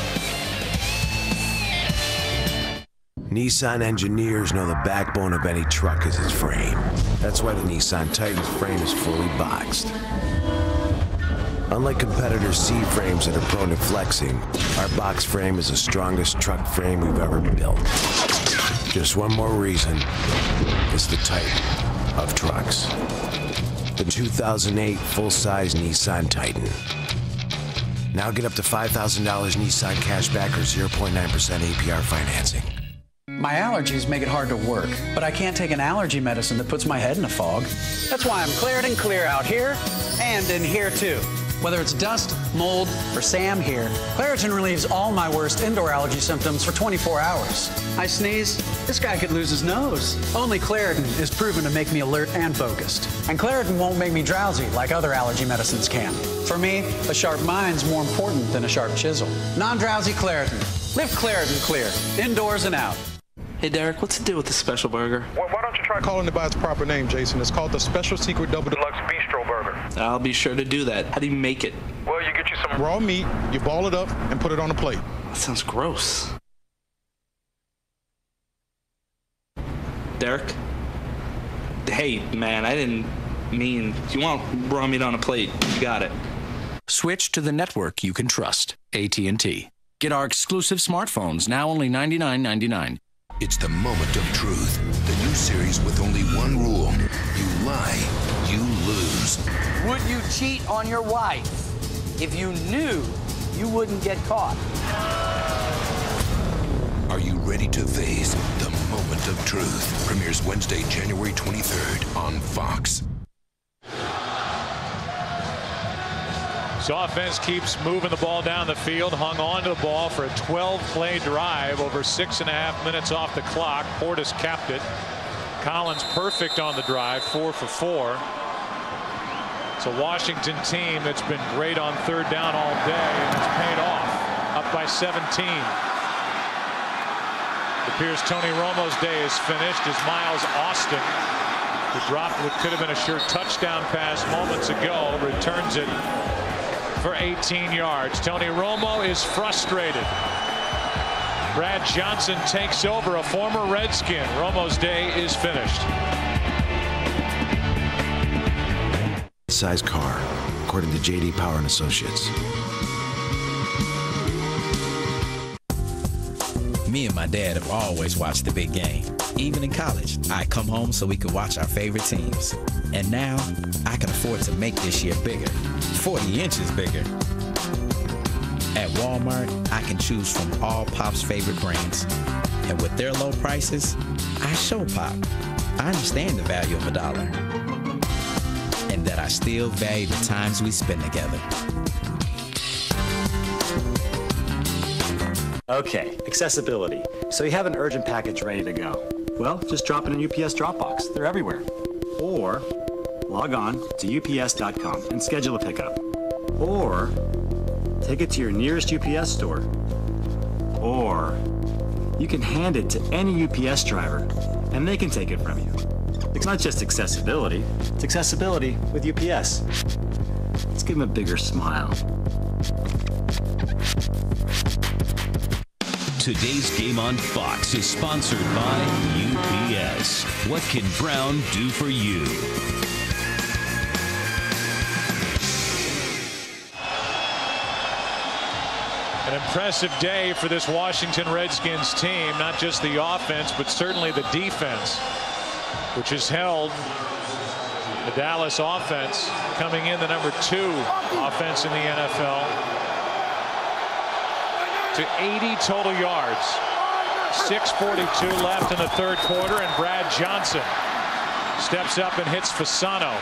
Nissan engineers know the backbone of any truck is its frame. That's why the Nissan Titan's frame is fully boxed. Unlike competitors' C frames that are prone to flexing, our box frame is the strongest truck frame we've ever built. Just one more reason, it's the Titan of trucks. The 2008 full-size Nissan Titan. Now get up to $5,000 Nissan cashback or 0.9% APR financing. My allergies make it hard to work, but I can't take an allergy medicine that puts my head in a fog. That's why I'm Claritin Clear out here and in here too. Whether it's dust, mold, or Sam here, Claritin relieves all my worst indoor allergy symptoms for 24 hours. I sneeze, this guy could lose his nose. Only Claritin is proven to make me alert and focused. And Claritin won't make me drowsy like other allergy medicines can. For me, a sharp mind's more important than a sharp chisel. Non-drowsy Claritin. Live Claritin clear, indoors and out. Hey Derek, what's the deal with the special burger? Well, why don't you try calling it by its proper name, Jason? It's called the Special Secret Double Deluxe Bistro Burger. I'll be sure to do that. How do you make it? Well, you get you some raw meat, you ball it up, and put it on a plate. That sounds gross. Derek? Hey, man, I didn't mean. You want raw meat on a plate? You got it. Switch to the network you can trust. AT&T. Get our exclusive smartphones now only $99.99. It's the moment of truth. The new series with only one rule. You lie, you lose. Would you cheat on your wife if you knew you wouldn't get caught? Are you ready to face the moment of truth? Premieres Wednesday, January 23rd on Fox. This offense keeps moving the ball down the field, hung on to the ball for a 12-play drive over six and a half minutes off the clock. Portis capped it. Collins perfect on the drive, four for four. It's a Washington team that's been great on third down all day, and it's paid off. Up by 17. It appears Tony Romo's day is finished as Miles Austin, who dropped what could have been a sure touchdown pass moments ago, returns it for 18 yards. Tony Romo is frustrated. Brad Johnson takes over a former Redskin. Romo's day is finished. Size car, according to JD Power and Associates. Me and my dad have always watched the big game. Even in college, I come home so we could watch our favorite teams. And now, I can afford to make this year bigger 40 inches bigger. At Walmart, I can choose from all Pop's favorite brands. And with their low prices, I show Pop. I understand the value of a dollar. And that I still value the times we spend together. Okay, accessibility. So you have an urgent package ready to go. Well, just drop it in UPS Dropbox. They're everywhere. Or log on to ups.com and schedule a pickup. Or take it to your nearest UPS store. Or you can hand it to any UPS driver and they can take it from you. It's not just accessibility, it's accessibility with UPS. Let's give them a bigger smile. Today's game on Fox is sponsored by UPS. What can Brown do for you? An impressive day for this Washington Redskins team, not just the offense, but certainly the defense, which has held the Dallas offense coming in the number two offense in the NFL to 80 total yards. 6.42 left in the third quarter, and Brad Johnson steps up and hits Fasano,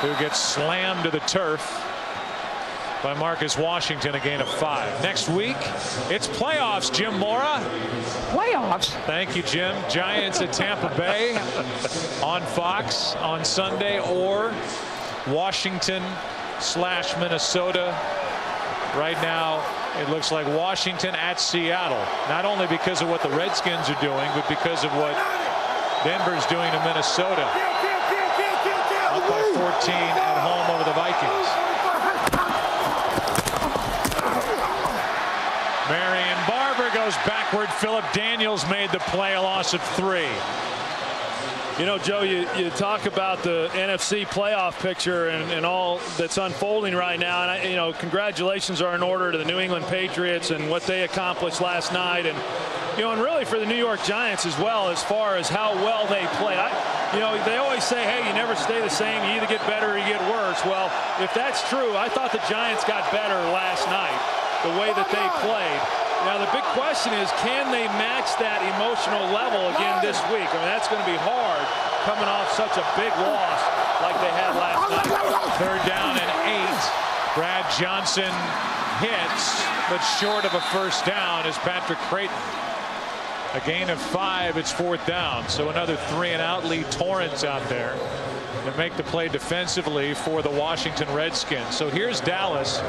who gets slammed to the turf by Marcus Washington, a gain of five. Next week, it's playoffs, Jim Mora. Playoffs? Thank you, Jim. Giants at Tampa Bay on Fox on Sunday, or Washington slash Minnesota. Right now, it looks like Washington at Seattle, not only because of what the Redskins are doing, but because of what Denver's doing to Minnesota. Up by 14 at home over the Vikings. Marion Barber goes backward. Phillip Daniels made the play, a loss of three. You know, Joe, you, you talk about the NFC playoff picture and, and all that's unfolding right now. And, I, you know, congratulations are in order to the New England Patriots and what they accomplished last night. And, you know, and really for the New York Giants as well, as far as how well they play. I, you know, they always say, hey, you never stay the same. You either get better or you get worse. Well, if that's true, I thought the Giants got better last night, the way that they played. Now, the big question is, can they match that emotional level again this week? I mean, that's going to be hard coming off such a big loss like they had last night. Third down and eight. Brad Johnson hits, but short of a first down is Patrick Crayton. A gain of five, it's fourth down. So another three and out. Leigh Torrence out there to make the play defensively for the Washington Redskins. So here's Dallas.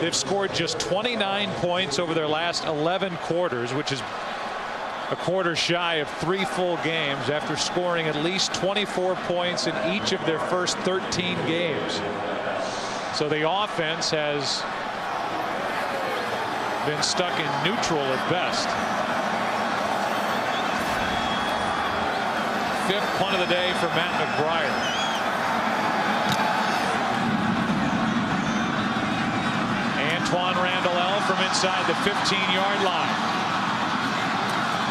They've scored just 29 points over their last 11 quarters, which is a quarter shy of three full games after scoring at least 24 points in each of their first 13 games. So the offense has been stuck in neutral at best. Fifth punt of the day for Mat McBriar. Antwaan Randle El from inside the 15-yard line.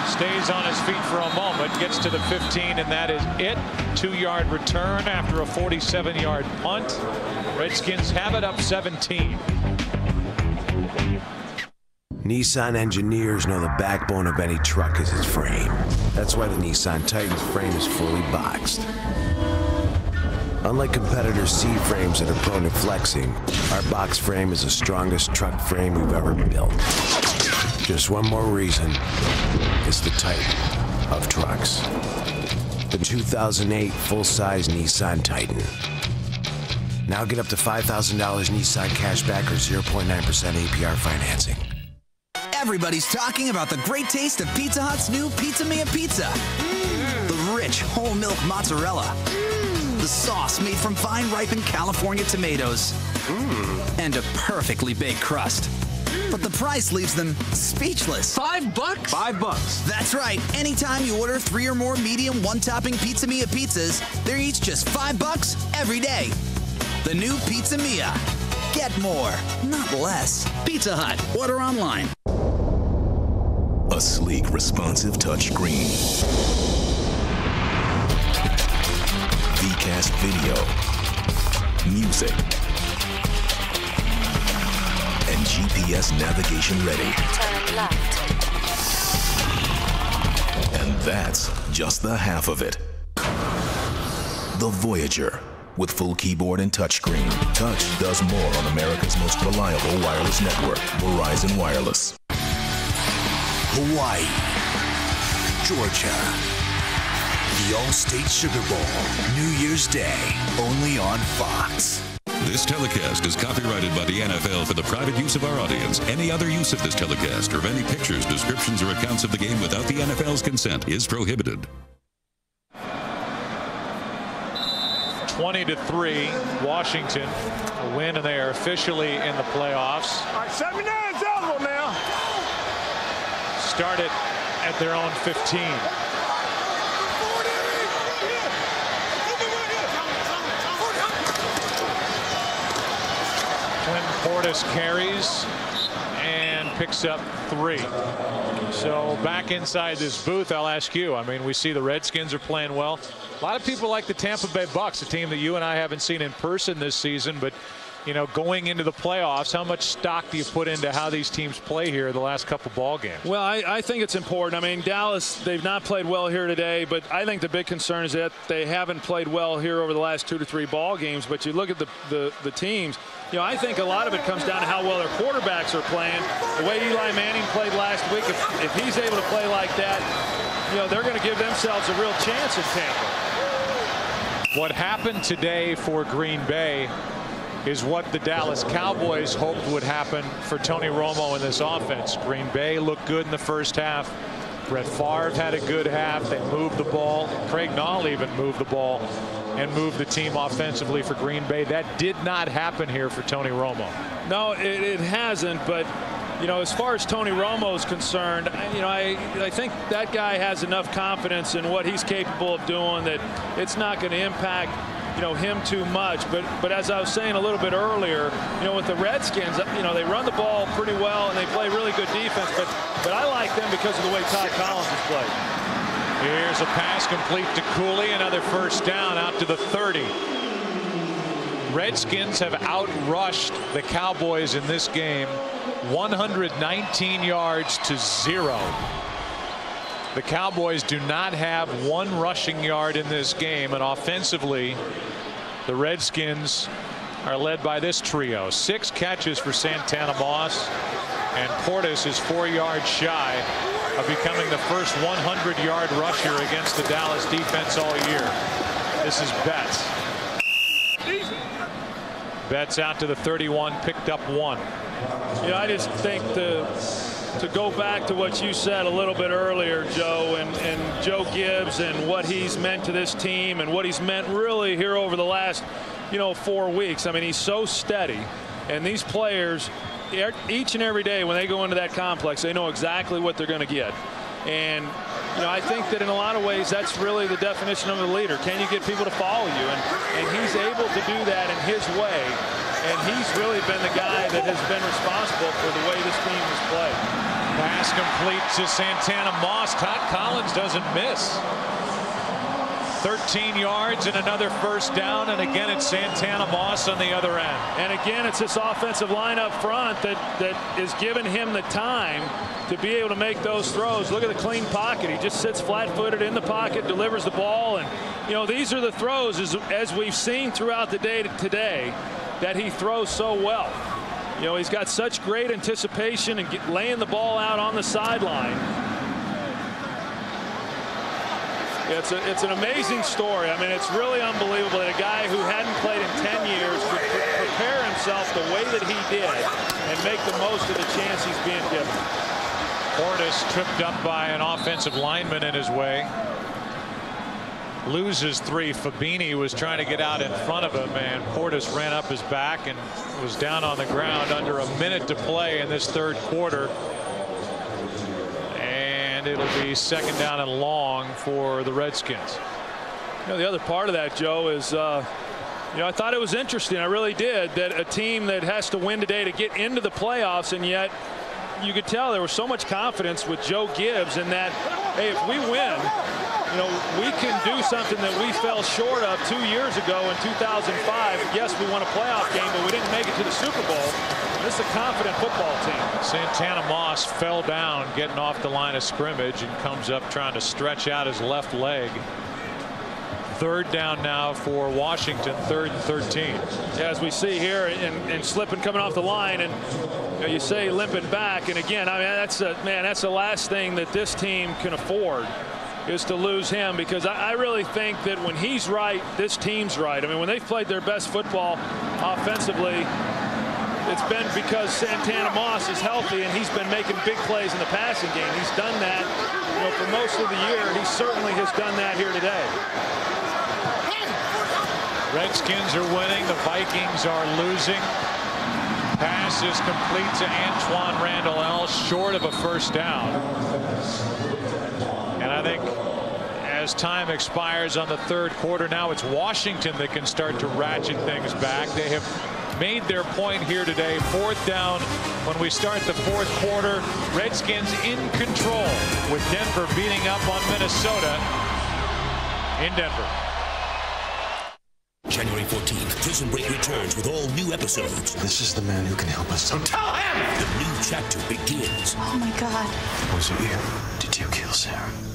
Stays on his feet for a moment, gets to the 15, and that is it. Two-yard return after a 47-yard punt. Redskins have it up 17. Nissan engineers know the backbone of any truck is its frame. That's why the Nissan Titan's frame is fully boxed. Unlike competitors' C frames that are prone to flexing, our box frame is the strongest truck frame we've ever built. Just one more reason, it's the Titan of trucks. The 2008 full-size Nissan Titan. Now get up to $5,000 Nissan cashback or 0.9% APR financing. Everybody's talking about the great taste of Pizza Hut's new Pizza Mia Pizza. Mm. The rich whole milk mozzarella. The sauce made from fine ripened California tomatoes. Mm. And a perfectly baked crust. But the price leaves them speechless. Five bucks? Five bucks. That's right. Anytime you order three or more medium one topping Pizza Mia pizzas, they're each just five bucks every day. The new Pizza Mia. Get more, not less. Pizza Hut. Order online. A sleek, responsive touchscreen. Video. Music. And GPS navigation ready. Turn left. And that's just the half of it. The Voyager. With full keyboard and touchscreen, Touch does more on America's most reliable wireless network, Verizon Wireless. Hawaii, Georgia. The Allstate Sugar Bowl, New Year's Day, only on Fox. This telecast is copyrighted by the NFL for the private use of our audience. Any other use of this telecast or of any pictures, descriptions, or accounts of the game without the NFL's consent is prohibited. 20 to 3, Washington. A win, and they are officially in the playoffs. All right, 79's eligible now. Start it at their own 15. Clint Portis carries and picks up three. So back inside this booth, I'll ask you. I mean, we see the Redskins are playing well. A lot of people like the Tampa Bay Bucs, a team that you and I haven't seen in person this season, but you know, going into the playoffs, how much stock do you put into how these teams play here the last couple ball games? Well, I, I, think it's important. I mean, Dallas, they've not played well here today, but I think the big concern is that they haven't played well here over the last two to three ball games. But you look at the, the, the teams, you know, I think a lot of it comes down to how well their quarterbacks are playing. The way Eli Manning played last week, if, if he's able to play like that, you know, they're going to give themselves a real chance in Tampa. What happened today for Green Bay is what the Dallas Cowboys hoped would happen for Tony Romo in this offense. Green Bay looked good in the first half. Brett Favre had a good half. They moved the ball. Craig Nall even moved the ball and moved the team offensively for Green Bay. That did not happen here for Tony Romo. No, it, it hasn't. But you know, as far as Tony Romo is concerned, you know, I, I think that guy has enough confidence in what he's capable of doing that it's not going to impact you know him too much. But but as I was saying a little bit earlier, you know with the Redskins, you know they run the ball pretty well and they play really good defense. But but I like them because of the way Todd Collins has played. Here's a pass complete to Cooley, another first down out to the 30. Redskins have outrushed the Cowboys in this game 119 yards to zero. The Cowboys do not have one rushing yard in this game, and offensively, the Redskins are led by this trio. Six catches for Santana Moss, and Portis is four yards shy of becoming the first 100-yard rusher against the Dallas defense all year. This is Betts. Betts out to the 31, picked up one. Know, I just think the to go back to what you said a little bit earlier, Joe, and, and Joe Gibbs and what he's meant to this team and what he's meant really here over the last, you know, four weeks. I mean, he's so steady. And these players, each and every day when they go into that complex, they know exactly what they're going to get. And, you know, I think that in a lot of ways that's really the definition of a leader. Can you get people to follow you? And, and he's able to do that in his way. And he's really been the guy that has been responsible for the way this team has played. Pass complete to Santana Moss. Todd Collins doesn't miss. 13 yards and another first down and again it's Santana Moss on the other end. And again it's this offensive line up front that that is giving him the time to be able to make those throws. Look at the clean pocket. He just sits flat-footed in the pocket, delivers the ball and you know these are the throws as, as we've seen throughout the day today that he throws so well. You know, he's got such great anticipation and get, laying the ball out on the sideline. It's, a, it's an amazing story. I mean, it's really unbelievable that a guy who hadn't played in 10 years could prepare himself the way that he did and make the most of the chance he's being given. Portis tripped up by an offensive lineman in his way loses three. Fabini was trying to get out in front of him, and Portis ran up his back and was down on the ground under a minute to play in this third quarter. And it'll be second down and long for the Redskins. You know, the other part of that, Joe, is uh, you know, I thought it was interesting. I really did that a team that has to win today to get into the playoffs, and yet you could tell there was so much confidence with Joe Gibbs in that, hey, if we win, you know, we can do something that we fell short of two years ago in 2005. Yes, we won a playoff game, but we didn't make it to the Super Bowl. This is a confident football team. Santana Moss fell down getting off the line of scrimmage and comes up trying to stretch out his left leg. Third down now for Washington, third and 13. As we see here, and, and slipping coming off the line, and you, know, you say limping back, and again, I mean that's a man, that's the last thing that this team can afford is to lose him because I, I, really think that when he's right, this team's right. I mean, when they've played their best football offensively, it's been because Santana Moss is healthy and he's been making big plays in the passing game. He's done that, you know, for most of the year. He certainly has done that here today. Redskins are winning. The Vikings are losing. Pass is complete to Antwaan Randle El, short of a first down. And I think as time expires on the third quarter, now it's Washington that can start to ratchet things back. They have made their point here today. Fourth down when we start the fourth quarter. Redskins in control with Denver beating up on Minnesota in Denver. January 14th, Prison Break returns with all new episodes. This is the man who can help us. So tell him! The new chapter begins. Oh my god. Was it you? Did you kill Sarah?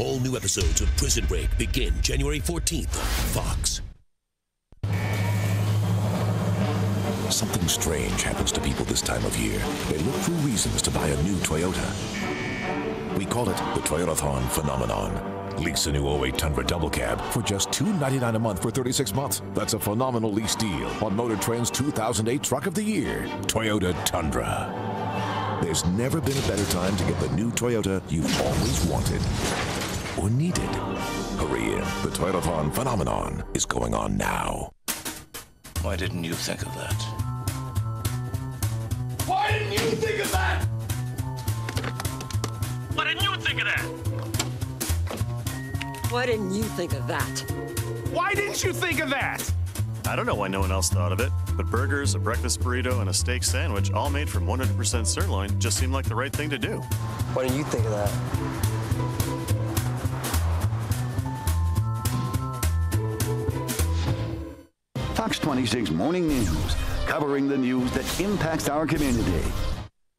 All new episodes of Prison Break begin January 14th on Fox. Something strange happens to people this time of year. They look for reasons to buy a new Toyota. We call it the Toyotathon phenomenon. Lease a new 08 Tundra double cab for just 299 a month for 36 months. That's a phenomenal lease deal on Motor Trend's 2008 Truck of the Year, Toyota Tundra. There's never been a better time to get the new Toyota you've always wanted or needed. Hurry in. The Toyotathon phenomenon is going on now. Why didn't you think of that? Why didn't you think of that? Why didn't you think of that? Why didn't you think of that? Why didn't you think of that? I don't know why no one else thought of it, but burgers, a breakfast burrito, and a steak sandwich, all made from 100% sirloin, just seemed like the right thing to do. Why didn't you think of that? Fox 26 Morning News, covering the news that impacts our community.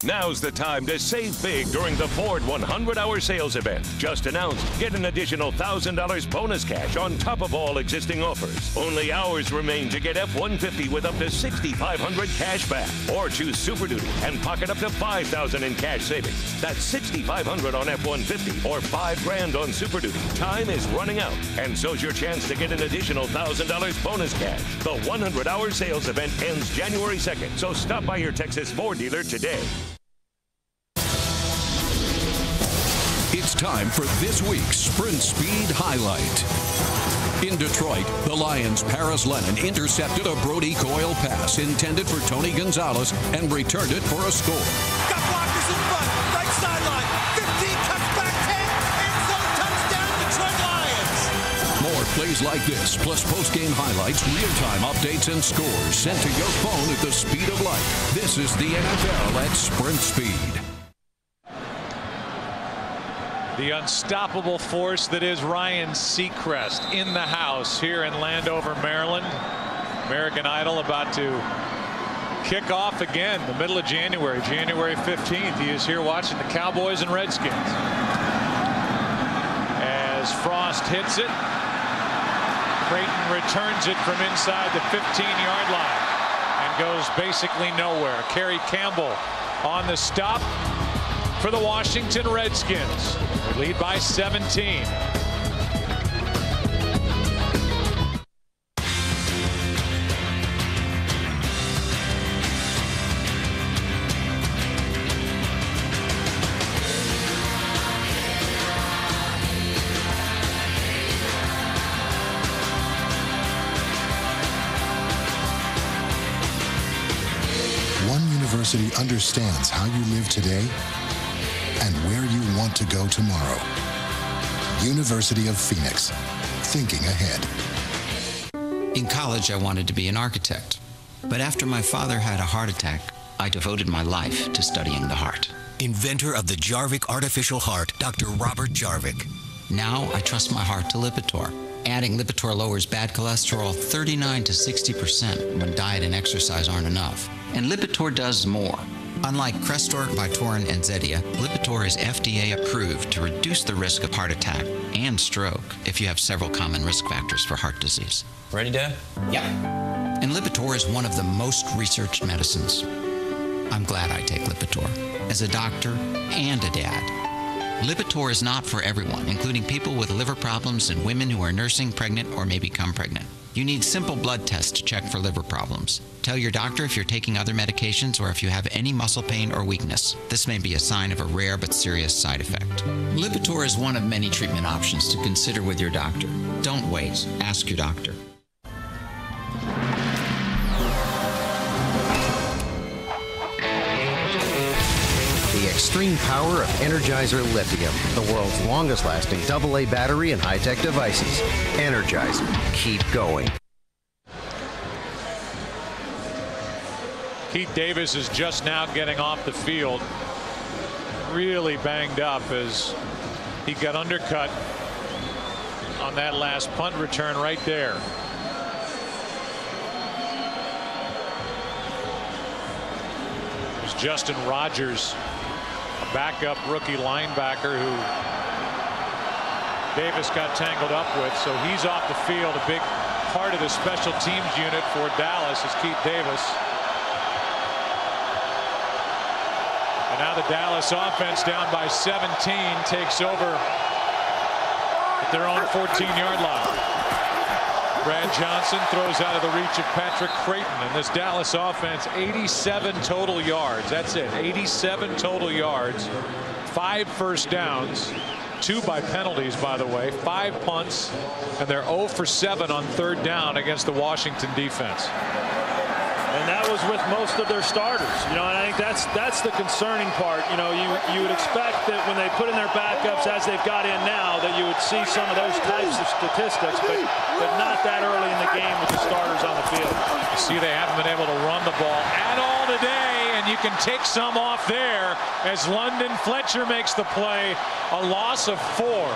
Now's the time to save big during the Ford 100 hour sales event. Just announced, get an additional $1,000 bonus cash on top of all existing offers. Only hours remain to get F 150 with up to 6,500 cash back. Or choose Super Duty and pocket up to $5,000 in cash savings. That's $6,500 on F 150 or 5 grand on Super Duty. Time is running out, and so's your chance to get an additional $1,000 bonus cash. The 100 hour sales event ends January 2nd, so stop by your Texas Ford dealer today. Time for this week's Sprint Speed Highlight. In Detroit, the Lions' Paris Lenon intercepted a Brodie Croyle pass intended for Tony Gonzalez and returned it for a score. Got blockers in front. Right sideline. 15 cuts back 10. End zone touchdown Detroit Lions. More plays like this, plus post-game highlights, real-time updates, and scores sent to your phone at the speed of light. This is the NFL at Sprint Speed. The unstoppable force that is Ryan Seacrest in the house here in Landover, Maryland. American Idol about to kick off again the middle of January, January 15th. He is here watching the Cowboys and Redskins. As Frost hits it, Crayton returns it from inside the 15-yard line and goes basically nowhere. Khary Campbell on the stop for the Washington Redskins. They lead by 17. One university understands how you live today and where you want to go tomorrow. University of Phoenix, thinking ahead. In college, I wanted to be an architect. But after my father had a heart attack, I devoted my life to studying the heart. Inventor of the Jarvik artificial heart, Dr. Robert Jarvik. Now I trust my heart to Lipitor. Adding Lipitor lowers bad cholesterol 39 to 60% when diet and exercise aren't enough. And Lipitor does more. Unlike Crestor, Vytorin, and Zetia, Lipitor is FDA approved to reduce the risk of heart attack and stroke if you have several common risk factors for heart disease. Ready, Dad? Yeah. And Lipitor is one of the most researched medicines. I'm glad I take Lipitor as a doctor and a dad. Lipitor is not for everyone, including people with liver problems and women who are nursing, pregnant, or may become pregnant. You need simple blood tests to check for liver problems. Tell your doctor if you're taking other medications or if you have any muscle pain or weakness. This may be a sign of a rare but serious side effect. Lipitor is one of many treatment options to consider with your doctor. Don't wait. Ask your doctor. extreme power of Energizer Lithium, the world's longest lasting AA battery in high tech devices. Energizer, keep going. Keith Davis is just now getting off the field. Really banged up as he got undercut on that last punt return right there. It was Justin Rogers backup rookie linebacker who Davis got tangled up with. So he's off the field. A big part of the special teams unit for Dallas is Keith Davis. And now the Dallas offense down by 17 takes over at their own 14-yard line. Brad Johnson throws out of the reach of Patrick Crayton. And this Dallas offense, 87 total yards. That's it, 87 total yards. Five first downs. Two by penalties, by the way. Five punts. And they're 0 for 7 on third down against the Washington defense. And that was with most of their starters. You know, and I think that's that's the concerning part. You know, you you would expect that when they put in their backups as they've got in now, that you would see some of those types of statistics, but but not that early in the game with the starters on the field. You see, they haven't been able to run the ball at all today, and you can take some off there as London Fletcher makes the play. A loss of four.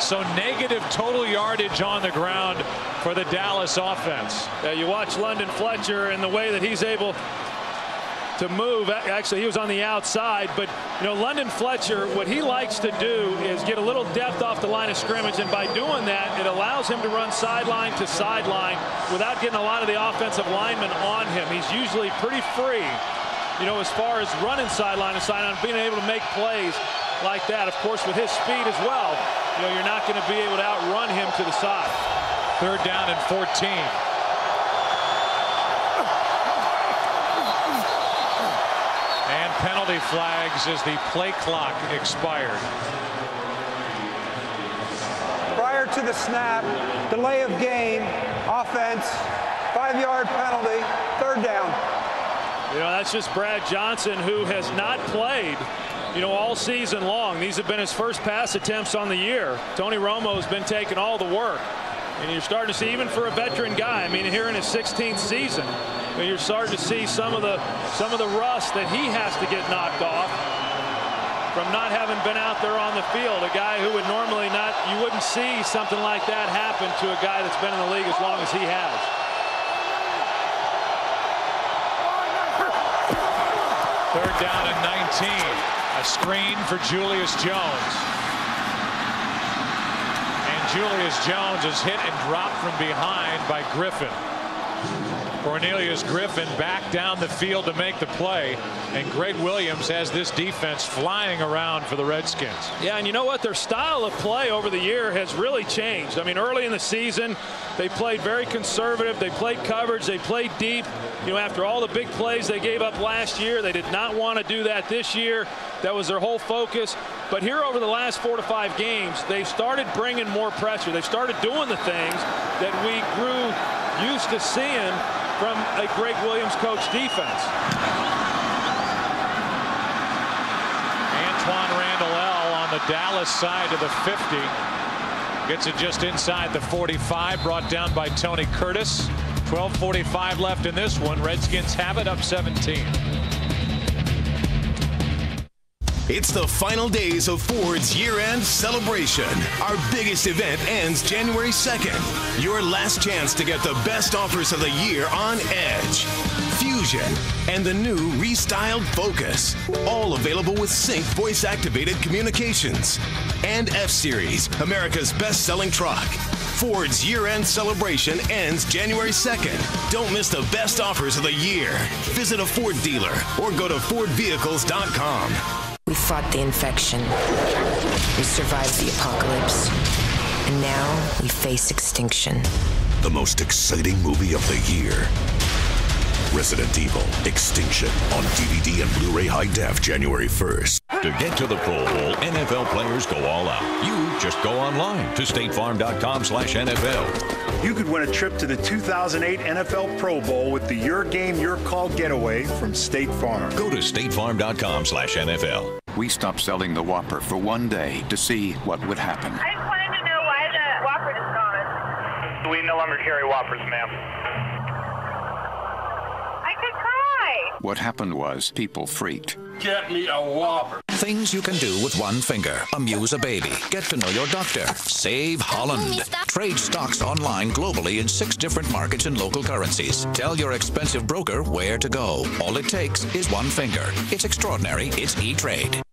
So negative total yardage on the ground for the Dallas offense. Yeah, you watch London Fletcher and the way that he's able to move. Actually, he was on the outside, but you know, London Fletcher, what he likes to do is get a little depth off the line of scrimmage, and by doing that, it allows him to run sideline to sideline without getting a lot of the offensive linemen on him. He's usually pretty free, you know, as far as running sideline to sideline, being able to make plays like that. Of course, with his speed as well, you know, you're not going to be able to outrun him to the side. Third down and 14. And penalty flags as the play clock expired. Prior to the snap, delay of game, offense, five-yard penalty, third down. You know, that's just Brad Johnson, who has not played you know, all season long. These have been his first pass attempts on the year. Tony Romo has been taking all the work. And you're starting to see, even for a veteran guy, I mean, here in his 16th season, you're starting to see some of the some of the rust that he has to get knocked off from not having been out there on the field. A guy who would normally not, you wouldn't see something like that happen to a guy that's been in the league as long as he has. Third down and 19. A screen for Julius Jones. And Julius Jones is hit and dropped from behind by Griffin. Cornelius Griffin back down the field to make the play. And Gregg Williams has this defense flying around for the Redskins. Yeah, and you know what? Their style of play over the year has really changed. I mean, early in the season, they played very conservative. They played coverage. They played deep. You know, after all the big plays they gave up last year, they did not want to do that this year. That was their whole focus. But here over the last four to five games, they've started bringing more pressure. They've started doing the things that we grew used to seeing from a Gregg Williams coach defense. Antwaan Randle El on the Dallas side of the 50. Gets it just inside the 45, brought down by Tony Curtis. 12.45 left in this one. Redskins have it up 17. It's the final days of Ford's year-end celebration. Our biggest event ends January 2nd. Your last chance to get the best offers of the year on Edge, Fusion, and the new restyled Focus. All available with Sync voice-activated communications. And F-Series, America's best-selling truck. Ford's year-end celebration ends January 2nd. Don't miss the best offers of the year. Visit a Ford dealer or go to FordVehicles.com. We fought the infection. We survived the apocalypse. And now we face extinction. The most exciting movie of the year. Resident Evil Extinction on DVD and Blu-ray high def January 1st. To get to the Pro Bowl, NFL players go all out. You just go online to statefarm.com slash NFL. You could win a trip to the 2008 NFL Pro Bowl with the Your Game, Your Call getaway from State Farm. Go to statefarm.com slash NFL. We stopped selling the Whopper for one day to see what would happen. I just wanted to know why the Whopper is gone. We no longer carry Whoppers, ma'am. I could cry. What happened was people freaked. Get me a Whopper. Things you can do with one finger. Amuse a baby. Get to know your doctor. Save Holland. Trade stocks online globally in six different markets and local currencies. Tell your expensive broker where to go. All it takes is one finger. It's extraordinary. It's E-Trade.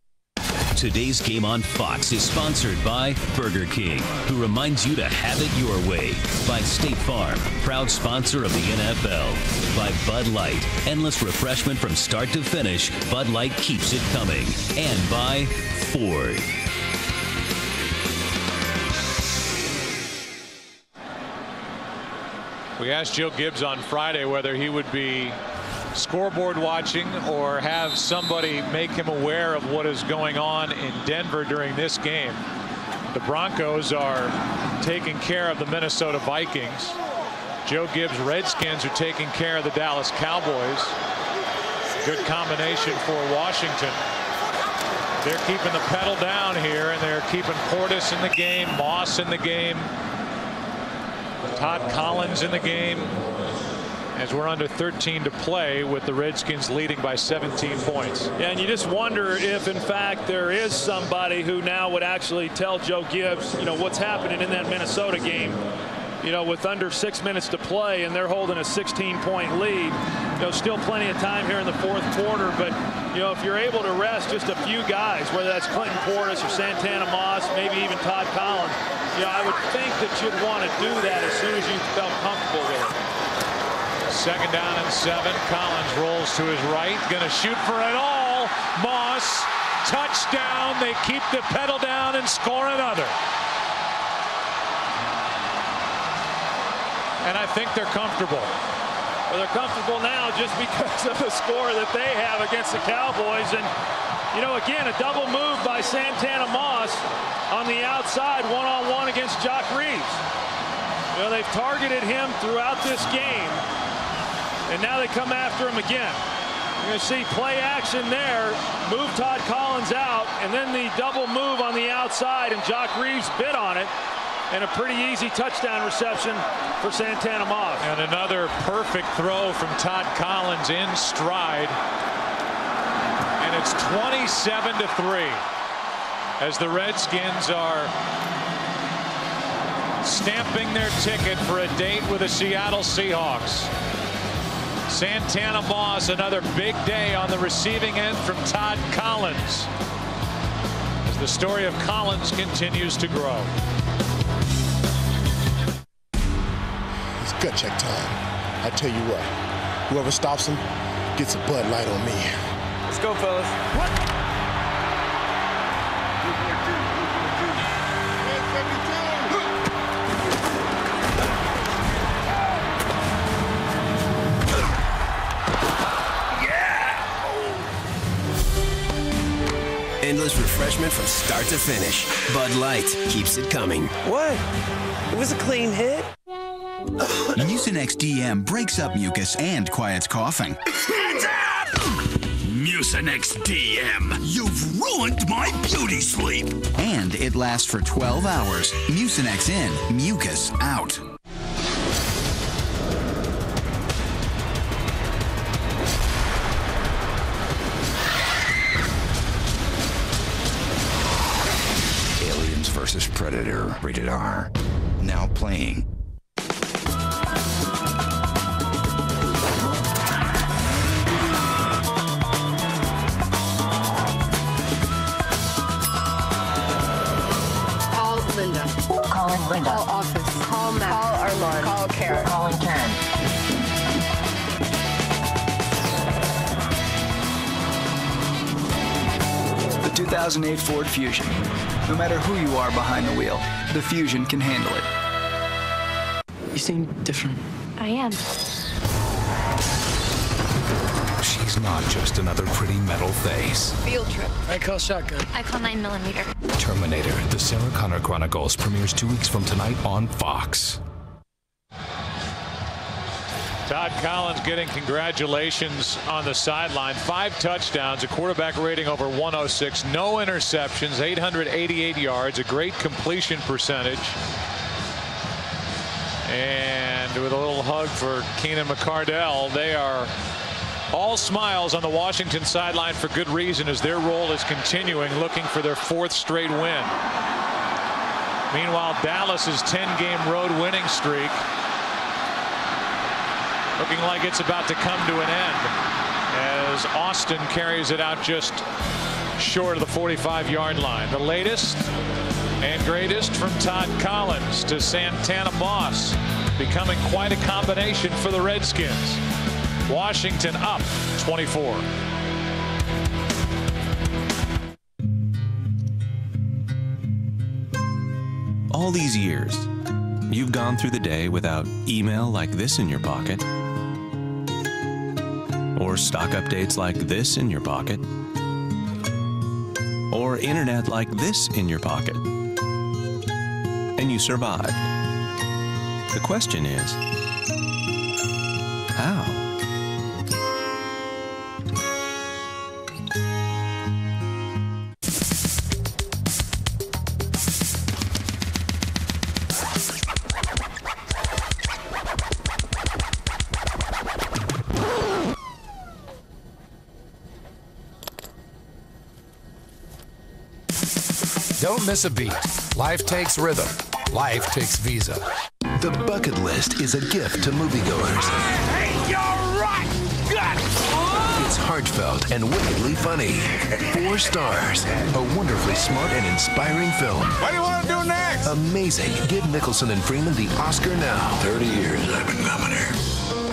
Today's game on Fox is sponsored by Burger King, who reminds you to have it your way. By State Farm, proud sponsor of the NFL. By Bud Light, endless refreshment from start to finish. Bud Light keeps it coming. And by Ford. We asked Joe Gibbs on Friday whether he would be scoreboard watching or have somebody make him aware of what is going on in Denver during this game. The Broncos are taking care of the Minnesota Vikings. Joe Gibbs Redskins are taking care of the Dallas Cowboys. Good combination for Washington. They're keeping the pedal down here and they're keeping Portis in the game, Moss in the game, Todd Collins in the game as we're under 13 to play with the Redskins leading by 17 points. And you just wonder if, in fact, there is somebody who now would actually tell Joe Gibbs, you know, what's happening in that Minnesota game. You know, with under six minutes to play and they're holding a 16-point lead. You know, still plenty of time here in the fourth quarter, but you know, if you're able to rest just a few guys, whether that's Clinton Portis or Santana Moss, maybe even Todd Collins, you know, I would think that you'd want to do that as soon as you felt comfortable with it. Second down and seven. Collins rolls to his right. Going to shoot for it all. Moss. Touchdown. They keep the pedal down and score another. And I think they're comfortable. Well, they're comfortable now just because of the score that they have against the Cowboys. And, you know, again, a double move by Santana Moss on the outside, one-on-one -on -one against Jacques Reeves. You know, they've targeted him throughout this game. And now they come after him again. You're going to see play action there. Move Todd Collins out. And then the double move on the outside. And Jacques Reeves bit on it. And a pretty easy touchdown reception for Santana Moss. And another perfect throw from Todd Collins in stride. And it's 27 to 3 as the Redskins are stamping their ticket for a date with the Seattle Seahawks. Santana Moss, another big day on the receiving end from Todd Collins. As the story of Collins continues to grow. It's gut check time. I tell you what, whoever stops him gets a Bud Light on me. Let's go, fellas. What? Refreshment from start to finish. Bud Light keeps it coming. What? It was a clean hit. Mucinex DM breaks up mucus and quiets coughing. Hands up! Mucinex DM, you've ruined my beauty sleep. And it lasts for 12 hours. Mucinex in, mucus out. Vs. Predator. Rated R. Now playing. Call Linda. Calling Linda. Call office. Call Matt. Call Armand. Call Karen. Calling Karen. The 2008 Ford Fusion. No matter who you are behind the wheel, the Fusion can handle it. You seem different. I am. She's not just another pretty metal face. Field trip. I call shotgun. I call 9 millimeter. Terminator, the Sarah Connor Chronicles premieres two weeks from tonight on Fox. Todd Collins getting congratulations on the sideline. Five touchdowns, a quarterback rating over 106, no interceptions, 888 yards, a great completion percentage. And with a little hug for Keenan McCardell, they are All smiles on the Washington sideline for good reason as their roll is continuing looking for their fourth straight win. Meanwhile, Dallas's 10-game road winning streak looking like it's about to come to an end as Austin carries it out just short of the 45-yard line. The latest and greatest from Todd Collins to Santana Moss, becoming quite a combination for the Redskins. Washington up 24. All these years, you've gone through the day without email like this in your pocket, or stock updates like this in your pocket, or internet like this in your pocket. And you survived. The question is, Don't miss a beat. Life takes rhythm. Life takes Visa. The bucket list is a gift to moviegoers. Hey, you're right! It's heartfelt and wickedly funny. Four stars. A wonderfully smart and inspiring film. What do you want to do next? Amazing. Give Nicholson and Freeman the Oscar now. 30 years I've been coming here.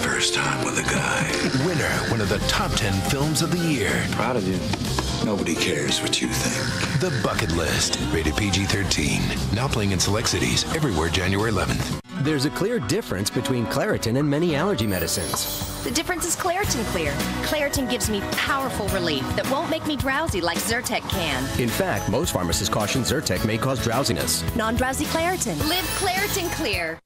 First time with a guy. Winner, one of the top 10 films of the year. Proud of you. Nobody cares what you think. The Bucket List. Rated PG 13. Now playing in select cities everywhere January 11th. There's a clear difference between Claritin and many allergy medicines. The difference is Claritin Clear. Claritin gives me powerful relief that won't make me drowsy like Zyrtec can. In fact, most pharmacists caution Zyrtec may cause drowsiness. Non-drowsy Claritin. Live Claritin Clear.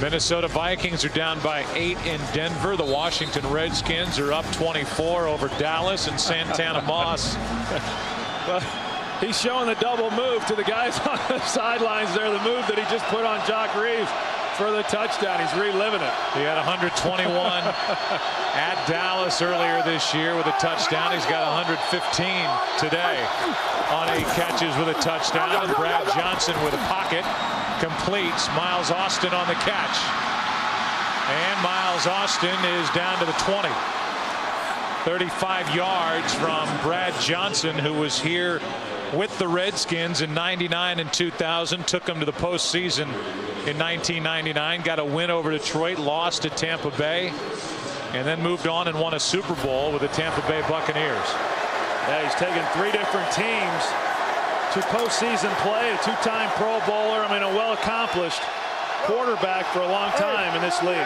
Minnesota Vikings are down by eight in Denver. The Washington Redskins are up 24 over Dallas and Santana Moss. He's showing the double move to the guys on the sidelines there, the move that he just put on Jacques Reeves for the touchdown. He's reliving it. He had 121 at Dallas earlier this year with a touchdown. He's got 115 today on eight catches with a touchdown. And Brad Johnson with a pocket completes. Miles Austin on the catch. And Miles Austin is down to the 20. 35 yards from Brad Johnson, who was here with the Redskins in 99 and 2000, took them to the postseason in 1999, got a win over Detroit, lost to Tampa Bay, and then moved on and won a Super Bowl with the Tampa Bay Buccaneers. Yeah, he's taken three different teams to postseason play, a two-time Pro Bowler. I mean, a well-accomplished quarterback for a long time in this league.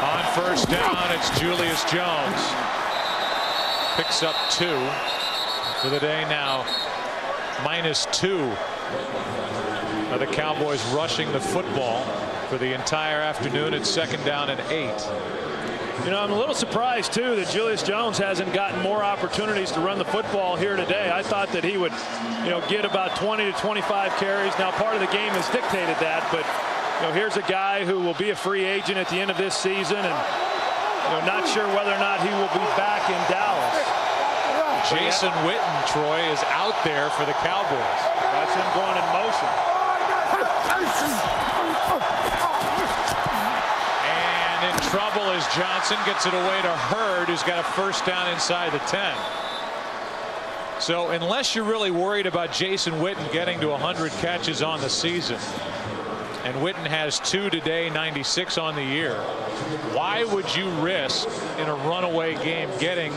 On first down, it's Julius Jones. Picks up two for the day now. Minus two of the Cowboys rushing the football for the entire afternoon. It's second down and eight. You know, I'm a little surprised, too, that Julius Jones hasn't gotten more opportunities to run the football here today. I thought that he would, you know, get about 20 to 25 carries. Now, part of the game has dictated that, but, you know, here's a guy who will be a free agent at the end of this season and, you know, not sure whether or not he will be back in Dallas. Jason Witten, Troy, is out there for the Cowboys. That's him going in motion. And in trouble as Johnson gets it away to Hurd, who's got a first down inside the 10. So unless you're really worried about Jason Witten getting to 100 catches on the season, and Witten has two today, 96 on the year, why would you risk in a runaway game getting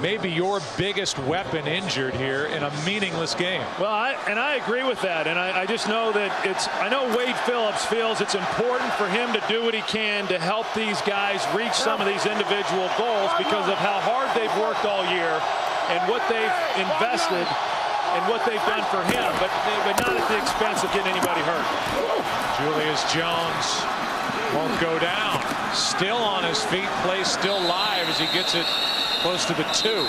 maybe your biggest weapon injured here in a meaningless game. Well, I, and I agree with that. And I, I, just know that it's, I know Wade Phillips feels it's important for him to do what he can to help these guys reach some of these individual goals because of how hard they've worked all year and what they've invested and what they've done for him, but, but not at the expense of getting anybody hurt. Julius Jones won't go down. Still on his feet, play still live as he gets it close to the two.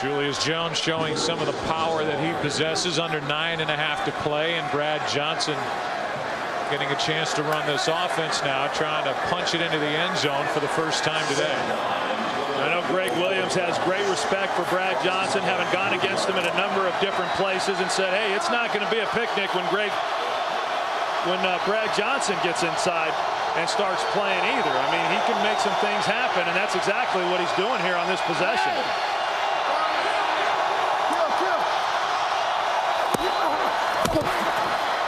Julius Jones showing some of the power that he possesses under nine and a half to play and Brad Johnson getting a chance to run this offense now trying to punch it into the end zone for the first time today. I know Gregg Williams has great respect for Brad Johnson having gone against him in a number of different places and said hey it's not going to be a picnic when Greg when uh, Brad Johnson gets inside and starts playing either. I mean, he can make some things happen, and that's exactly what he's doing here on this possession.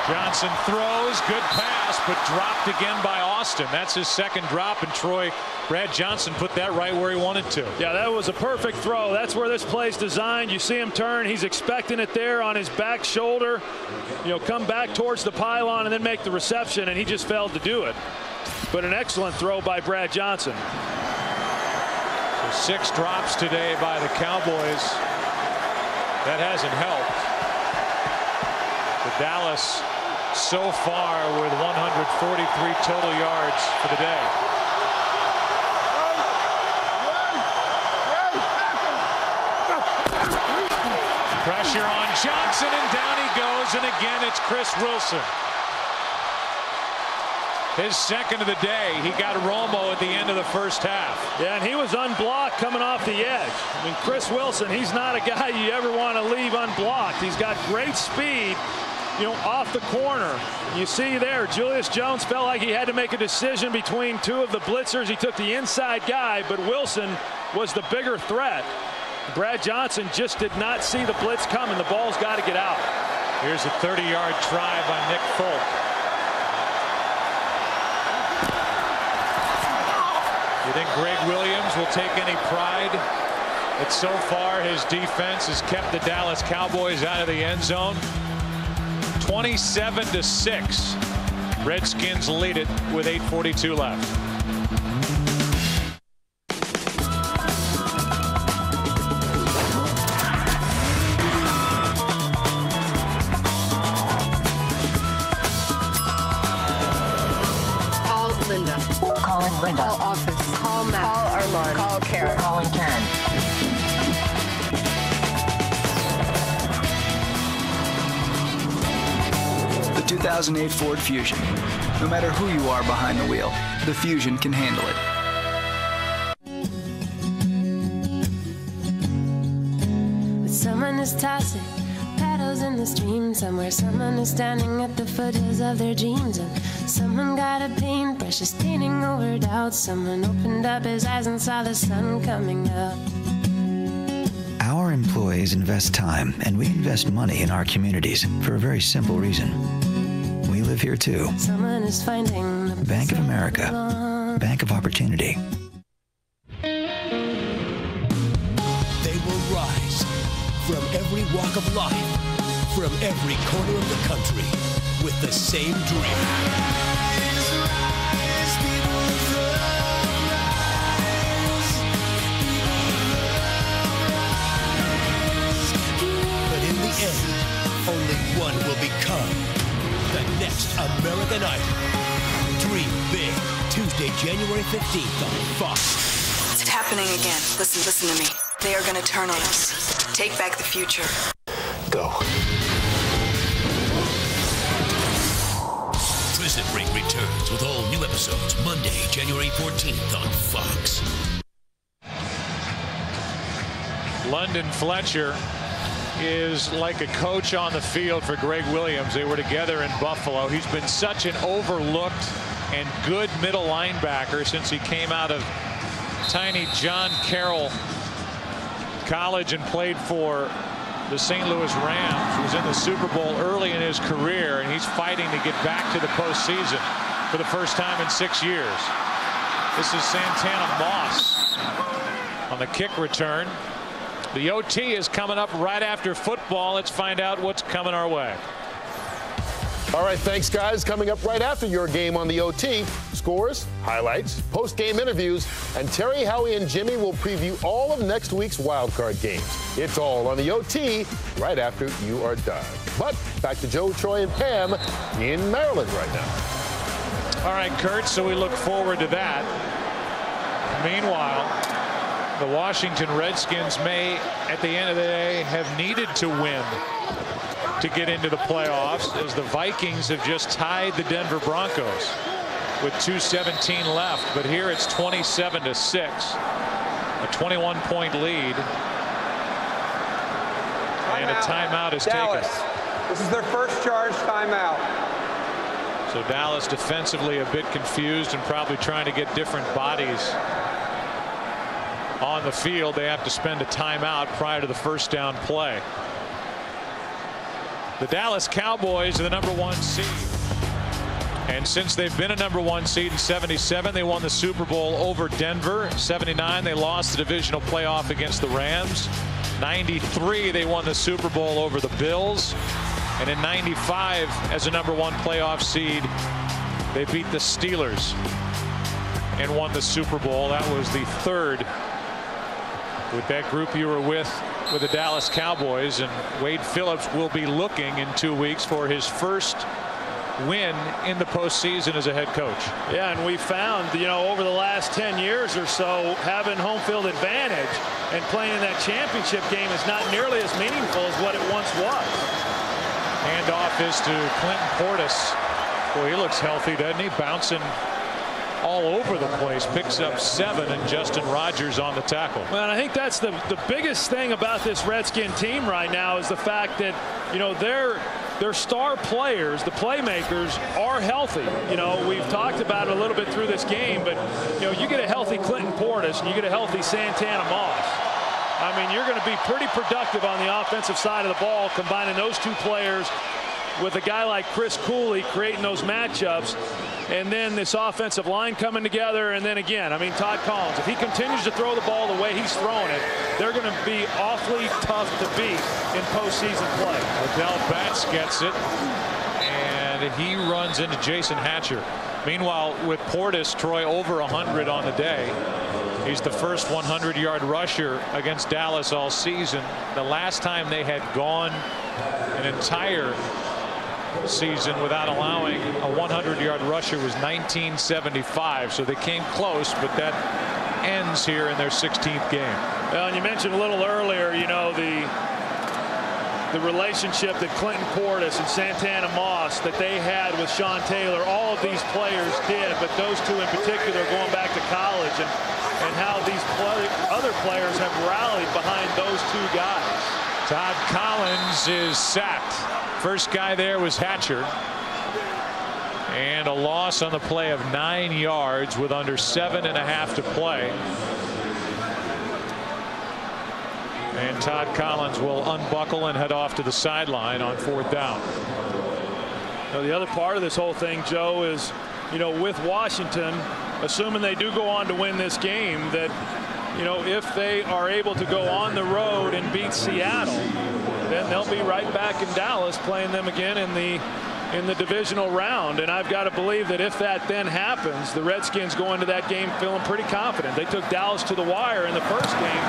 Johnson throws, good pass, but dropped again by Austin. That's his second drop, and Troy Brad Johnson put that right where he wanted to. Yeah, that was a perfect throw. That's where this play's designed. You see him turn. He's expecting it there on his back shoulder. You know, come back towards the pylon and then make the reception, and he just failed to do it. But an excellent throw by Brad Johnson. So six drops today by the Cowboys. That hasn't helped. The Dallas so far with 143 total yards for the day. Pressure on Johnson and down he goes and again it's Chris Wilson. His second of the day. He got Romo at the end of the first half. Yeah, and he was unblocked coming off the edge. I mean, Chris Wilson, he's not a guy you ever want to leave unblocked. He's got great speed, you know, off the corner. You see there, Julius Jones felt like he had to make a decision between two of the blitzers. He took the inside guy, but Wilson was the bigger threat. Brad Johnson just did not see the blitz coming. The ball's got to get out. Here's a 30-yard try by Nick Folk. Think Gregg Williams will take any pride that so far his defense has kept the Dallas Cowboys out of the end zone? 27 to 6. Redskins lead it with 8.42 left. 2008 Ford Fusion. No matter who you are behind the wheel, the Fusion can handle it. But someone is tossing paddles in the stream somewhere. Someone is standing at the foothills of their dreams. And someone got a paintbrush, is painting over doubt. Someone opened up his eyes and saw the sun coming up. Our employees invest time and we invest money in our communities for a very simple reason. We live here too. Someone is finding the Bank of America, Bank of Opportunity. They will rise from every walk of life, from every corner of the country, with the same dream. American Idol. Dream big. Tuesday, January 15th on Fox. It's happening again. Listen, listen to me. They are going to turn on us. Take back the future. Go. Prison Break returns with all new episodes Monday, January 14th on Fox. London Fletcher is like a coach on the field for Gregg Williams. They were together in Buffalo. He's been such an overlooked and good middle linebacker since he came out of tiny John Carroll College and played for the St. Louis Rams. He was in the Super Bowl early in his career, and he's fighting to get back to the postseason for the first time in six years. This is Santana Moss on the kick return. The OT is coming up right after football. Let's find out what's coming our way. All right, thanks, guys. Coming up right after your game on the OT, scores, highlights, post-game interviews, and Terry, Howie, and Jimmy will preview all of next week's wildcard games. It's all on the OT right after you are done. But back to Joe, Troy, and Pam in Maryland right now. All right, Curt, so we look forward to that. Meanwhile, the Washington Redskins may, at the end of the day, have needed to win to get into the playoffs as the Vikings have just tied the Denver Broncos with 217 left. But here it's 27 to 6. A 21 point lead. And a timeout is Dallas. taken. This is their first charge timeout. So Dallas defensively a bit confused and probably trying to get different bodies on the field. They have to spend a timeout prior to the first down play. The Dallas Cowboys are the number one seed. And since they've been a number one seed in 77, they won the Super Bowl over Denver. 79, they lost the divisional playoff against the Rams. 93, they won the Super Bowl over the Bills. And in 95, as a number one playoff seed, they beat the Steelers and won the Super Bowl. That was the third with that group you were with with the Dallas Cowboys. And Wade Phillips will be looking in two weeks for his first win in the postseason as a head coach. Yeah, and we found, you know, over the last 10 years or so, having home field advantage and playing in that championship game is not nearly as meaningful as what it once was. Handoff is to Clinton Portis. Boy, he looks healthy, doesn't he? Bouncing all over the place. Picks up seven, and Justin Rogers on the tackle. Well, I think that's the the biggest thing about this Redskin team right now is the fact that you know their their star players, the playmakers, are healthy. You know, we've talked about it a little bit through this game, but you know, you get a healthy Clinton Portis and you get a healthy Santana Moss. I mean, you're going to be pretty productive on the offensive side of the ball, combining those two players with a guy like Chris Cooley creating those matchups and then this offensive line coming together. And then again, I mean, Todd Collins, if he continues to throw the ball the way he's throwing it, they're going to be awfully tough to beat in postseason play. Ladell Betts gets it, and he runs into Jason Hatcher. Meanwhile, with Portis, Troy over 100 on the day. He's the first 100-yard rusher against Dallas all season. The last time they had gone an entire season without allowing a 100-yard rusher was 1975. So they came close, but that ends here in their 16th game. Well, and you mentioned a little earlier, you know, the the relationship that Clinton Portis and Santana Moss that they had with Sean Taylor. All of these players did, but those two in particular going back to college and and how these play, other players have rallied behind those two guys. Todd Collins is sacked. First guy there was Hatcher. And a loss on the play of nine yards with under seven and a half to play. And Todd Collins will unbuckle and head off to the sideline on fourth down. Now, the other part of this whole thing, Joe, is, you know, with Washington, assuming they do go on to win this game, that, you know, if they are able to go on the road and beat Seattle, then they'll be right back in Dallas playing them again in the in the divisional round. And I've got to believe that if that then happens, the Redskins go into that game feeling pretty confident. They took Dallas to the wire in the first game.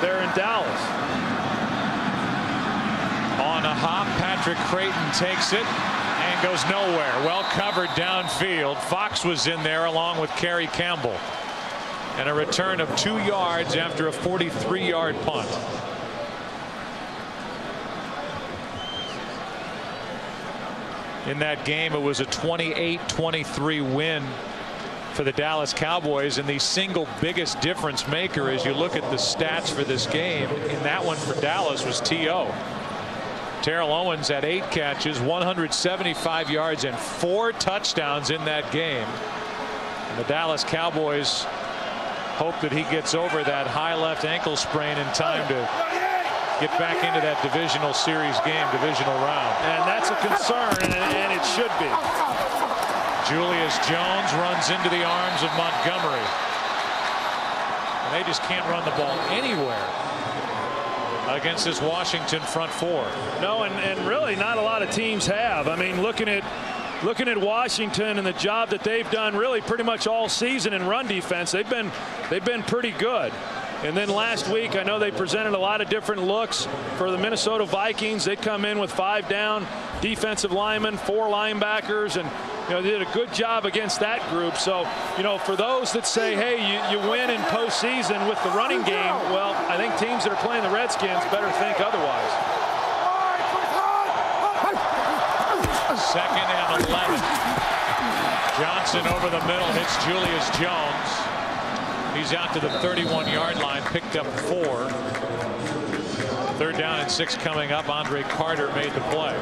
They're in Dallas. On a hop, Patrick Crayton takes it and goes nowhere. Well covered downfield. Fox was in there along with Khary Campbell. And a return of two yards after a 43 yard punt. In that game, it was a 28-23 win for the Dallas Cowboys. And the single biggest difference maker as you look at the stats for this game in that one for Dallas was T.O. Terrell Owens had eight catches, 175 yards, and four touchdowns in that game. And the Dallas Cowboys hope that he gets over that high left ankle sprain in time to get back into that divisional series game, divisional round. And that's a concern, and, and it should be. Julius Jones runs into the arms of Montgomery. And they just can't run the ball anywhere against this Washington front four. No, and, and really not a lot of teams have. I mean, looking at looking at Washington and the job that they've done really pretty much all season in run defense, they've been they've been pretty good. And then last week, I know they presented a lot of different looks for the Minnesota Vikings. They come in with five down defensive linemen, four linebackers, and you know, they did a good job against that group. So, you know, for those that say, hey, you, you win in postseason with the running game, well, I think teams that are playing the Redskins better think otherwise. Second and 11. Johnson over the middle hits Julius Jones. He's out to the 31-yard line, picked up four. Third down and six coming up. Andre Carter made the play.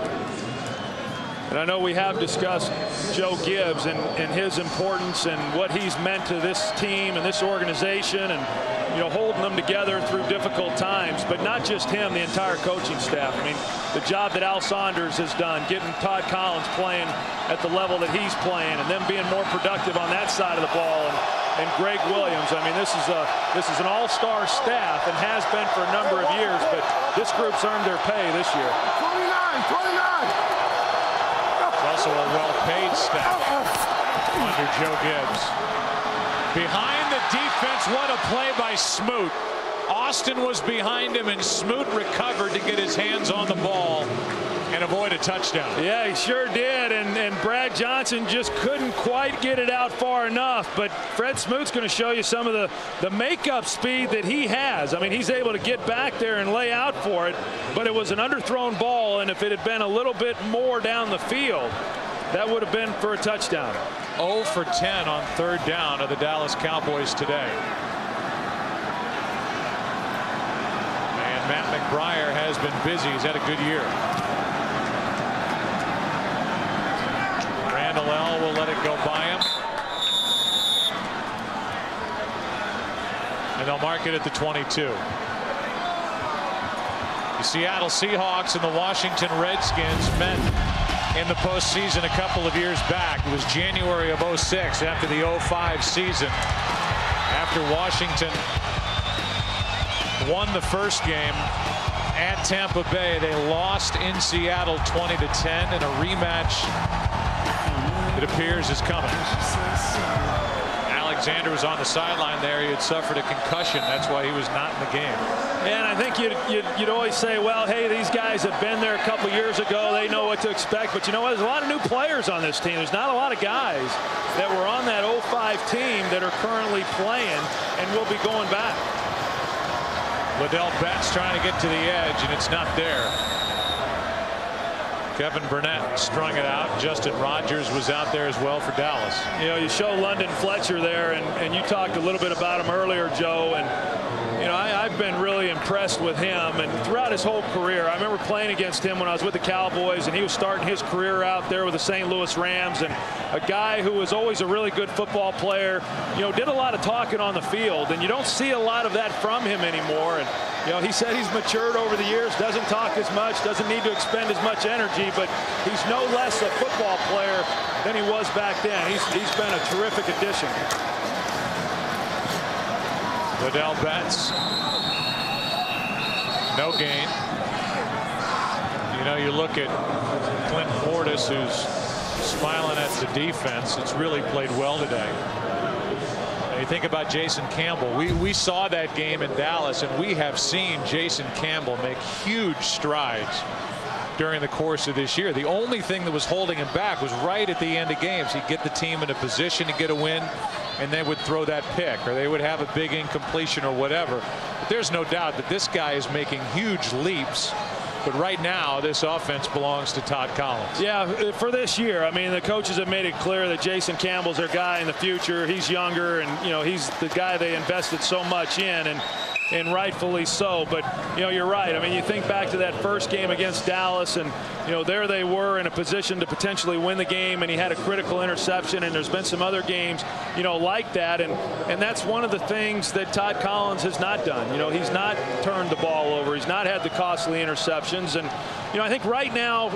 And I know we have discussed Joe Gibbs and, and his importance and what he's meant to this team and this organization and, you know, holding them together through difficult times. But not just him, the entire coaching staff. I mean, the job that Al Saunders has done, getting Todd Collins playing at the level that he's playing and them being more productive on that side of the ball. And, and Gregg Williams. I mean, this is a this is an all-star staff and has been for a number of years, but this group's earned their pay this year. 29, 29. It's also a well-paid staff under Joe Gibbs. Behind the defense, what a play by Smoot. Austin was behind him, and Smoot recovered to get his hands on the ball and avoid a touchdown. Yeah, he sure did. And, and Brad Johnson just couldn't quite get it out far enough. But Fred Smoot's going to show you some of the, the makeup speed that he has. I mean, he's able to get back there and lay out for it. But it was an underthrown ball. And if it had been a little bit more down the field, that would have been for a touchdown. 0 for 10 on third down of the Dallas Cowboys today. And Mat McBriar has been busy. He's had a good year. L will let it go by him. And they'll mark it at the 22. The Seattle Seahawks and the Washington Redskins met in the postseason a couple of years back. It was January of 06 after the 05 season. After Washington won the first game at Tampa Bay, they lost in Seattle 20 to 10 in a rematch. It appears is coming. Alexander was on the sideline there. He had suffered a concussion. That's why he was not in the game. And I think you'd, you'd, you'd, always say, well, hey, these guys have been there a couple years ago. They know what to expect. But you know what? There's a lot of new players on this team. There's not a lot of guys that were on that 05 team that are currently playing and will be going back. Ladell Betts trying to get to the edge, and it's not there. Kevin Burnett strung it out. Justin Rogers was out there as well for Dallas. You know, you show London Fletcher there, and, and you talked a little bit about him earlier, Joe, and you know, I, have been really impressed with him and throughout his whole career. I remember playing against him when I was with the Cowboys and he was starting his career out there with the St. Louis Rams and a guy who was always a really good football player, you know, did a lot of talking on the field and you don't see a lot of that from him anymore. And, you know, he said he's matured over the years, doesn't talk as much, doesn't need to expend as much energy, but he's no less a football player than he was back then. He's, he's been a terrific addition. Ladell Betts. No gain. You know, you look at Clinton Portis, who's smiling at the defense. It's really played well today. You think about Jason Campbell. We, we saw that game in Dallas, and we have seen Jason Campbell make huge strides during the course of this year. The only thing that was holding him back was right at the end of games. He'd get the team in a position to get a win, and they would throw that pick, or they would have a big incompletion or whatever. But there's no doubt that this guy is making huge leaps. But right now, this offense belongs to Todd Collins. Yeah, uh, for this year, I mean, the coaches have made it clear that Jason Campbell's their guy in the future. He's younger, and, you know, he's the guy they invested so much in. And and rightfully so. But, you know, you're right. I mean, you think back to that first game against Dallas, and, you know, there they were in a position to potentially win the game, and he had a critical interception, and there's been some other games, you know, like that. And, and that's one of the things that Todd Collins has not done. You know, he's not turned the ball over. He's not had the costly interceptions. And, you know, I think right now,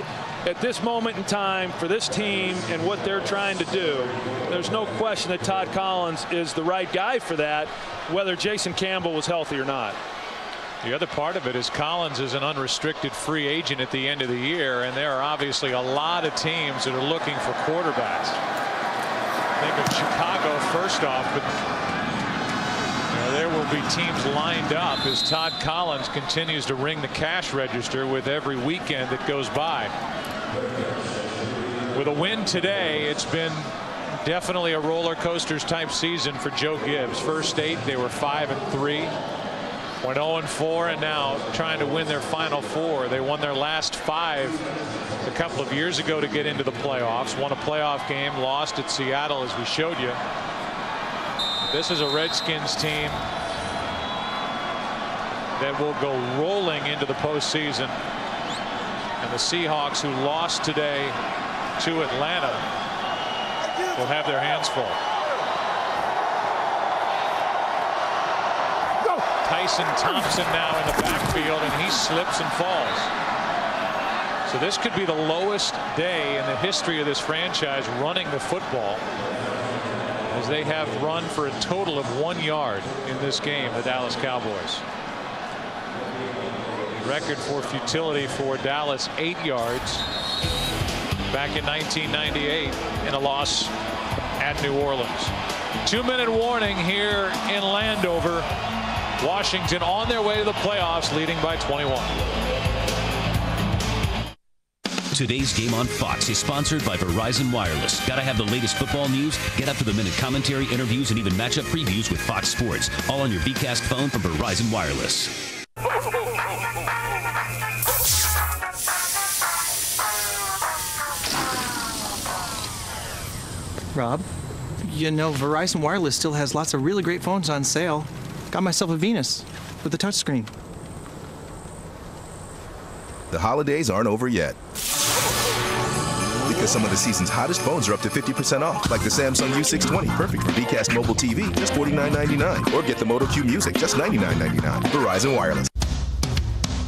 at this moment in time for this team and what they're trying to do, there's no question that Todd Collins is the right guy for that, whether Jason Campbell was healthy or not. The other part of it is Collins is an unrestricted free agent at the end of the year, and there are obviously a lot of teams that are looking for quarterbacks. Think of Chicago first off, but there will be teams lined up as Todd Collins continues to ring the cash register with every weekend that goes by. With a win today, it's been definitely a roller coasters type season for Joe Gibbs. First eight, they were five and three. Went 0 and 4, and now trying to win their final four. They won their last five a couple of years ago to get into the playoffs. Won a playoff game, lost at Seattle, as we showed you. This is a Redskins team that will go rolling into the postseason. The Seahawks, who lost today to Atlanta, will have their hands full. Tyson Thompson now in the backfield, and he slips and falls. So this could be the lowest day in the history of this franchise running the football as they have run for a total of one yard in this game, the Dallas Cowboys. Record for futility for Dallas, eight yards back in 1998 in a loss at New Orleans. Two minute warning here in Landover. Washington on their way to the playoffs, leading by 21. Today's game on Fox is sponsored by Verizon Wireless. Gotta have the latest football news, get up to the minute commentary, interviews, and even matchup previews with Fox Sports. All on your Vcast phone from Verizon Wireless. Rob, you know Verizon Wireless still has lots of really great phones on sale. Got myself a Venus with a touchscreen. The holidays aren't over yet. Because some of the season's hottest phones are up to 50% off, like the Samsung U620, perfect for Vcast mobile TV, just $49.99. Or get the Moto Q Music, just $99.99. Verizon Wireless.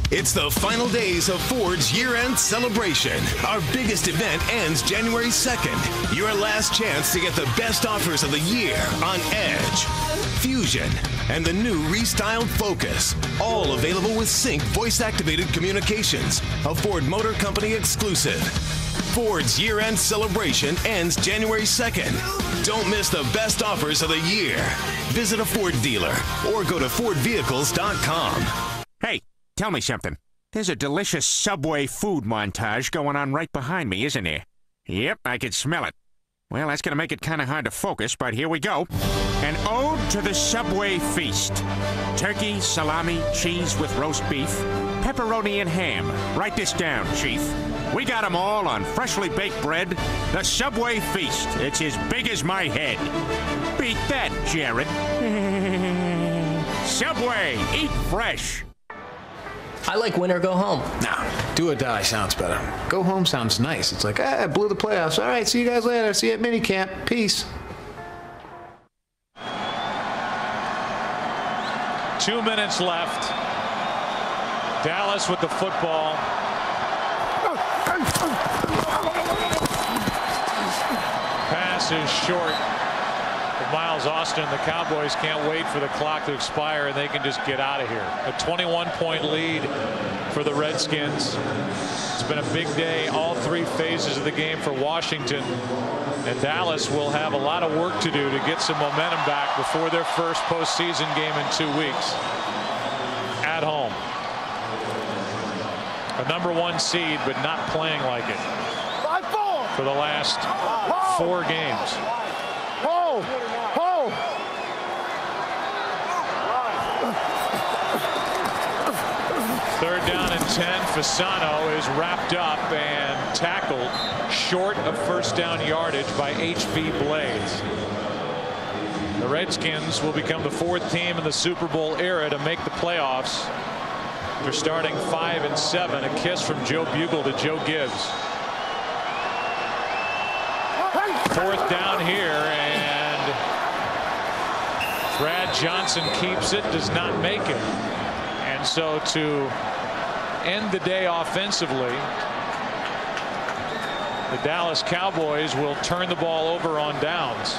It's the final days of Ford's year end celebration. Our biggest event ends January 2nd. Your last chance to get the best offers of the year on Edge, Fusion, and the new restyled Focus. All available with Sync voice activated communications, a Ford Motor Company exclusive. Ford's year end celebration ends January 2nd. Don't miss the best offers of the year. Visit a Ford dealer or go to FordVehicles.com. Hey, tell me something. There's a delicious Subway food montage going on right behind me, isn't there? Yep, I can smell it. Well, that's going to make it kind of hard to focus, but here we go. An ode to the Subway feast. Turkey, salami, cheese with roast beef, pepperoni and ham. Write this down, Chief. We got 'em all on freshly baked bread. The Subway feast. It's as big as my head. Beat that, Jared. Subway, eat fresh. I like win or go home. Nah, do or die sounds better. Go home sounds nice. It's like, ah, I blew the playoffs. All right, see you guys later. See you at minicamp. Peace. Two minutes left. Dallas with the football. Pass is short. Miles Austin, the Cowboys can't wait for the clock to expire and they can just get out of here. A 21 point lead for the Redskins. It's been a big day, all three phases of the game for Washington. And Dallas will have a lot of work to do to get some momentum back before their first postseason game in two weeks. At home. A number one seed, but not playing like it for the last four games. Third down and 10. Fasano is wrapped up and tackled short of first down yardage by H.B. Blades. The Redskins will become the fourth team in the Super Bowl era to make the playoffs. They're starting five and seven. A kiss from Joe Bugel to Joe Gibbs. Fourth down here Johnson keeps it, does not make it. And so to end the day offensively, the Dallas Cowboys will turn the ball over on downs.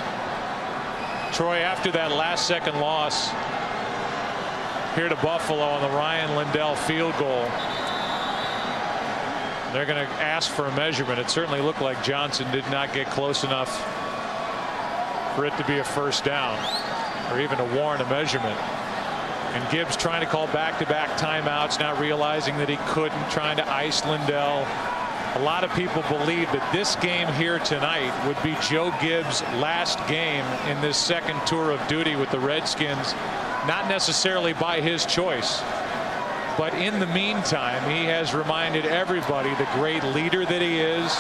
Troy, after that last second loss here to Buffalo on the Rian Lindell field goal, they're going to ask for a measurement. It certainly looked like Johnson did not get close enough for it to be a first down or even to warrant a measurement. And Gibbs trying to call back-to-back -back timeouts, not realizing that he couldn't, trying to ice Lindell. a lot of people believe that this game here tonight would be Joe Gibbs' last game in this second tour of duty with the Redskins, not necessarily by his choice. But in the meantime, he has reminded everybody the great leader that he is,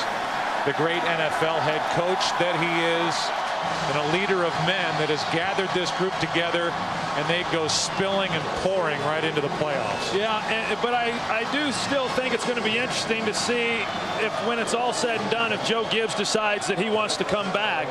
the great NFL head coach that he is, and a leader of men that has gathered this group together and they go spilling and pouring right into the playoffs. Yeah, and, but I, I do still think it's going to be interesting to see if when it's all said and done, if Joe Gibbs decides that he wants to come back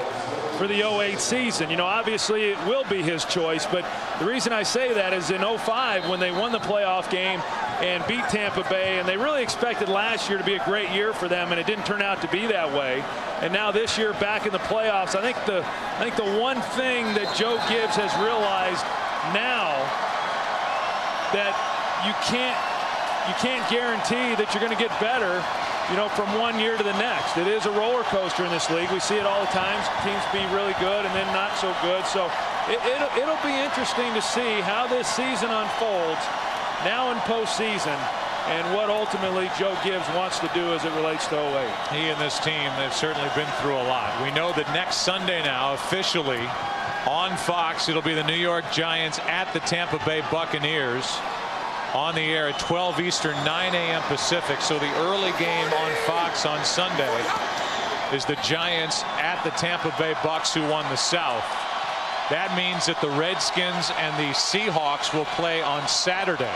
for the 08 season. You know, obviously it will be his choice, but the reason I say that is in 05 when they won the playoff game and beat Tampa Bay, and they really expected last year to be a great year for them, and it didn't turn out to be that way. And now this year back in the playoffs, I think the I think the one thing that Joe Gibbs has realized now that you can't you can't guarantee that you're going to get better you know, from one year to the next. It is a roller coaster in this league. We see it all the time. Teams be really good and then not so good. So it, it'll, it'll be interesting to see how this season unfolds now in postseason and what ultimately Joe Gibbs wants to do as it relates to 08. He and this team, they've certainly been through a lot. We know that next Sunday now, officially, on Fox, it'll be the New York Giants at the Tampa Bay Buccaneers on the air at 12 Eastern, 9 a.m. Pacific. So the early game on Fox on Sunday is the Giants at the Tampa Bay Bucks who won the South. That means that the Redskins and the Seahawks will play on Saturday.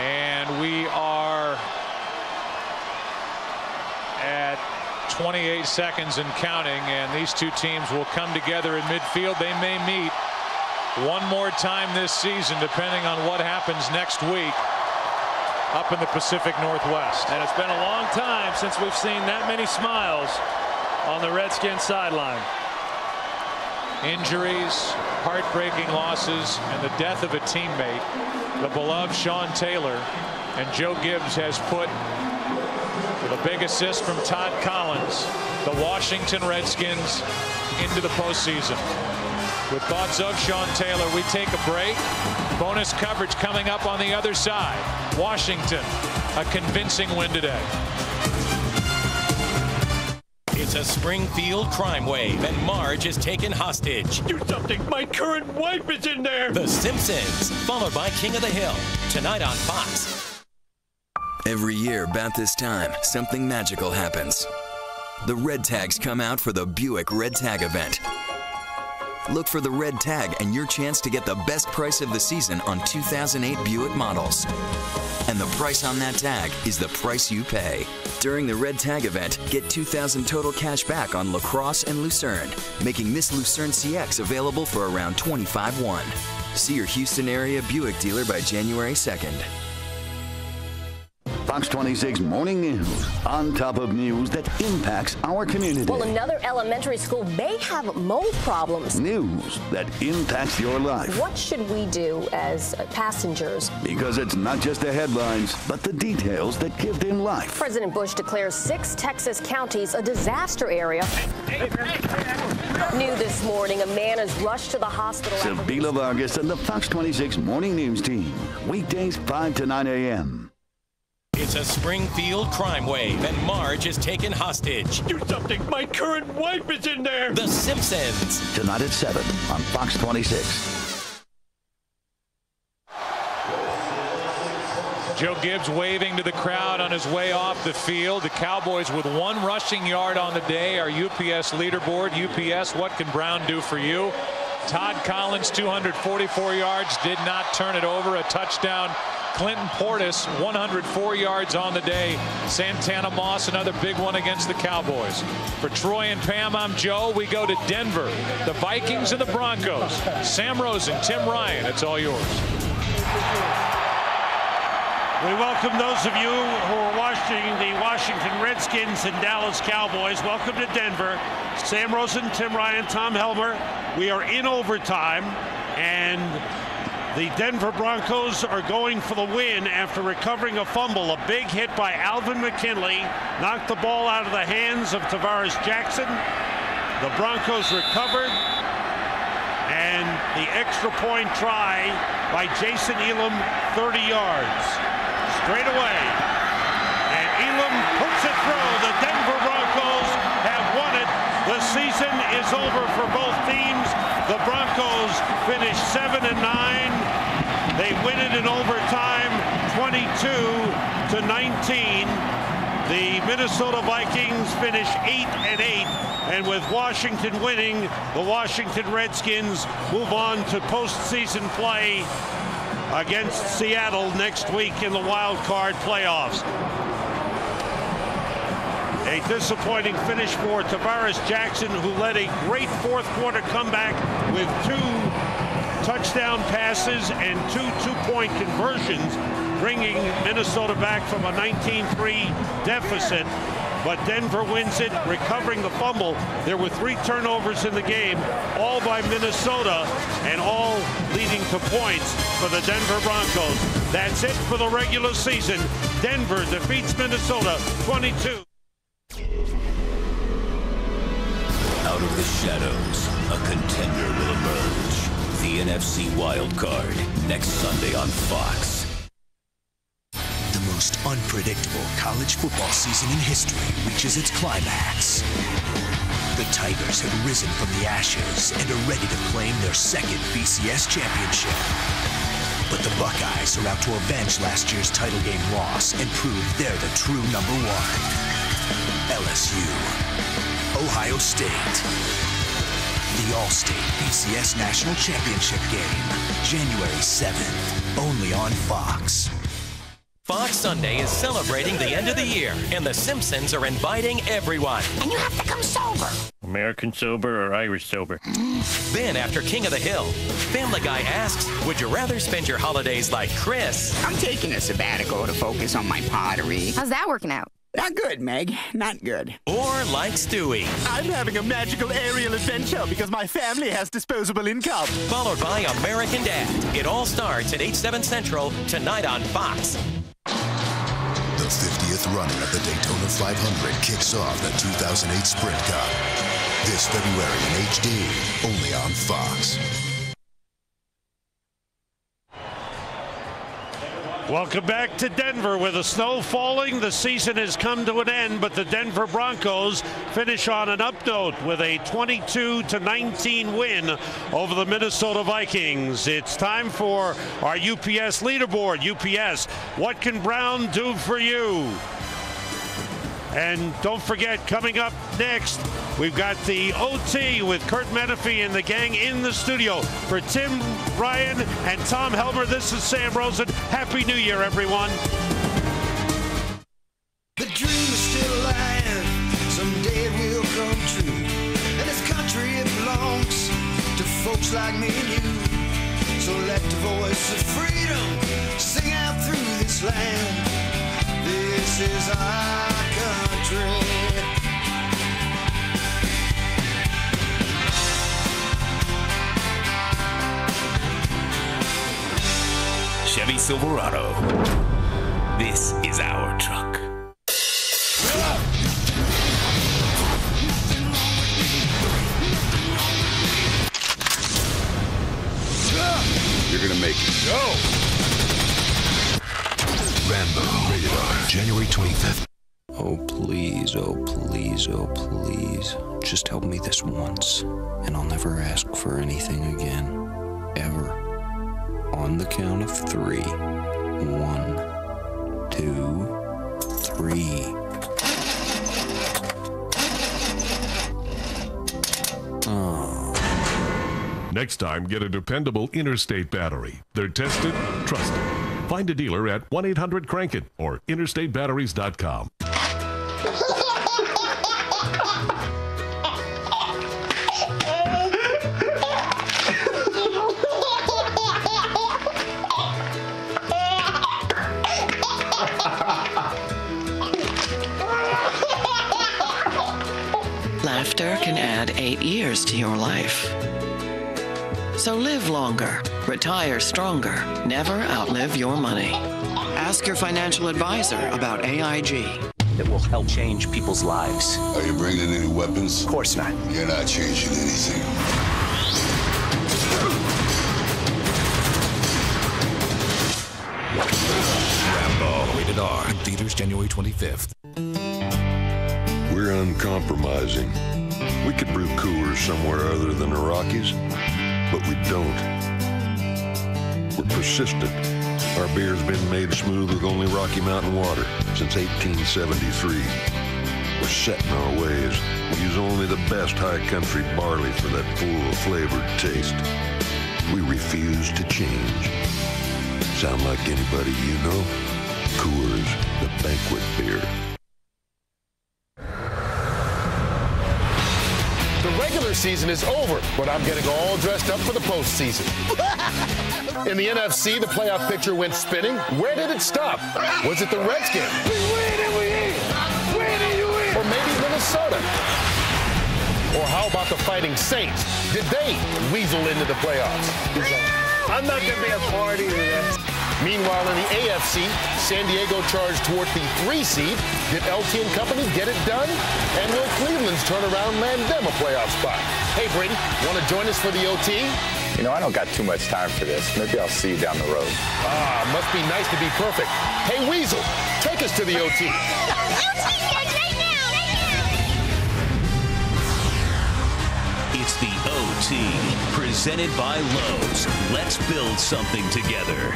And we are at 28 seconds and counting and these two teams will come together in midfield. They may meet one more time this season depending on what happens next week up in the Pacific Northwest. And it's been a long time since we've seen that many smiles on the Redskins sideline. Injuries, heartbreaking losses, and the death of a teammate, the beloved Sean Taylor, and Joe Gibbs has put, with a big assist from Todd Collins, the Washington Redskins into the postseason. With thoughts of Sean Taylor, we take a break. Bonus coverage coming up on the other side. Washington, a convincing win today. It's a Springfield crime wave, and Marge is taken hostage. Do something! My current wife is in there! The Simpsons, followed by King of the Hill, tonight on Fox. Every year, about this time, something magical happens. The red tags come out for the Buick Red Tag event. Look for the red tag and your chance to get the best price of the season on 2008 Buick models. And the price on that tag is the price you pay. During the red tag event, get 2000 total cash back on LaCrosse and Lucerne, making this Lucerne CX available for around 25-1. See your Houston area Buick dealer by January 2nd. Fox 26 Morning News. On top of news that impacts our community. Well, another elementary school may have mold problems. News that impacts your life. What should we do as passengers? Because it's not just the headlines, but the details that give them life. President Bush declares six Texas counties a disaster area. New this morning, a man is rushed to the hospital. Sabila Vargas and the Fox 26 Morning News team. Weekdays 5 to 9 a.m. It's a Springfield crime wave, and Marge is taken hostage. Do something! My current wife is in there! The Simpsons. Tonight at 7 on Fox 26. Joe Gibbs waving to the crowd on his way off the field. The Cowboys with one rushing yard on the day. Our UPS leaderboard. UPS, what can Brown do for you? Todd Collins, 244 yards, did not turn it over. A touchdown Clinton Portis, 104 yards on the day. Santana Moss, another big one against the Cowboys. For Troy and Pam, I'm Joe. We go to Denver. The Vikings and the Broncos. Sam Rosen, Tim Ryan, it's all yours. We welcome those of you who are watching the Washington Redskins and Dallas Cowboys. Welcome to Denver. Sam Rosen, Tim Ryan, Tom Helmer. We are in overtime, and the Denver Broncos are going for the win after recovering a fumble. A big hit by Alvin McKinley knocked the ball out of the hands of Tarvaris Jackson. The Broncos recovered. And the extra point try by Jason Elam, 30 yards. straight away. And Elam puts it through. The Denver Broncos have won it. The season is over for both Broncos finish 7 and 9. They win it in overtime 22 to 19. The Minnesota Vikings finish 8 and 8. And with Washington winning, the Washington Redskins move on to postseason play against Seattle next week in the wild card playoffs. A disappointing finish for Tarvaris Jackson, who led a great fourth quarter comeback with two touchdown passes and two two-point conversions, bringing Minnesota back from a 19-3 deficit. But Denver wins it, recovering the fumble. There were three turnovers in the game, all by Minnesota, and all leading to points for the Denver Broncos. That's it for the regular season. Denver defeats Minnesota 22. Shadows, a contender will emerge. The NFC Wild Card, next Sunday on Fox. The most unpredictable college football season in history reaches its climax. The Tigers have risen from the ashes and are ready to claim their second BCS championship. But the Buckeyes are out to avenge last year's title game loss and prove they're the true number one. LSU, Ohio State. The Allstate BCS National Championship game, January 7th, only on Fox. Fox Sunday is celebrating the end of the year, and The Simpsons are inviting everyone. And you have to come sober. American sober or Irish sober? Then, after King of the Hill, Family Guy asks, Would you rather spend your holidays like Chris? I'm taking a sabbatical to focus on my pottery. How's that working out? Not good, Meg. Not good. Or like Stewie? I'm having a magical aerial adventure because my family has disposable income. Followed by American Dad. It all starts at 8, 7 Central tonight on Fox. The 50th running of the Daytona 500 kicks off the 2008 Sprint Cup. This February in HD, only on Fox. Welcome back to Denver. With the snow falling, the season has come to an end, but the Denver Broncos finish on an up note with a 22 to 19 win over the Minnesota Vikings. It's time for our UPS leaderboard. UPS, what can Brown do for you? And don't forget, coming up next, we've got the OT with Kurt Menefee and the gang in the studio. For Tim Ryan and Tom Helmer, this is Sam Rosen. Happy New Year, everyone. The dream is still alive. Someday it will come true. And this country, it belongs to folks like me and you. So let the voice of freedom sing out through this land. This is our country. Chevy Silverado. This is our truck. You're gonna make it. Go! Rambo, rated R, January 25th. Oh, please, oh, please, oh, please. Just help me this once, and I'll never ask for anything again. Ever. On the count of three. One, two, three. Next time, get a dependable interstate battery. They're tested, trusted. Find a dealer at 1 800 Crank It or interstatebatteries.com. add eight years to your life. So live longer, retire stronger, never outlive your money. Ask your financial advisor about AIG. That will help change people's lives. Are you bringing any weapons? Of course not. You're not changing anything. Rambo, Rated R. In theaters January 25th. We're uncompromising. We could brew Coors somewhere other than the Rockies, but we don't. We're persistent. Our beer's been made smooth with only Rocky Mountain water since 1873. We're set in our ways. We use only the best high country barley for that full flavored taste. We refuse to change. Sound like anybody you know? Coors, the banquet beer. Regular season is over, but I'm getting all dressed up for the postseason. In the NFC, the playoff picture went spinning. Where did it stop? Was it the Redskins? We win and we win. Win and you win. Or maybe Minnesota? Or how about the Fighting Saints? Did they weasel into the playoffs? I'm not going to be a party to that. Meanwhile, in the AFC, San Diego charged toward the three seed. Did LT and company get it done? And will Cleveland's turnaround land them a playoff spot? Hey, Brady, want to join us for the OT? You know, I don't got too much time for this. Maybe I'll see you down the road. Ah, must be nice to be perfect. Hey, Weasel, take us to the OT. It's the OT, presented by Lowe's. Let's build something together.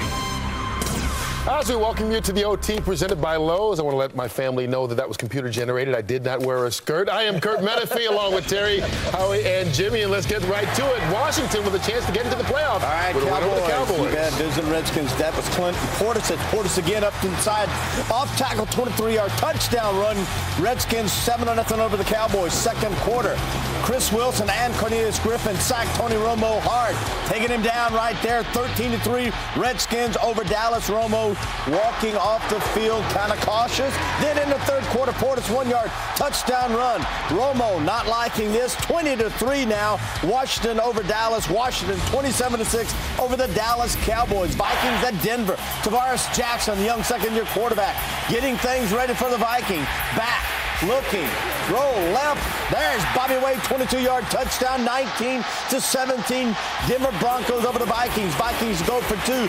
As we welcome you to the OT presented by Lowe's, I want to let my family know that that was computer generated. I did not wear a skirt. I am Kurt Menefee along with Terry, Howie, and Jimmy, and let's get right to it. Washington with a chance to get into the playoffs. All right, with a Cowboys. the Cowboys. You bet. Visiting Redskins. That was Clinton Portis. It's Portis again up inside. Off tackle, 23-yard touchdown run. Redskins 7 0 over the Cowboys. Second quarter. Chris Wilson and Cornelius Griffin sacked Tony Romo hard, taking him down right there. 13 3. Redskins over Dallas. Romo walking off the field, kind of cautious. Then in the third quarter, Portis one-yard touchdown run. Romo not liking this. 20 to 3 now. Washington over Dallas. Washington 27 to 6 over the Dallas Cowboys. Vikings at Denver. Tarvaris Jackson, the young second-year quarterback, getting things ready for the Vikings. Back looking, roll left. There's Bobby Wade, 22-yard touchdown, 19 to 17. Denver Broncos over the Vikings. Vikings go for two.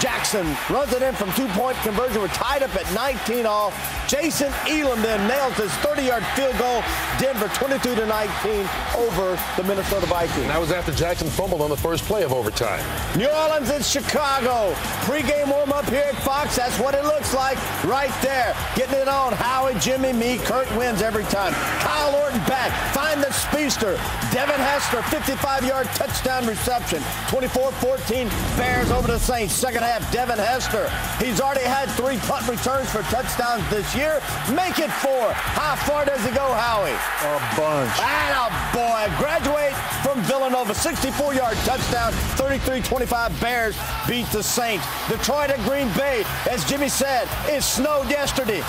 Jackson runs it in from two-point conversion. We're tied up at 19 all. Jason Elam then nails his 30-yard field goal. Denver 22 to 19 over the Minnesota Vikings. And that was after Jackson fumbled on the first play of overtime. New Orleans and Chicago. Pre-game warm-up here at Fox. That's what it looks like right there. Getting it on. Howie, Jimmy, me, Kurt wins every time. Kyle Orton back. Find the speedster. Devin Hester, 55-yard touchdown reception. 24-14. Bears over the Saints. Second half, Devin Hester. He's already had three punt returns for touchdowns this year. Make it four. How far does he go, Howie? A bunch. And a boy. Graduate from Villanova. 64-yard touchdown. 33-25. Bears beat the Saints. Detroit at Green Bay. As Jimmy said, it snowed yesterday.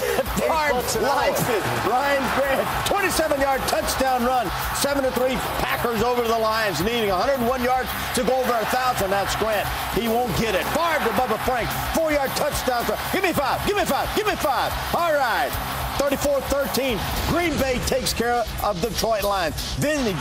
Favre likes it. Ryan Grant, 27-yard touchdown run. 7-3 Packers over the Lions, needing 101 yards to go over 1,000. That's Grant. He won't get it. Favre to Bubba Frank, four-yard touchdown. Give me five. Give me five. Give me five. All right. 34-13. Green Bay takes care of Detroit Lions. Then he,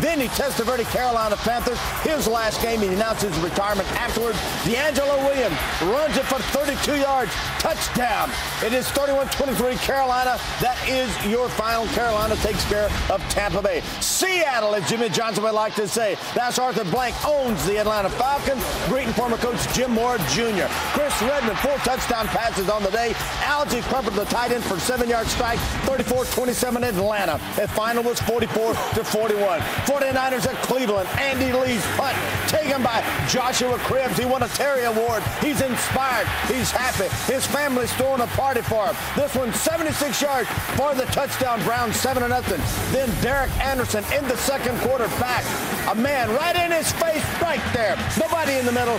then he Testaverde, Carolina Panthers. His last game, he announced his retirement afterwards. DeAngelo Williams runs it for 32 yards. Touchdown. It is 31-23 Carolina. That is your final. Carolina takes care of Tampa Bay. Seattle, as Jimmy Johnson would like to say. That's Arthur Blank owns the Atlanta Falcons. Greeting former coach Jim Mora Jr. Chris Redman, four touchdown passes on the day. Alge Crumpler, the tight end, for seven-yard strike. 34-27 Atlanta. The final was 44 to 41. 49ers at Cleveland. Andy Lee's punt taken by Joshua Cribbs. He won a Terry Award. He's inspired. He's happy. His family's throwing a party for him. This one 76 yards for the touchdown. Brown 7 nothing. Then Derek Anderson in the second quarter back. A man right in his face right there. Nobody in the middle.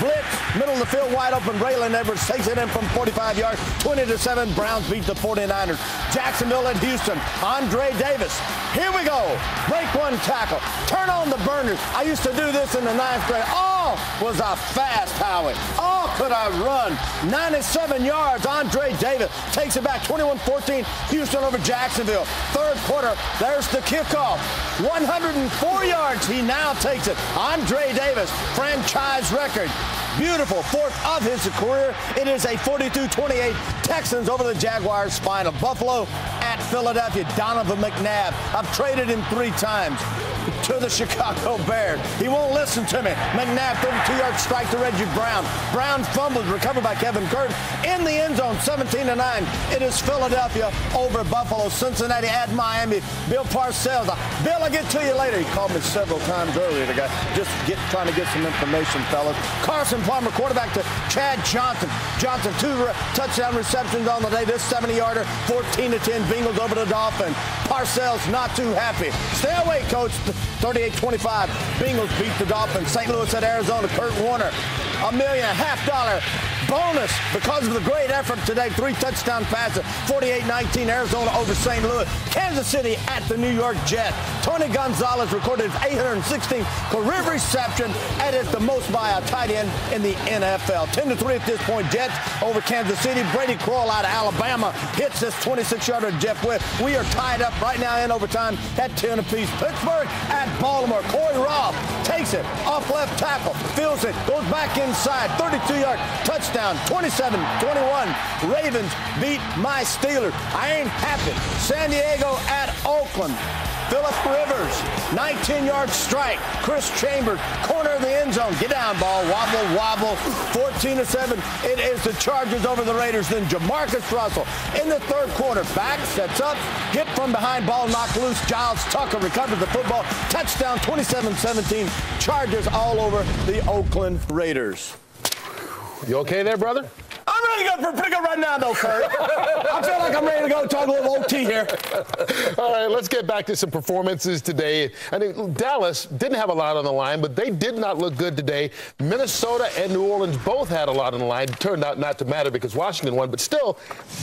Blitz, middle of the field wide open. Braylon Edwards takes it in from 45 yards. 20 to 7. Browns beat the 49ers. Jacksonville at Houston. Andre Davis. Here we go. Break one tackle. Turn on the burners. I used to do this in the ninth grade. Oh, was I fast, Howie. Oh, could I run. 97 yards. Andre Davis takes it back. 21-14. Houston over Jacksonville. Third quarter. There's the kickoff. 104 yards. He now takes it. Andre Davis, franchise record. Beautiful fourth of his career. It is a 42-28 Texans over the Jaguars spine Buffalo at Philadelphia. Donovan McNabb. I've traded him three times to the Chicago Bears. He won't listen to me. McNabb, 32-yard strike to Reggie Brown. Brown fumbles, recovered by Kevin Curtis in the end zone, 17 to 9. It is Philadelphia over Buffalo, Cincinnati at Miami. Bill Parcells. Uh, Bill, I'll get to you later. He called me several times earlier. The guy just get trying to get some information, fellas. Carson Palmer, quarterback to Chad Johnson. Johnson, two re- touchdown receptions on the day. This 70-yarder, 14 to 10. Bengals over the Dolphins. Parcells not too happy. Stay away, coach. 38-25. Bengals beat the Dolphins. St. Louis at Arizona. Kurt Warner, a million half dollar bonus because of the great effort today. Three touchdown passes, 48-19 Arizona over St. Louis. Kansas City at the New York Jets. Tony Gonzalez recorded his 816th career reception and is the most by a tight end in the NFL. 10 to 3 at this point. Jets over Kansas City. Brodie Croyle out of Alabama hits this 26-yarder Jeff Witt. We are tied up right now in overtime at 10 apiece. Pittsburgh at Baltimore. Corey Robb takes it off left tackle, feels it, goes back inside, 32-yard touchdown. 27-21. Ravens beat my Steelers. I ain't happy. San Diego at Oakland. Philip Rivers, 19-yard strike. Chris Chambers, corner of the end zone. Get down, ball. Wobble, wobble. 14 to 7. It is the Chargers over the Raiders. Then JaMarcus Russell in the third quarter. Back, sets up, hit from behind, ball knocked loose. Jyles Tucker recovers the football. Touchdown 27-17. Chargers all over the Oakland Raiders. You okay there, brother? I'm ready to go for a pretty good run now, though, Kurt. I feel like I'm ready to go talk a little OT here. All right, let's get back to some performances today. I think Dallas didn't have a lot on the line, but they did not look good today. Minnesota and New Orleans both had a lot on the line. It turned out not to matter because Washington won, but still,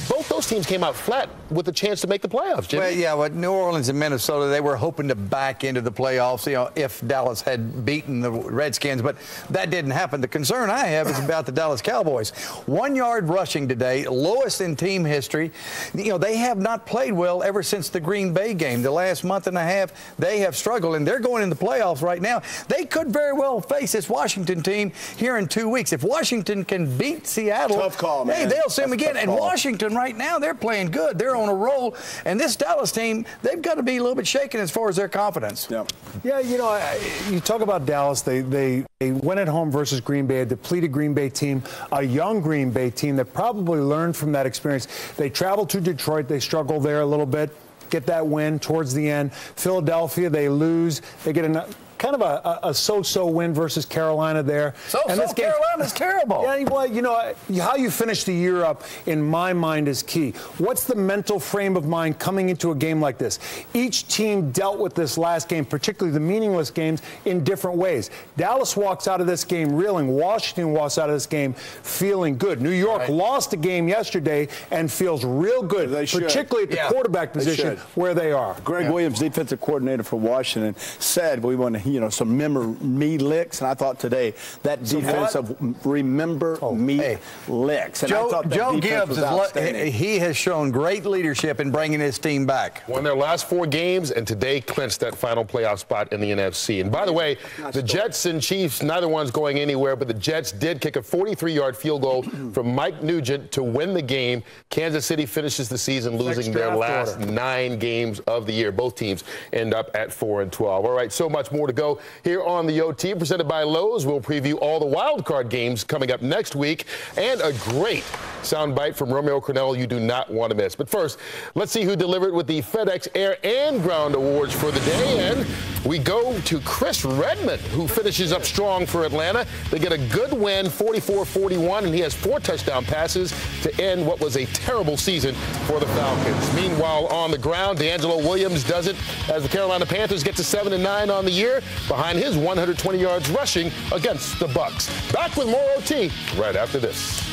both those teams came out flat with a chance to make the playoffs. Jimmy. Well, yeah, but New Orleans and Minnesota, they were hoping to back into the playoffs, you know, if Dallas had beaten the Redskins, but that didn't happen. The concern I have is about the Dallas Cowboys. One yard rushing today, lowest in team history. You know, they have not played well ever since the Green Bay game. The last month and a half, they have struggled, and they're going in the playoffs right now. They could very well face this Washington team here in two weeks. If Washington can beat Seattle, Tough call, man. hey, they'll see them again. tough And call. Washington right now, they're playing good. They're on a roll. And this Dallas team, they've got to be a little bit shaken as far as their confidence. Yeah. Yeah, you know, I- you talk about Dallas. They they they went at home versus Green Bay, a depleted Green Bay team, a young Green Bay team that probably learned from that experience. They traveled to Detroit. They struggled there a little bit. Get that win towards the end. Philadelphia, they lose. They get a kind of a, a, a so-so win versus Carolina there. So, And so this game- Carolina's terrible. Yeah, well, you know, how you finish the year up, in my mind, is key. What's the mental frame of mind coming into a game like this? Each team dealt with this last game, particularly the meaningless games, in different ways. Dallas walks out of this game reeling. Washington walks out of this game feeling good. New York lost a game yesterday and feels real good, They particularly at the Yeah. quarterback position should. where they are. Gregg Williams, defensive coordinator for Washington, said we want to, you know, some remember me licks, and I thought today that Some of remember oh, me licks. And I Joe, thought that Joe defense Gibbs was is le- outstanding. he has shown great leadership in bringing his team back. Won their last four games and today clinched that final playoff spot in the NFC. And by the way, the Jets and Chiefs, neither one's going anywhere, but the Jets did kick a 43 yard field goal from Mike Nugent to win the game. Kansas City finishes the season losing their last order. nine games of the year. Both teams end up at 4 and 12. All right, so much more to go here on the OT presented by Lowe's. We'll preview all the wild card games coming up next week and a great soundbite from Romeo Crennel you do not want to miss. But first, let's see who delivered with the FedEx Air and Ground Awards for the day. And we go to Chris Redman, who finishes up strong for Atlanta. They get a good win, 44-41, and he has four touchdown passes to end what was a terrible season for the Falcons. Meanwhile, on the ground, DeAngelo Williams does it as the Carolina Panthers get to 7 and 9 on the year behind his 120 yards rushing against the Bucks. Back with more OT right after this.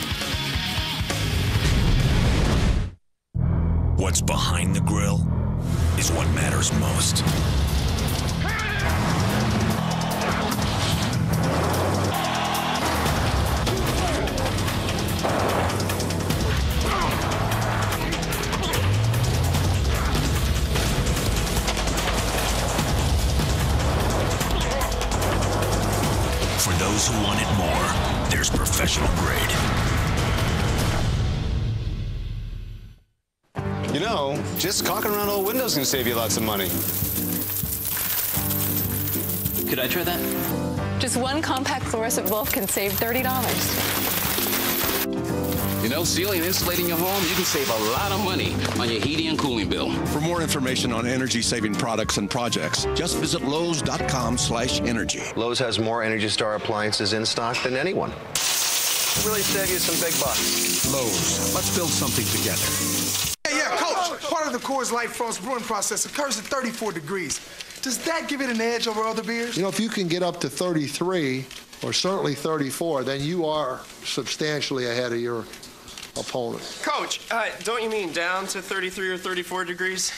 What's behind the grill is what matters most. Those who want it more, there's professional grade. You know, just caulking around old windows can save you lots of money. Could I try that? Just one compact fluorescent bulb can save $30. You ceiling insulating your home, you can save a lot of money on your heating and cooling bill. For more information on energy-saving products and projects, just visit Lowe's.com slash energy. Lowe's has more Energy Star appliances in stock than anyone. Really save you some big bucks. Lowe's. Let's build something together. Hey, yeah, Coach. Part of the Coors Light Frost brewing process occurs at 34 degrees. Does that give it an edge over other beers? You know, if you can get up to 33 or certainly 34, then you are substantially ahead of your opponent. Coach, uh, don't you mean down to 33 or 34 degrees?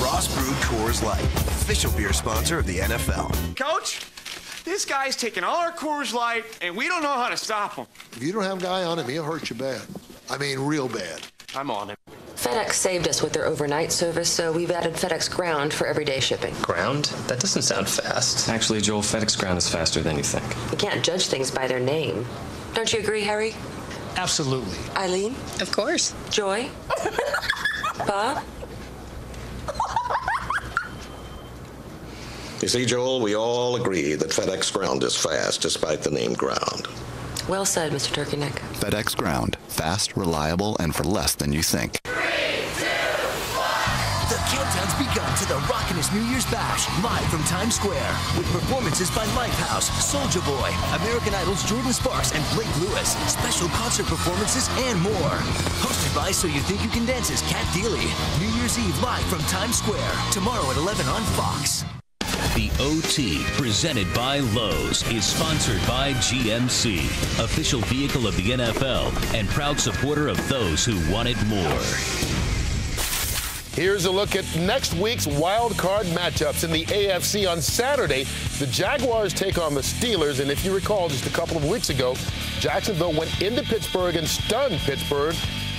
Ross Brewed Coors Light, official beer sponsor of the NFL. Coach, this guy's taking all our Coors Light, and we don't know how to stop him. If you don't have a guy on him, he'll hurt you bad. I mean, real bad. I'm on him. FedEx saved us with their overnight service, so we've added FedEx Ground for everyday shipping. Ground? That doesn't sound fast. Actually, Joel, FedEx Ground is faster than you think. You can't judge things by their name. Don't you agree, Harry? Absolutely. Eileen? Of course. Joy? Bob? You see, Joel, we all agree that FedEx Ground is fast despite the name Ground. Well said, Mr. Turkeyneck. FedEx Ground. Fast, reliable, and for less than you think. Three, two, one. The countdown's begun to the Rockiness New Year's Bash, live from Times Square, with performances by Lifehouse, Soulja Boy, American Idol's Jordin Sparks, and Blake Lewis, special concert performances, and more. Hosted by So You Think You Can Dance's Cat Deeley. New Year's Eve live from Times Square, tomorrow at 11 on Fox. The OT, presented by Lowe's, is sponsored by GMC, official vehicle of the NFL and proud supporter of those who wanted more. Here's a look at next week's wild card matchups in the AFC on Saturday. The Jaguars take on the Steelers, and if you recall, just a couple of weeks ago, Jacksonville went into Pittsburgh and stunned Pittsburgh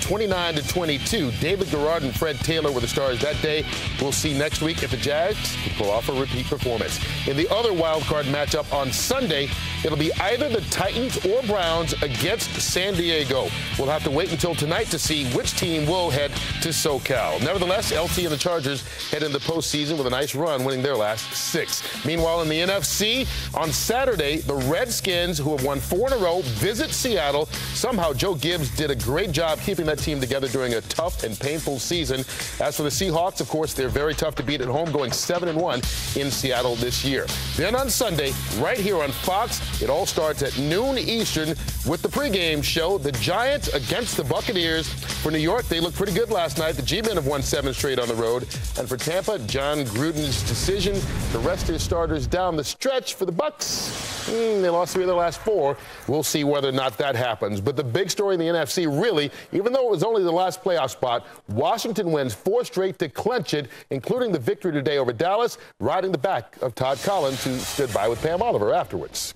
29 to 22. David Garrard and Fred Taylor were the stars that day. We'll see next week if the Jags can pull off a repeat performance. In the other wild card matchup on Sunday, it'll be either the Titans or Browns against San Diego. We'll have to wait until tonight to see which team will head to SoCal. Nevertheless, LT and the Chargers head into the postseason with a nice run, winning their last six. Meanwhile, in the NFC, on Saturday, the Redskins, who have won four in a row, visit Seattle. Somehow, Joe Gibbs did a great job keeping that team together during a tough and painful season. As for the Seahawks, of course, they're very tough to beat at home, going 7 and 1 in Seattle this year. Then on Sunday, right here on Fox, it all starts at noon Eastern with the pregame show. The Giants against the Buccaneers. For New York, they looked pretty good last night. The G-men have won seven straight on the road. And for Tampa, Jon Gruden's decision to rest his starters down the stretch for the Bucks. Mm, they lost three of their last four. We'll see whether or not that happens. But the big story in the NFC, really, even though it was only the last playoff spot, Washington wins four straight to clinch it, including the victory today over Dallas, riding the back of Todd Collins, who stood by with Pam Oliver afterwards.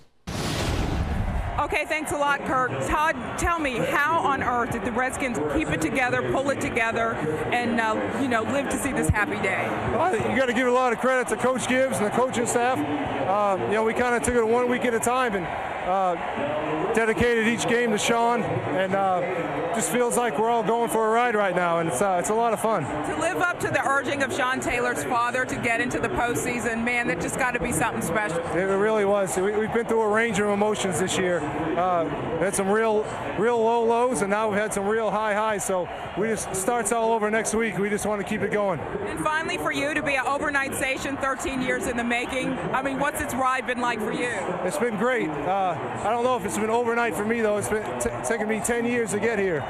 Okay, thanks a lot, Kirk. Todd, tell me, how on earth did the Redskins keep it together, pull it together, and uh, you know live to see this happy day? Well, you got to give a lot of credit to Coach Gibbs and the coaching staff. Uh, you know, we kind of took it one week at a time and uh, dedicated each game to Sean, and uh, just feels like we're all going for a ride right now, and it's uh, it's a lot of fun. To live up to the urging of Sean Taylor's father to get into the postseason, man, that just got to be something special. It really was. We, have been through a range of emotions this year. Uh, had some real, real low lows, and now we've had some real high highs. So we just starts all over next week. We just want to keep it going. And finally, for you to be an overnight station, 13 years in the making. I mean, what's its ride been like for you? It's been great. Uh, I don't know if it's been overnight for me though. It's been t- taken me 10 years to get here.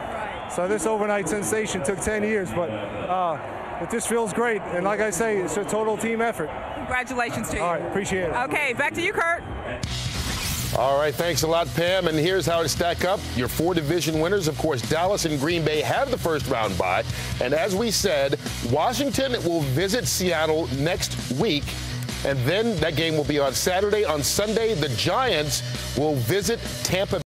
So this overnight sensation took 10 years, but. Uh, it just feels great, and like I say, it's a total team effort. Congratulations to you. All right, appreciate it. Okay, back to you, Kurt. All right, thanks a lot, Pam. And here's how it stack up. Your four division winners, of course, Dallas and Green Bay have the first round bye. And as we said, Washington will visit Seattle next week. And then that game will be on Saturday. On Sunday, the Giants will visit Tampa